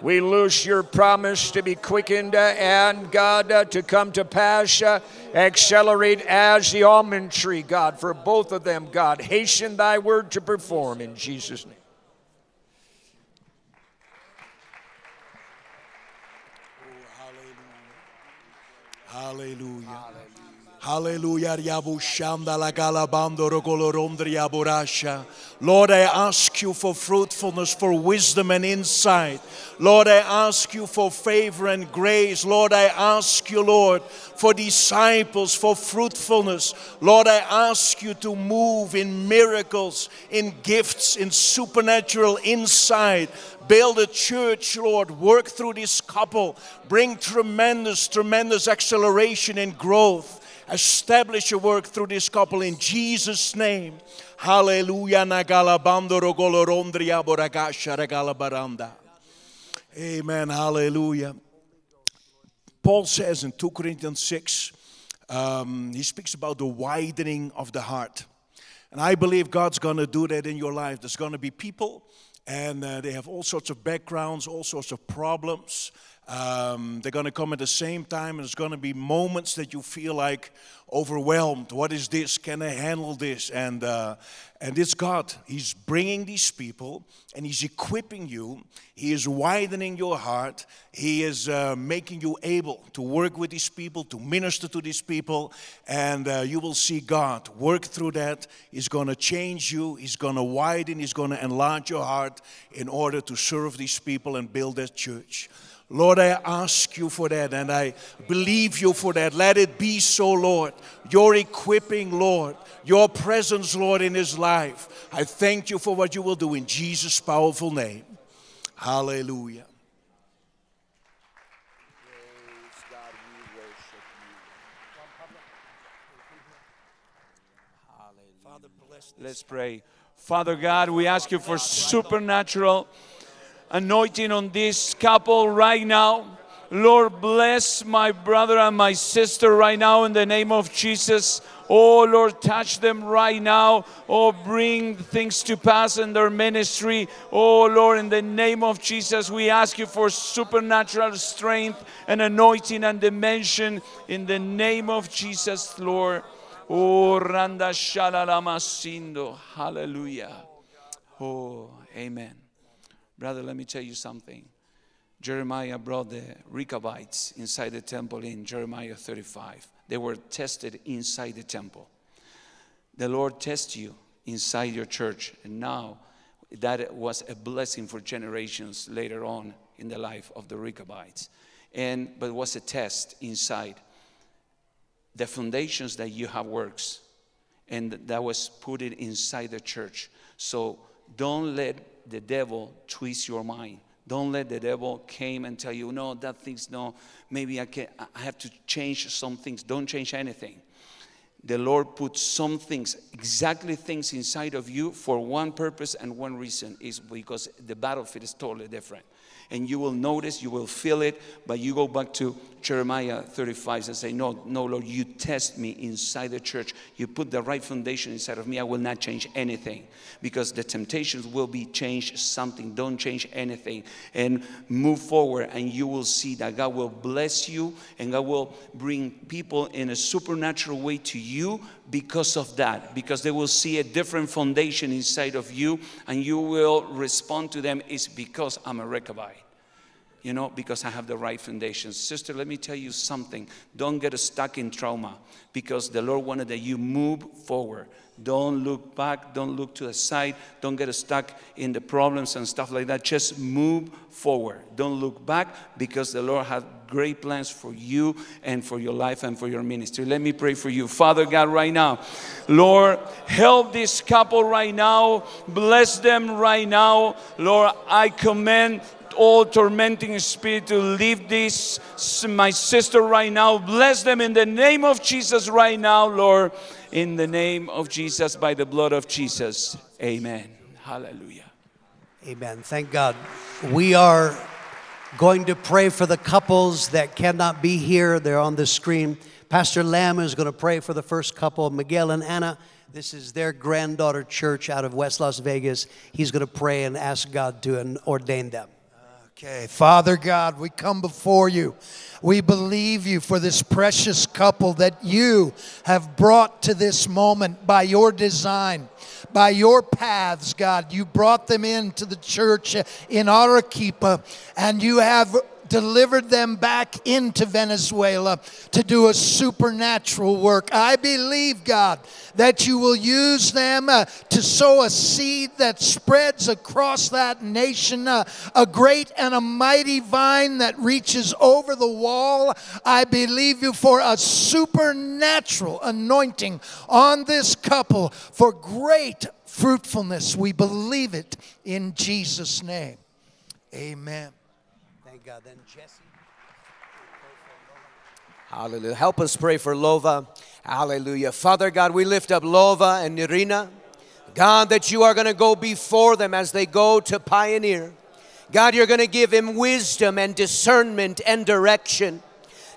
We loose your promise to be quickened and, God, to come to pass. Accelerate as the almond tree, God, for both of them, God. Hasten thy word to perform in Jesus' name. Oh, hallelujah. Hallelujah. Lord, I ask you for fruitfulness, for wisdom and insight. Lord, I ask you for favor and grace. Lord, I ask you, Lord, for disciples, for fruitfulness. Lord, I ask you to move in miracles, in gifts, in supernatural insight. Build a church, Lord. Work through this couple. Bring tremendous, tremendous acceleration and growth establish your work through this couple in Jesus' name. Hallelujah. Amen. Hallelujah. Paul says in 2 Corinthians 6, um, he speaks about the widening of the heart. And I believe God's going to do that in your life. There's going to be people, and uh, they have all sorts of backgrounds, all sorts of problems. Um, they're going to come at the same time, and there's going to be moments that you feel like overwhelmed. What is this? Can I handle this? And uh, and it's God. He's bringing these people, and He's equipping you. He is widening your heart. He is uh, making you able to work with these people, to minister to these people, and uh, you will see God work through that. He's going to change you. He's going to widen. He's going to enlarge your heart in order to serve these people and build that church. Lord, I ask you for that and I believe you for that. Let it be so, Lord. Your equipping, Lord. Your presence, Lord, in his life. I thank you for what you will do in Jesus' powerful name. Hallelujah. Let's pray. Father God, we ask you for supernatural anointing on this couple right now. Lord, bless my brother and my sister right now in the name of Jesus. Oh, Lord, touch them right now. Oh, bring things to pass in their ministry. Oh, Lord, in the name of Jesus, we ask you for supernatural strength and anointing and dimension in the name of Jesus, Lord. Oh, Randa Shalalamasindo. Hallelujah. Oh, amen. Brother, let me tell you something. Jeremiah brought the Rechabites inside the temple in Jeremiah 35. They were tested inside the temple. The Lord tests you inside your church, and now that was a blessing for generations later on in the life of the Rechabites. And but it was a test inside the foundations that you have works and that was put it inside the church so don't let the devil twist your mind. Don't let the devil came and tell you no that thing's no maybe i can i have to change some things. Don't change anything. The lord put some things exactly things inside of you for one purpose and one reason is because the battlefield is totally different and you will notice, you will feel it, but you go back to Jeremiah 35 and say, No, no, Lord, you test me inside the church. You put the right foundation inside of me. I will not change anything because the temptations will be changed something. Don't change anything and move forward, and you will see that God will bless you and God will bring people in a supernatural way to you because of that, because they will see a different foundation inside of you and you will respond to them. It's because I'm a Rechabite. You know, because I have the right foundations. Sister, let me tell you something. Don't get stuck in trauma because the Lord wanted that you move forward. Don't look back. Don't look to the side. Don't get stuck in the problems and stuff like that. Just move forward. Don't look back because the Lord has great plans for you and for your life and for your ministry. Let me pray for you. Father God, right now, Lord, help this couple right now. Bless them right now. Lord, I commend all tormenting spirit to leave this my sister right now bless them in the name of jesus right now lord in the name of Jesus, by the blood of Jesus. Amen. Hallelujah. Amen. Thank God. We are going to pray for the couples that cannot be here. They're on the screen. Pastor Lamb is going to pray for the first couple, Miguel and Anna. This is their granddaughter church out of West Las Vegas. He's going to pray and ask God to ordain them. Okay, Father God, we come before you. We believe you for this precious couple that you have brought to this moment by your design, by your paths, God. You brought them into the church in Arequipa, and you have delivered them back into Venezuela to do a supernatural work. I believe, God, that you will use them uh, to sow a seed that spreads across that nation, uh, a great and a mighty vine that reaches over the wall. I believe you for a supernatural anointing on this couple for great fruitfulness. We believe it in Jesus' name. Amen. Then Jesse. Hallelujah. Help us pray for Lova. Hallelujah. Father God, we lift up Lova and Nirina. God, that you are going to go before them as they go to pioneer. God, you're going to give him wisdom and discernment and direction.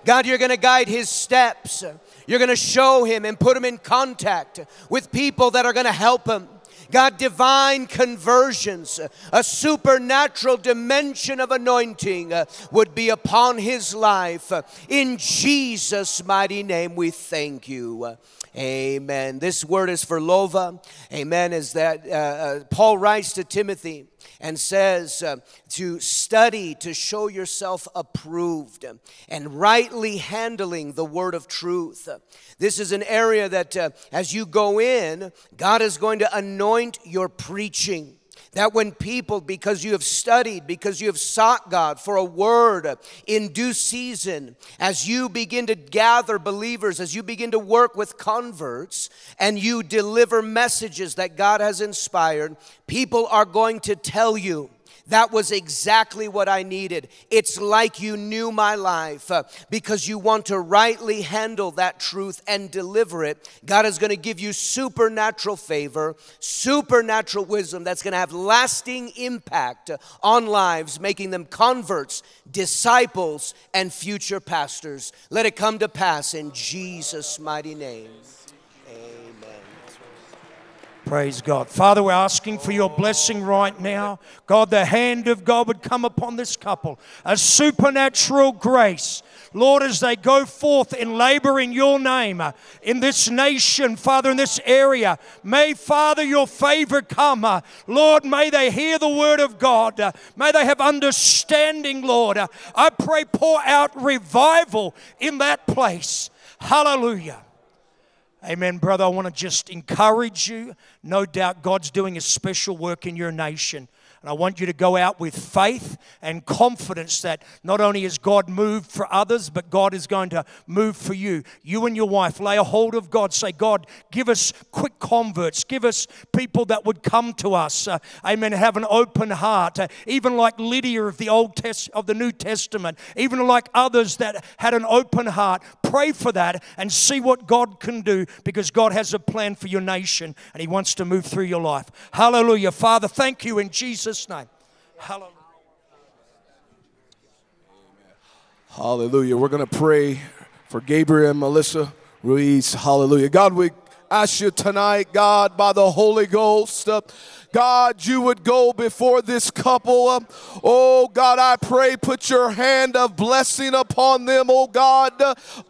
God, you're going to guide his steps. You're going to show him and put him in contact with people that are going to help him. God, divine conversions, a supernatural dimension of anointing uh, would be upon his life. In Jesus' mighty name, we thank you. Amen. This word is for Lova. Amen. Is that uh, uh, Paul writes to Timothy and says uh, to study to show yourself approved and rightly handling the word of truth. This is an area that uh, as you go in, God is going to anoint your preaching. That when people, because you have studied, because you have sought God for a word in due season, as you begin to gather believers, as you begin to work with converts, and you deliver messages that God has inspired, people are going to tell you that was exactly what I needed. It's like you knew my life uh, because you want to rightly handle that truth and deliver it. God is going to give you supernatural favor, supernatural wisdom that's going to have lasting impact on lives, making them converts, disciples, and future pastors. Let it come to pass in Jesus' mighty name. Praise God. Father, we're asking for your blessing right now. God, the hand of God would come upon this couple, a supernatural grace. Lord, as they go forth in labor in your name, uh, in this nation, Father, in this area, may, Father, your favor come. Uh, Lord, may they hear the word of God. Uh, may they have understanding, Lord. I pray, pour out revival in that place. Hallelujah. Amen, brother. I want to just encourage you. No doubt God's doing a special work in your nation. And I want you to go out with faith and confidence that not only has God moved for others, but God is going to move for you. You and your wife lay a hold of God. Say, God, give us quick converts. Give us people that would come to us. Uh, amen. Have an open heart. Uh, even like Lydia of the Old Test of the New Testament. Even like others that had an open heart. Pray for that and see what God can do because God has a plan for your nation and He wants to move through your life. Hallelujah. Father, thank you in Jesus' Name. Hallelujah. Hallelujah. We're going to pray for Gabriel and Melissa Ruiz. Hallelujah. God, we ask you tonight, God, by the Holy Ghost. Uh, God, you would go before this couple. Oh, God, I pray, put your hand of blessing upon them, oh God.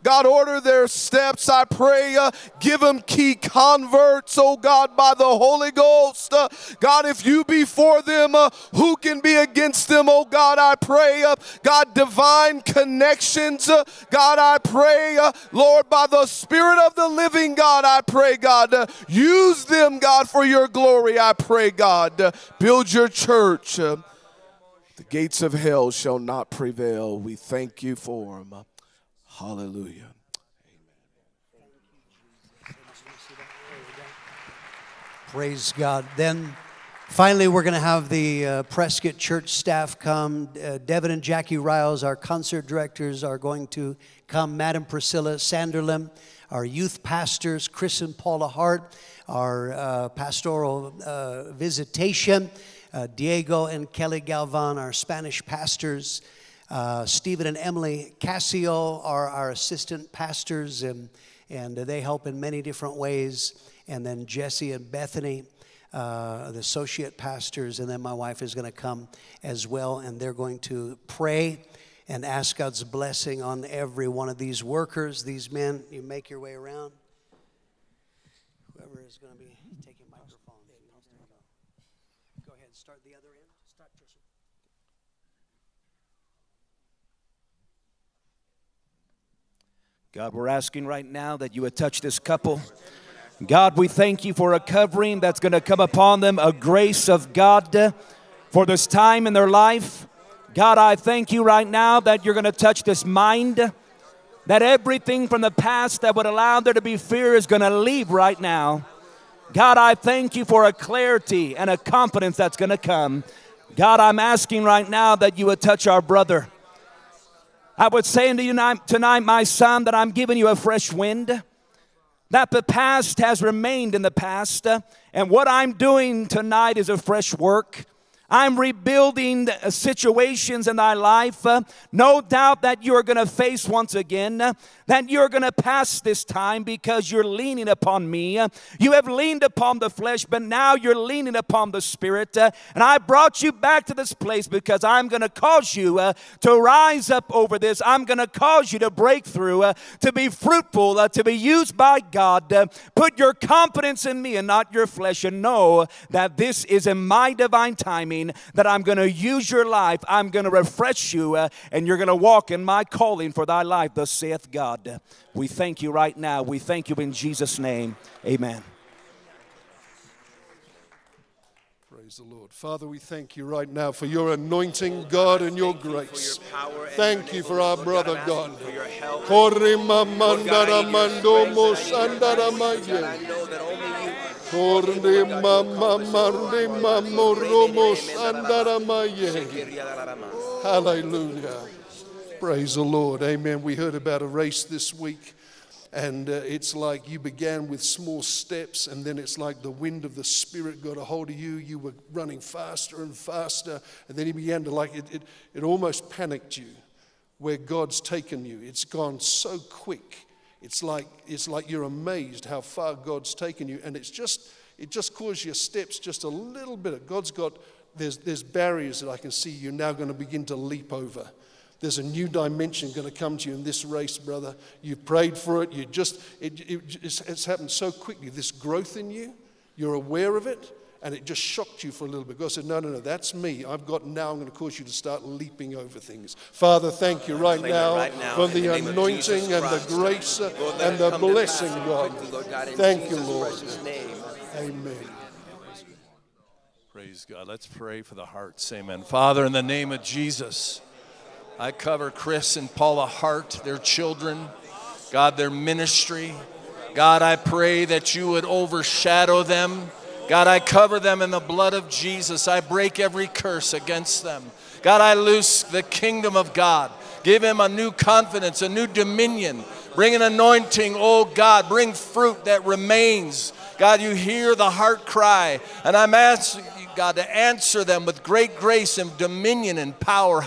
God, order their steps. I pray, uh, give them key converts, oh God, by the Holy Ghost. Uh, God, if you be for them, uh, who can be against them, oh God? I pray, God, divine connections. God, I pray, Lord, by the Spirit of the living God, I pray, God, use them, God, for your glory. I pray, God. Build your church. The gates of hell shall not prevail. We thank you for them. Hallelujah. Praise God. Then finally, we're going to have the uh, Prescott Church staff come. Uh, Devin and Jackie Riles, our concert directors, are going to come. Madam Priscilla Sanderlim, our youth pastors, Chris and Paula Hart our uh, pastoral uh, visitation. Uh, Diego and Kelly Galvan, our Spanish pastors. Uh, Stephen and Emily Cassio are our assistant pastors, and, and they help in many different ways. And then Jesse and Bethany, uh, the associate pastors, and then my wife is going to come as well, and they're going to pray and ask God's blessing on every one of these workers, these men. You make your way around. God, we're asking right now that you would touch this couple. God, we thank you for a covering that's going to come upon them, a grace of God for this time in their life. God, I thank you right now that you're going to touch this mind, that everything from the past that would allow there to be fear is going to leave right now. God, I thank you for a clarity and a confidence that's going to come. God, I'm asking right now that you would touch our brother. I would say unto you tonight, my son, that I'm giving you a fresh wind, that the past has remained in the past, and what I'm doing tonight is a fresh work. I'm rebuilding situations in thy life. Uh, no doubt that you're going to face once again, uh, that you're going to pass this time because you're leaning upon me. Uh, you have leaned upon the flesh, but now you're leaning upon the spirit. Uh, and I brought you back to this place because I'm going to cause you uh, to rise up over this. I'm going to cause you to break through, uh, to be fruitful, to be used by God. put your confidence in me and not your flesh, and know that this is in my divine timing that I'm going to use your life. I'm going to refresh you, uh, and you're going to walk in my calling for thy life, thus saith God. We thank you right now. We thank you in Jesus' name. Amen. Praise the Lord. Father, we thank you right now for your anointing, God, and your grace. Thank you for our brother, God. Korima mandara mandomo sandara maye. Korima mamande mamoromo sandara maye. Hallelujah. Praise the Lord. Amen. We heard about a race this week. And uh, it's like you began with small steps, and then it's like the wind of the Spirit got a hold of you. You were running faster and faster, and then you began to like it, it, it almost panicked you where God's taken you. It's gone so quick. It's like, it's like you're amazed how far God's taken you, and it's just, it just caused your steps just a little bit. Of God's got, there's, there's barriers that I can see you're now going to begin to leap over. There's a new dimension going to come to you in this race, brother. You've prayed for it. You just, it, it, it's, it's happened so quickly. This growth in you, you're aware of it, and it just shocked you for a little bit. God said, No, no, no, that's me. I've got now, I'm going to cause you to start leaping over things. Father, thank you right now, right now for the, the anointing and the grace uh, Lord, and the blessing, God. quickly, Lord God, in Thank you, Lord. name. Amen. Praise God. Let's pray for the hearts. Amen. Father, in the name of Jesus, I cover Chris and Paula Hart, their children, God, their ministry. God, I pray that you would overshadow them. God, I cover them in the blood of Jesus. I break every curse against them. God, I loose the kingdom of God. Give him a new confidence, a new dominion. Bring an anointing, oh God. Bring fruit that remains. God, you hear the heart cry. And I'm asking you, God, to answer them with great grace and dominion and power.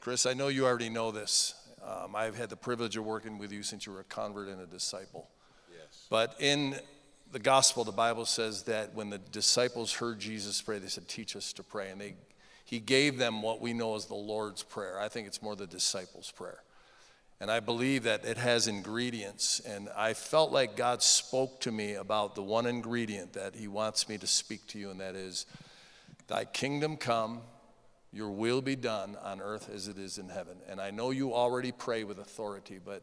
Chris, I know you already know this. Um, I've had the privilege of working with you since you were a convert and a disciple. Yes. But in the gospel, the Bible says that when the disciples heard Jesus pray, they said, Teach us to pray. And they, he gave them what we know as the Lord's Prayer. I think it's more the disciples' prayer. And I believe that it has ingredients. And I felt like God spoke to me about the one ingredient that He wants me to speak to you, and that is, Thy kingdom come, your will be done on earth as it is in heaven. And I know you already pray with authority, but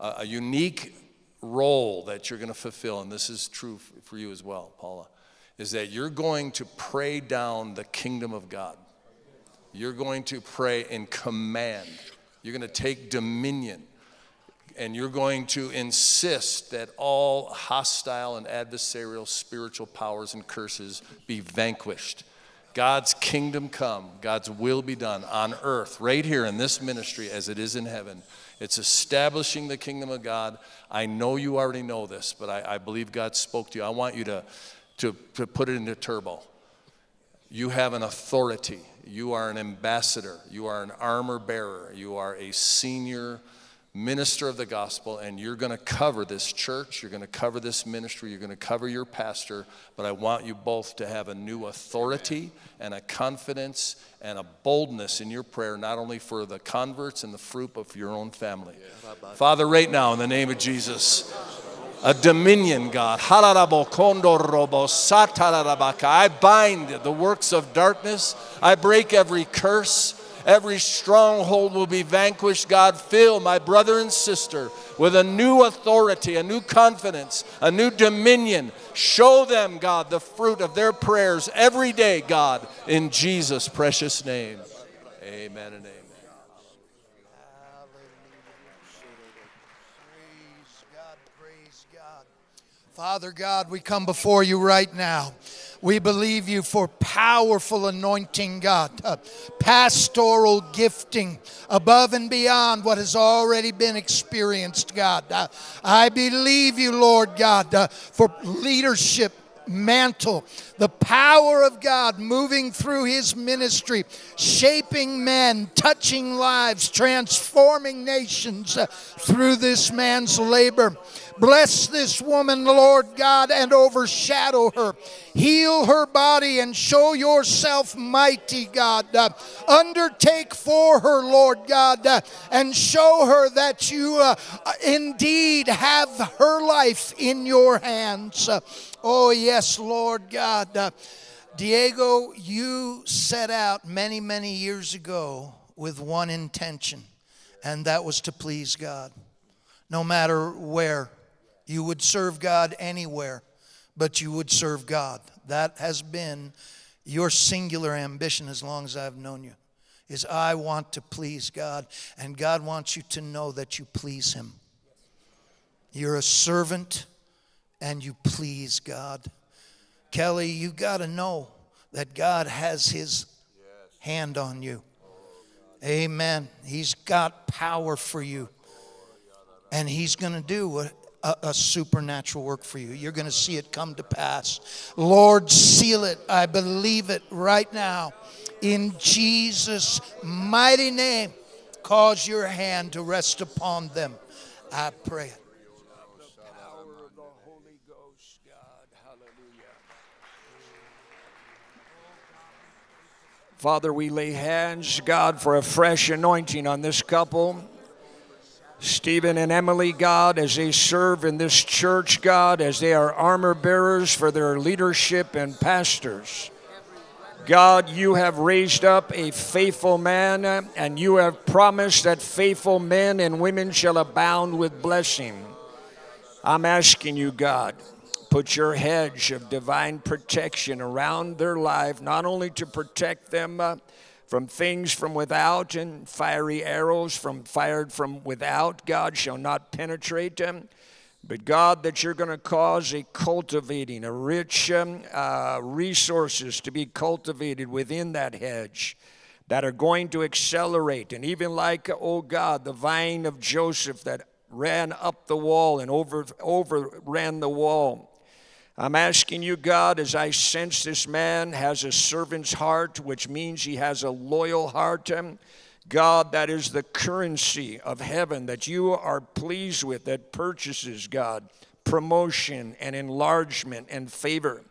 a, a unique role that you're going to fulfill, and this is true for you as well, Paula, is that you're going to pray down the kingdom of God. You're going to pray in command. You're going to take dominion. And you're going to insist that all hostile and adversarial spiritual powers and curses be vanquished. God's kingdom come, God's will be done on earth, right here in this ministry as it is in heaven. It's establishing the kingdom of God. I know you already know this, but I, I believe God spoke to you. I want you to, to, to put it into turbo. You have an authority. You are an ambassador. You are an armor bearer. You are a senior minister of the gospel, and you're going to cover this church. You're going to cover this ministry. You're going to cover your pastor. But I want you both to have a new authority and a confidence and a boldness in your prayer, not only for the converts and the fruit, for your own family. Father, right now, in the name of Jesus, a dominion, God. I bind the works of darkness. I break every curse. Every stronghold will be vanquished. God, fill my brother and sister with a new authority, a new confidence, a new dominion. Show them, God, the fruit of their prayers every day, God, in Jesus' precious name. Amen and amen. Praise God. Praise God. Father God, we come before you right now. We believe you for powerful anointing, God, uh, pastoral gifting above and beyond what has already been experienced, God. Uh, I believe you, Lord God, uh, for leadership mantle, the power of God moving through his ministry, shaping men, touching lives, transforming nations uh, through this man's labor. Bless this woman, Lord God, and overshadow her. Heal her body and show yourself mighty, God. Uh, undertake for her, Lord God, uh, and show her that you uh, indeed have her life in your hands. Uh, oh, yes, Lord God. Uh, Diego, you set out many, many years ago with one intention, and that was to please God, no matter where. You would serve God anywhere. but you would serve God. That has been your singular ambition as long as I've known you. Is I want to please God, and God wants you to know that you please Him. You're a servant and you please God. Kelly, you got to know that God has His hand on you. Amen. He's got power for you. And He's going to do a, a, a, supernatural work for you. You're going to see it come to pass. Lord, seal it. I believe it right now. In Jesus' mighty name, cause your hand to rest upon them. I pray it. Father, we lay hands, God, for a fresh anointing on this couple. Stephen and Emily, God, as they serve in this church, God, as they are armor bearers for their leadership and pastors. God, you have raised up a faithful man, and you have promised that faithful men and women shall abound with blessing. I'm asking you, God, Put your hedge of divine protection around their life, not only to protect them uh, from things from without and fiery arrows from fired from without, God shall not penetrate them. But God, that you're going to cause a cultivating, a rich um, uh, resources to be cultivated within that hedge that are going to accelerate. And even like, oh God, the vine of Joseph that ran up the wall and over, overran the wall. I'm asking you, God, as I sense this man has a servant's heart, which means he has a loyal heart. God, that is the currency of heaven that you are pleased with, that purchases, God, promotion and enlargement and favor.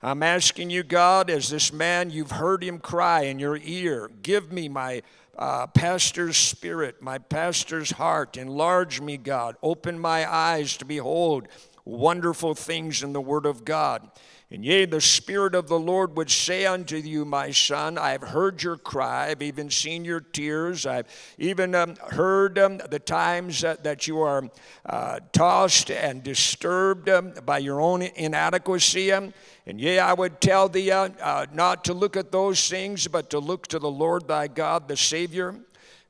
I'm asking you, God, as this man, you've heard him cry in your ear, give me my uh, pastor's spirit, my pastor's heart. Enlarge me, God. Open my eyes to behold wonderful things in the Word of God. And yea, the Spirit of the Lord would say unto you, my son, I have heard your cry. I've even seen your tears. I've even um, heard um, the times that, you are uh, tossed and disturbed um, by your own inadequacy. Um, and yea, I would tell thee uh, uh, not to look at those things, but to look to the Lord thy God, the Savior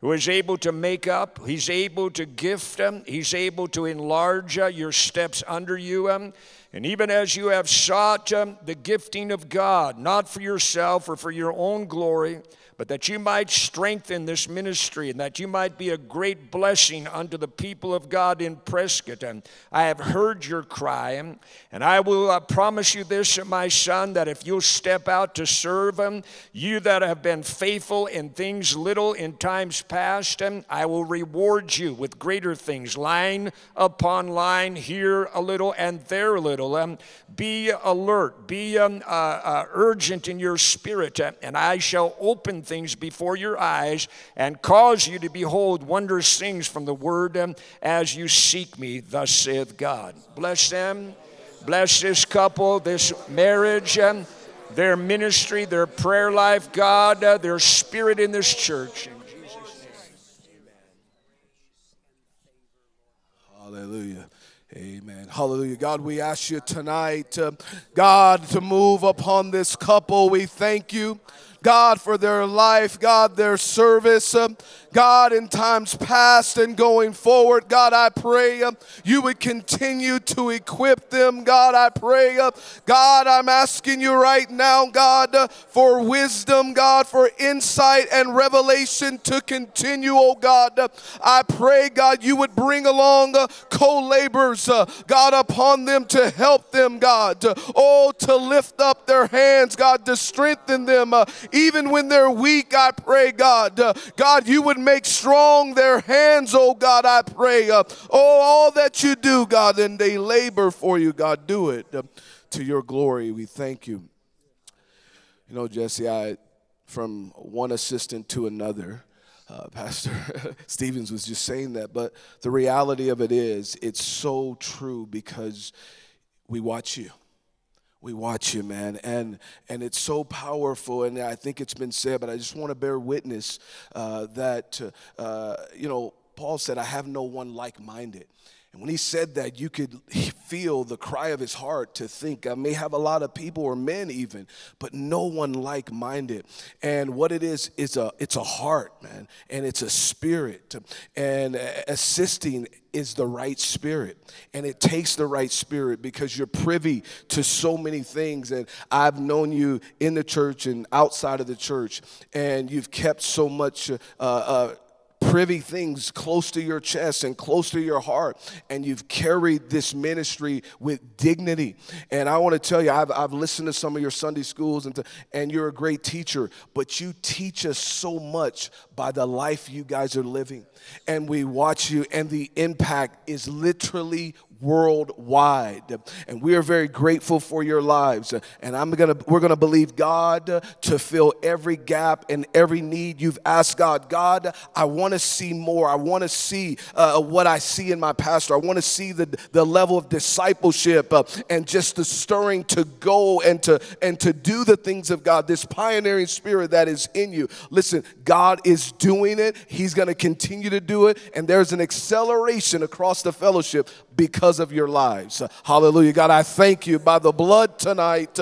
who is able to make up, he's able to gift them, he's able to enlarge uh, your steps under you. Um, and even as you have sought um, the gifting of God, not for yourself or for your own glory, but that you might strengthen this ministry and that you might be a great blessing unto the people of God in Prescott. And I have heard your cry, and I will uh, promise you this, my son, that if you'll step out to serve Him, you that have been faithful in things little in times past, and I will reward you with greater things, line upon line, here a little and there a little. Um, be alert, be um, uh, uh, urgent in your spirit, and I shall open things before your eyes and cause you to behold wondrous things from the word um, as you seek me, thus saith God. Bless them. Bless this couple, this marriage, um, their ministry, their prayer life, God, uh, their spirit in this church. In Jesus' name. Hallelujah. Amen. Hallelujah. God, we ask you tonight, uh, God, to move upon this couple. We thank you. God, for their life, God, their service. Um, God, in times past and going forward, God, I pray uh, you would continue to equip them. God, I pray, uh, God, I'm asking you right now, God, uh, for wisdom, God, for insight and revelation to continue, oh God. Uh, I pray, God, you would bring along uh, co laborers, God, upon them to help them, God. oh, to lift up their hands, God, to strengthen them. even when they're weak, I pray, God, God, you would make strong their hands, oh God, I pray. Uh, oh, all that you do, God, and they labor for you, God, do it uh, to your glory. We thank you. You know, Jesse, I, from one assistant to another, uh, <laughs> Pastor Stevens was just saying that, but the reality of it is, it's so true because we watch you we watch you, man, and and it's so powerful. And I think it's been said, but I just want to bear witness uh, that uh, you know Paul said, "I have no one like-minded." And when he said that, you could feel the cry of his heart to think, I may have a lot of people or men even, but no one like minded. And what it is, is a, it's a heart, man, and it's a spirit. And assisting is the right spirit. And it takes the right spirit because you're privy to so many things. And I've known you in the church and outside of the church, and you've kept so much. Uh, uh, privy things close to your chest and close to your heart, and you've carried this ministry with dignity. And I want to tell you, I've, I've listened to some of your Sunday schools, and, to, and you're a great teacher, but you teach us so much by the life you guys are living. And we watch you, and the impact is literally worldwide. And we are very grateful for your lives. And I'm gonna, we're going to believe God to fill every gap and every need you've asked God. God, I want to see more. I want to see uh, what I see in my pastor. I want to see the, the level of discipleship uh, and just the stirring to go and to, and to do the things of God, this pioneering spirit that is in you. Listen, God is doing it. He's going to continue to do it. And there's an acceleration across the fellowship because of your lives. Hallelujah. God, I thank you by the blood tonight.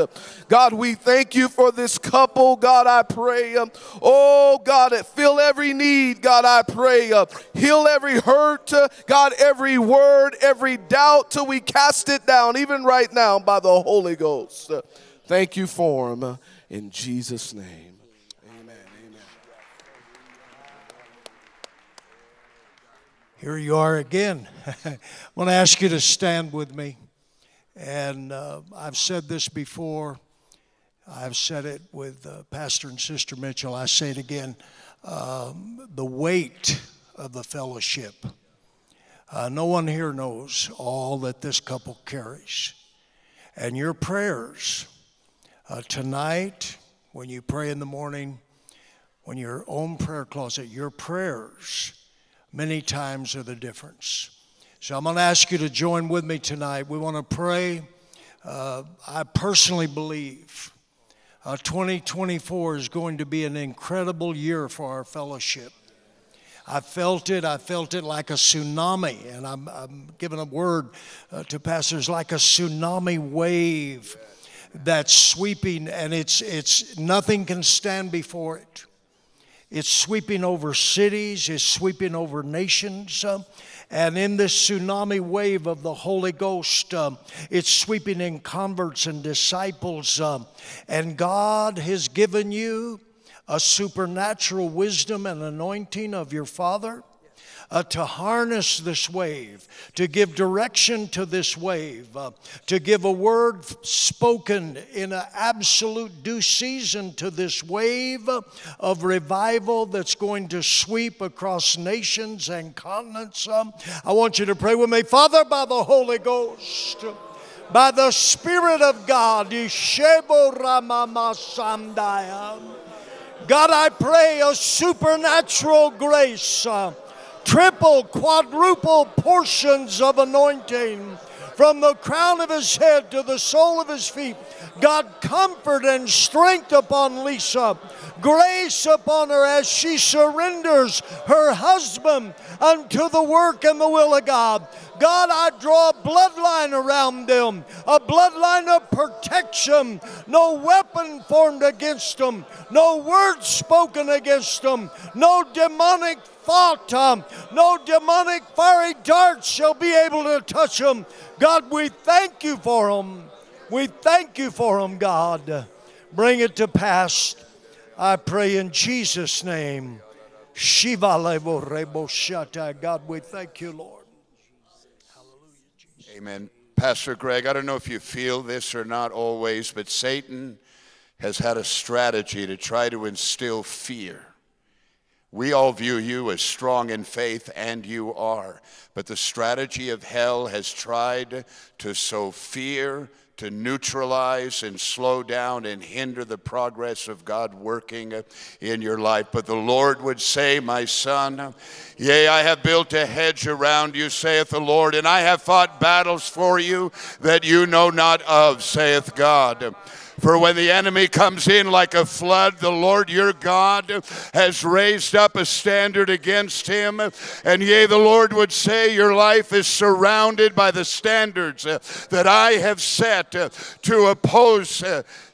God, we thank you for this couple. God, I pray. Um, oh, God, fill every need. God, I pray. Uh, heal every hurt. Uh, God, every word, every doubt till we cast it down, even right now by the Holy Ghost. Uh, thank you for them in Jesus' name. Here you are again. I want to ask you to stand with me. And uh, I've said this before. I've said it with uh, Pastor and Sister Mitchell. I say it again. Um, the weight of the fellowship. Uh, no one here knows all that this couple carries. And your prayers uh, tonight, when you pray in the morning, when your own prayer closet, your prayers many times are the difference. So I'm going to ask you to join with me tonight. We want to pray. Uh, I personally believe uh, 2024 is going to be an incredible year for our fellowship. I felt it. I felt it like a tsunami. And I'm, I'm giving a word uh, to pastors like a tsunami wave that's sweeping, and it's, it's nothing can stand before it. It's sweeping over cities, it's sweeping over nations. Uh, and in this tsunami wave of the Holy Ghost, uh, it's sweeping in converts and disciples. Uh, and God has given you a supernatural wisdom and anointing of your Father uh, to harness this wave, to give direction to this wave, uh, to give a word spoken in an absolute due season to this wave of revival that's going to sweep across nations and continents. Um, I want you to pray with me, Father, by the Holy Ghost by the Spirit of God. God, I pray a supernatural grace. Uh, triple, quadruple portions of anointing from the crown of his head to the sole of his feet. God, comfort and strength upon Lisa, grace upon her as she surrenders her husband unto the work and the will of God. God, I draw a bloodline around them, a bloodline of protection. No weapon formed against them, no word spoken against them, no demonic thought, um, no demonic fiery darts shall be able to touch them. God, we thank you for them. We thank you for them, God. Bring it to pass. I pray in Jesus' name. Shiva God, we thank you, Lord. Amen. Pastor Greg, I don't know if you feel this or not always, but Satan has had a strategy to try to instill fear we all view you as strong in faith, and you are. But the strategy of hell has tried to sow fear, to neutralize and slow down and hinder the progress of God working in your life. But the Lord would say, My son, yea, I have built a hedge around you, saith the Lord, and I have fought battles for you that you know not of, saith God. For when the enemy comes in like a flood, the Lord your God has raised up a standard against him. And yea, the Lord would say, Your life is surrounded by the standards that I have set to oppose.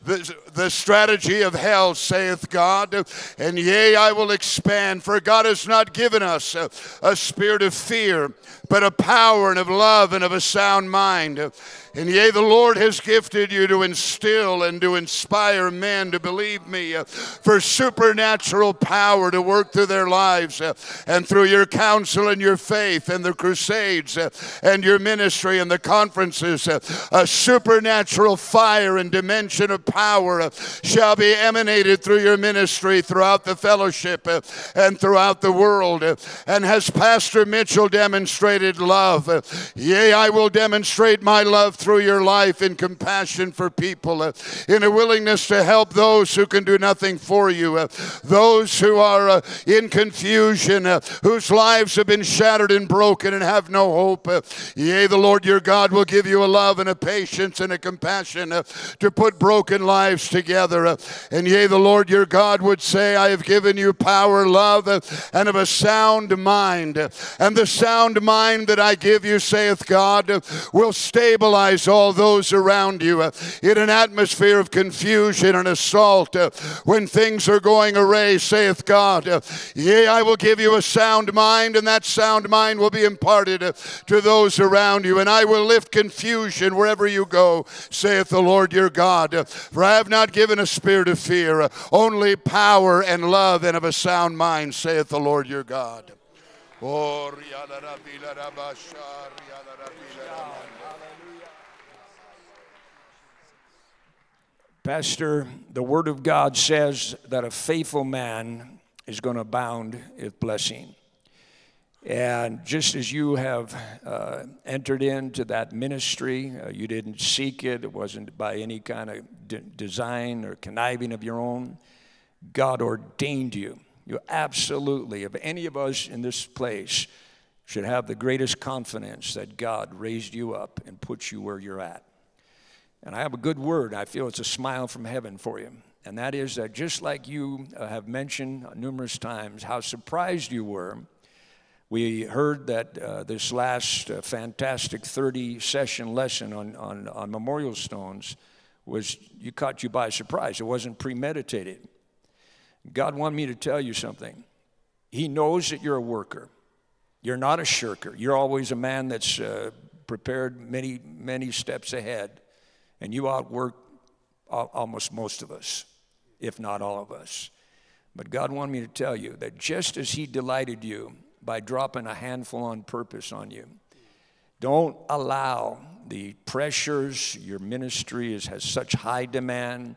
The, the strategy of hell, saith God. And yea, I will expand, for God has not given us a, a spirit of fear, but a power and of love and of a sound mind. And yea, the Lord has gifted you to instill and to inspire men to believe me for supernatural power to work through their lives and through your counsel and your faith and the crusades and your ministry and the conferences. A supernatural fire and dimension of power uh, shall be emanated through your ministry throughout the fellowship uh, and throughout the world. and has Pastor Mitchell demonstrated love? yea, I will demonstrate my love through your life in compassion for people, uh, in a willingness to help those who can do nothing for you, uh, those who are uh, in confusion, uh, whose lives have been shattered and broken and have no hope. Uh, yea, the Lord your God will give you a love and a patience and a compassion uh, to put broken lives together. and yea, the Lord your God would say, I have given you power, love, and of a sound mind. And the sound mind that I give you, saith God, will stabilize all those around you in an atmosphere of confusion and assault. When things are going array, saith God, Yea, I will give you a sound mind, and that sound mind will be imparted to those around you, and I will lift confusion wherever you go, saith the Lord your God. For I have not given a spirit of fear, uh, only power and love and of a sound mind, saith the Lord your God. Pastor, the Word of God says that a faithful man is going to abound with blessing. And just as you have uh, entered into that ministry, uh, you didn't seek it, it wasn't by any kind of de- design or conniving of your own. God ordained you. You absolutely, if any of us in this place, should have the greatest confidence that God raised you up and put you where you're at. And I have a good word. I feel it's a smile from heaven for you. And that is that just like you uh, have mentioned numerous times how surprised you were, we heard that uh, this last uh, fantastic 30 session lesson on, on, on memorial stones was you caught you by surprise. It wasn't premeditated. God wanted me to tell you something. He knows that you're a worker. You're not a shirker. You're always a man that's uh, prepared many, many steps ahead and you outwork almost most of us, if not all of us. But God wanted me to tell you that just as He delighted you by dropping a handful on purpose on you, don't allow the pressures. Your ministry is, has such high demand,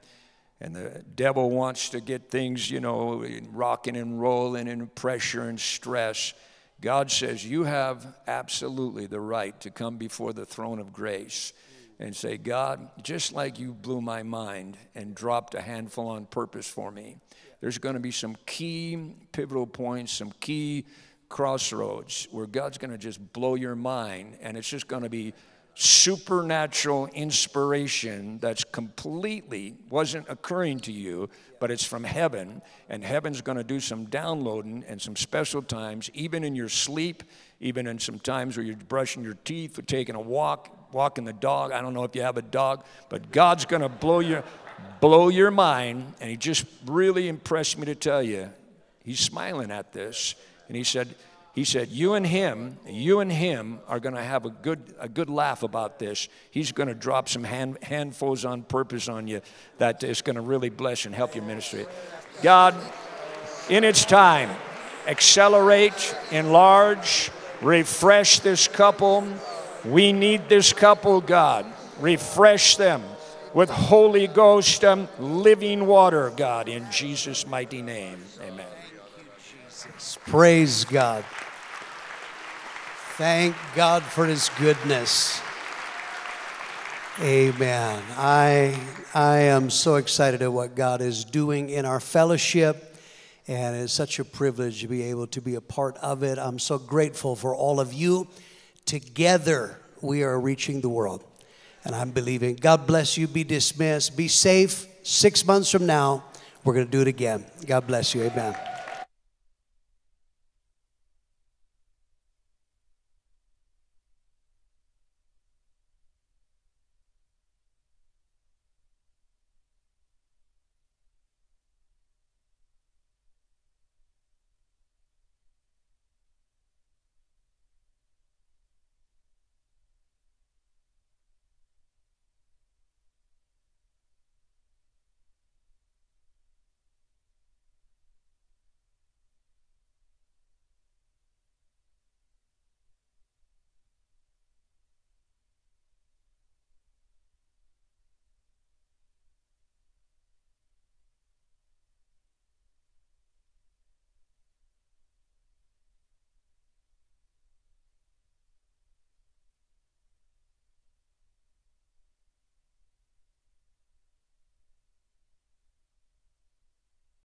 and the devil wants to get things, you know, rocking and rolling and pressure and stress. God says you have absolutely the right to come before the throne of grace and say, God, just like you blew my mind and dropped a handful on purpose for me, there's going to be some key pivotal points, some key crossroads where God's going to just blow your mind, and it's just going to be supernatural inspiration that's completely wasn't occurring to you, but it's from heaven, and heaven's going to do some downloading and some special times, even in your sleep, even in some times where you're brushing your teeth or taking a walk, walking the dog. I don't know if you have a dog, but God's going to blow your, blow your mind. And He just really impressed me to tell you, He's smiling at this. And He said, he said, You and him, you and him are going to have a good, a good laugh about this. He's going to drop some hand, handfuls on purpose on you that is going to really bless and help your ministry. God, in its time, accelerate, enlarge, refresh this couple we need this couple, God. Refresh them with Holy Ghost um, living water, God, in Jesus' mighty name. Amen. Praise God. Thank God for His goodness. Amen. I, I am so excited at what God is doing in our fellowship, and it's such a privilege to be able to be a part of it. I'm so grateful for all of you together we are reaching the world. And I'm believing. God bless you. Be dismissed. Be safe. Six months from now, we're going to do it again. God bless you. Amen.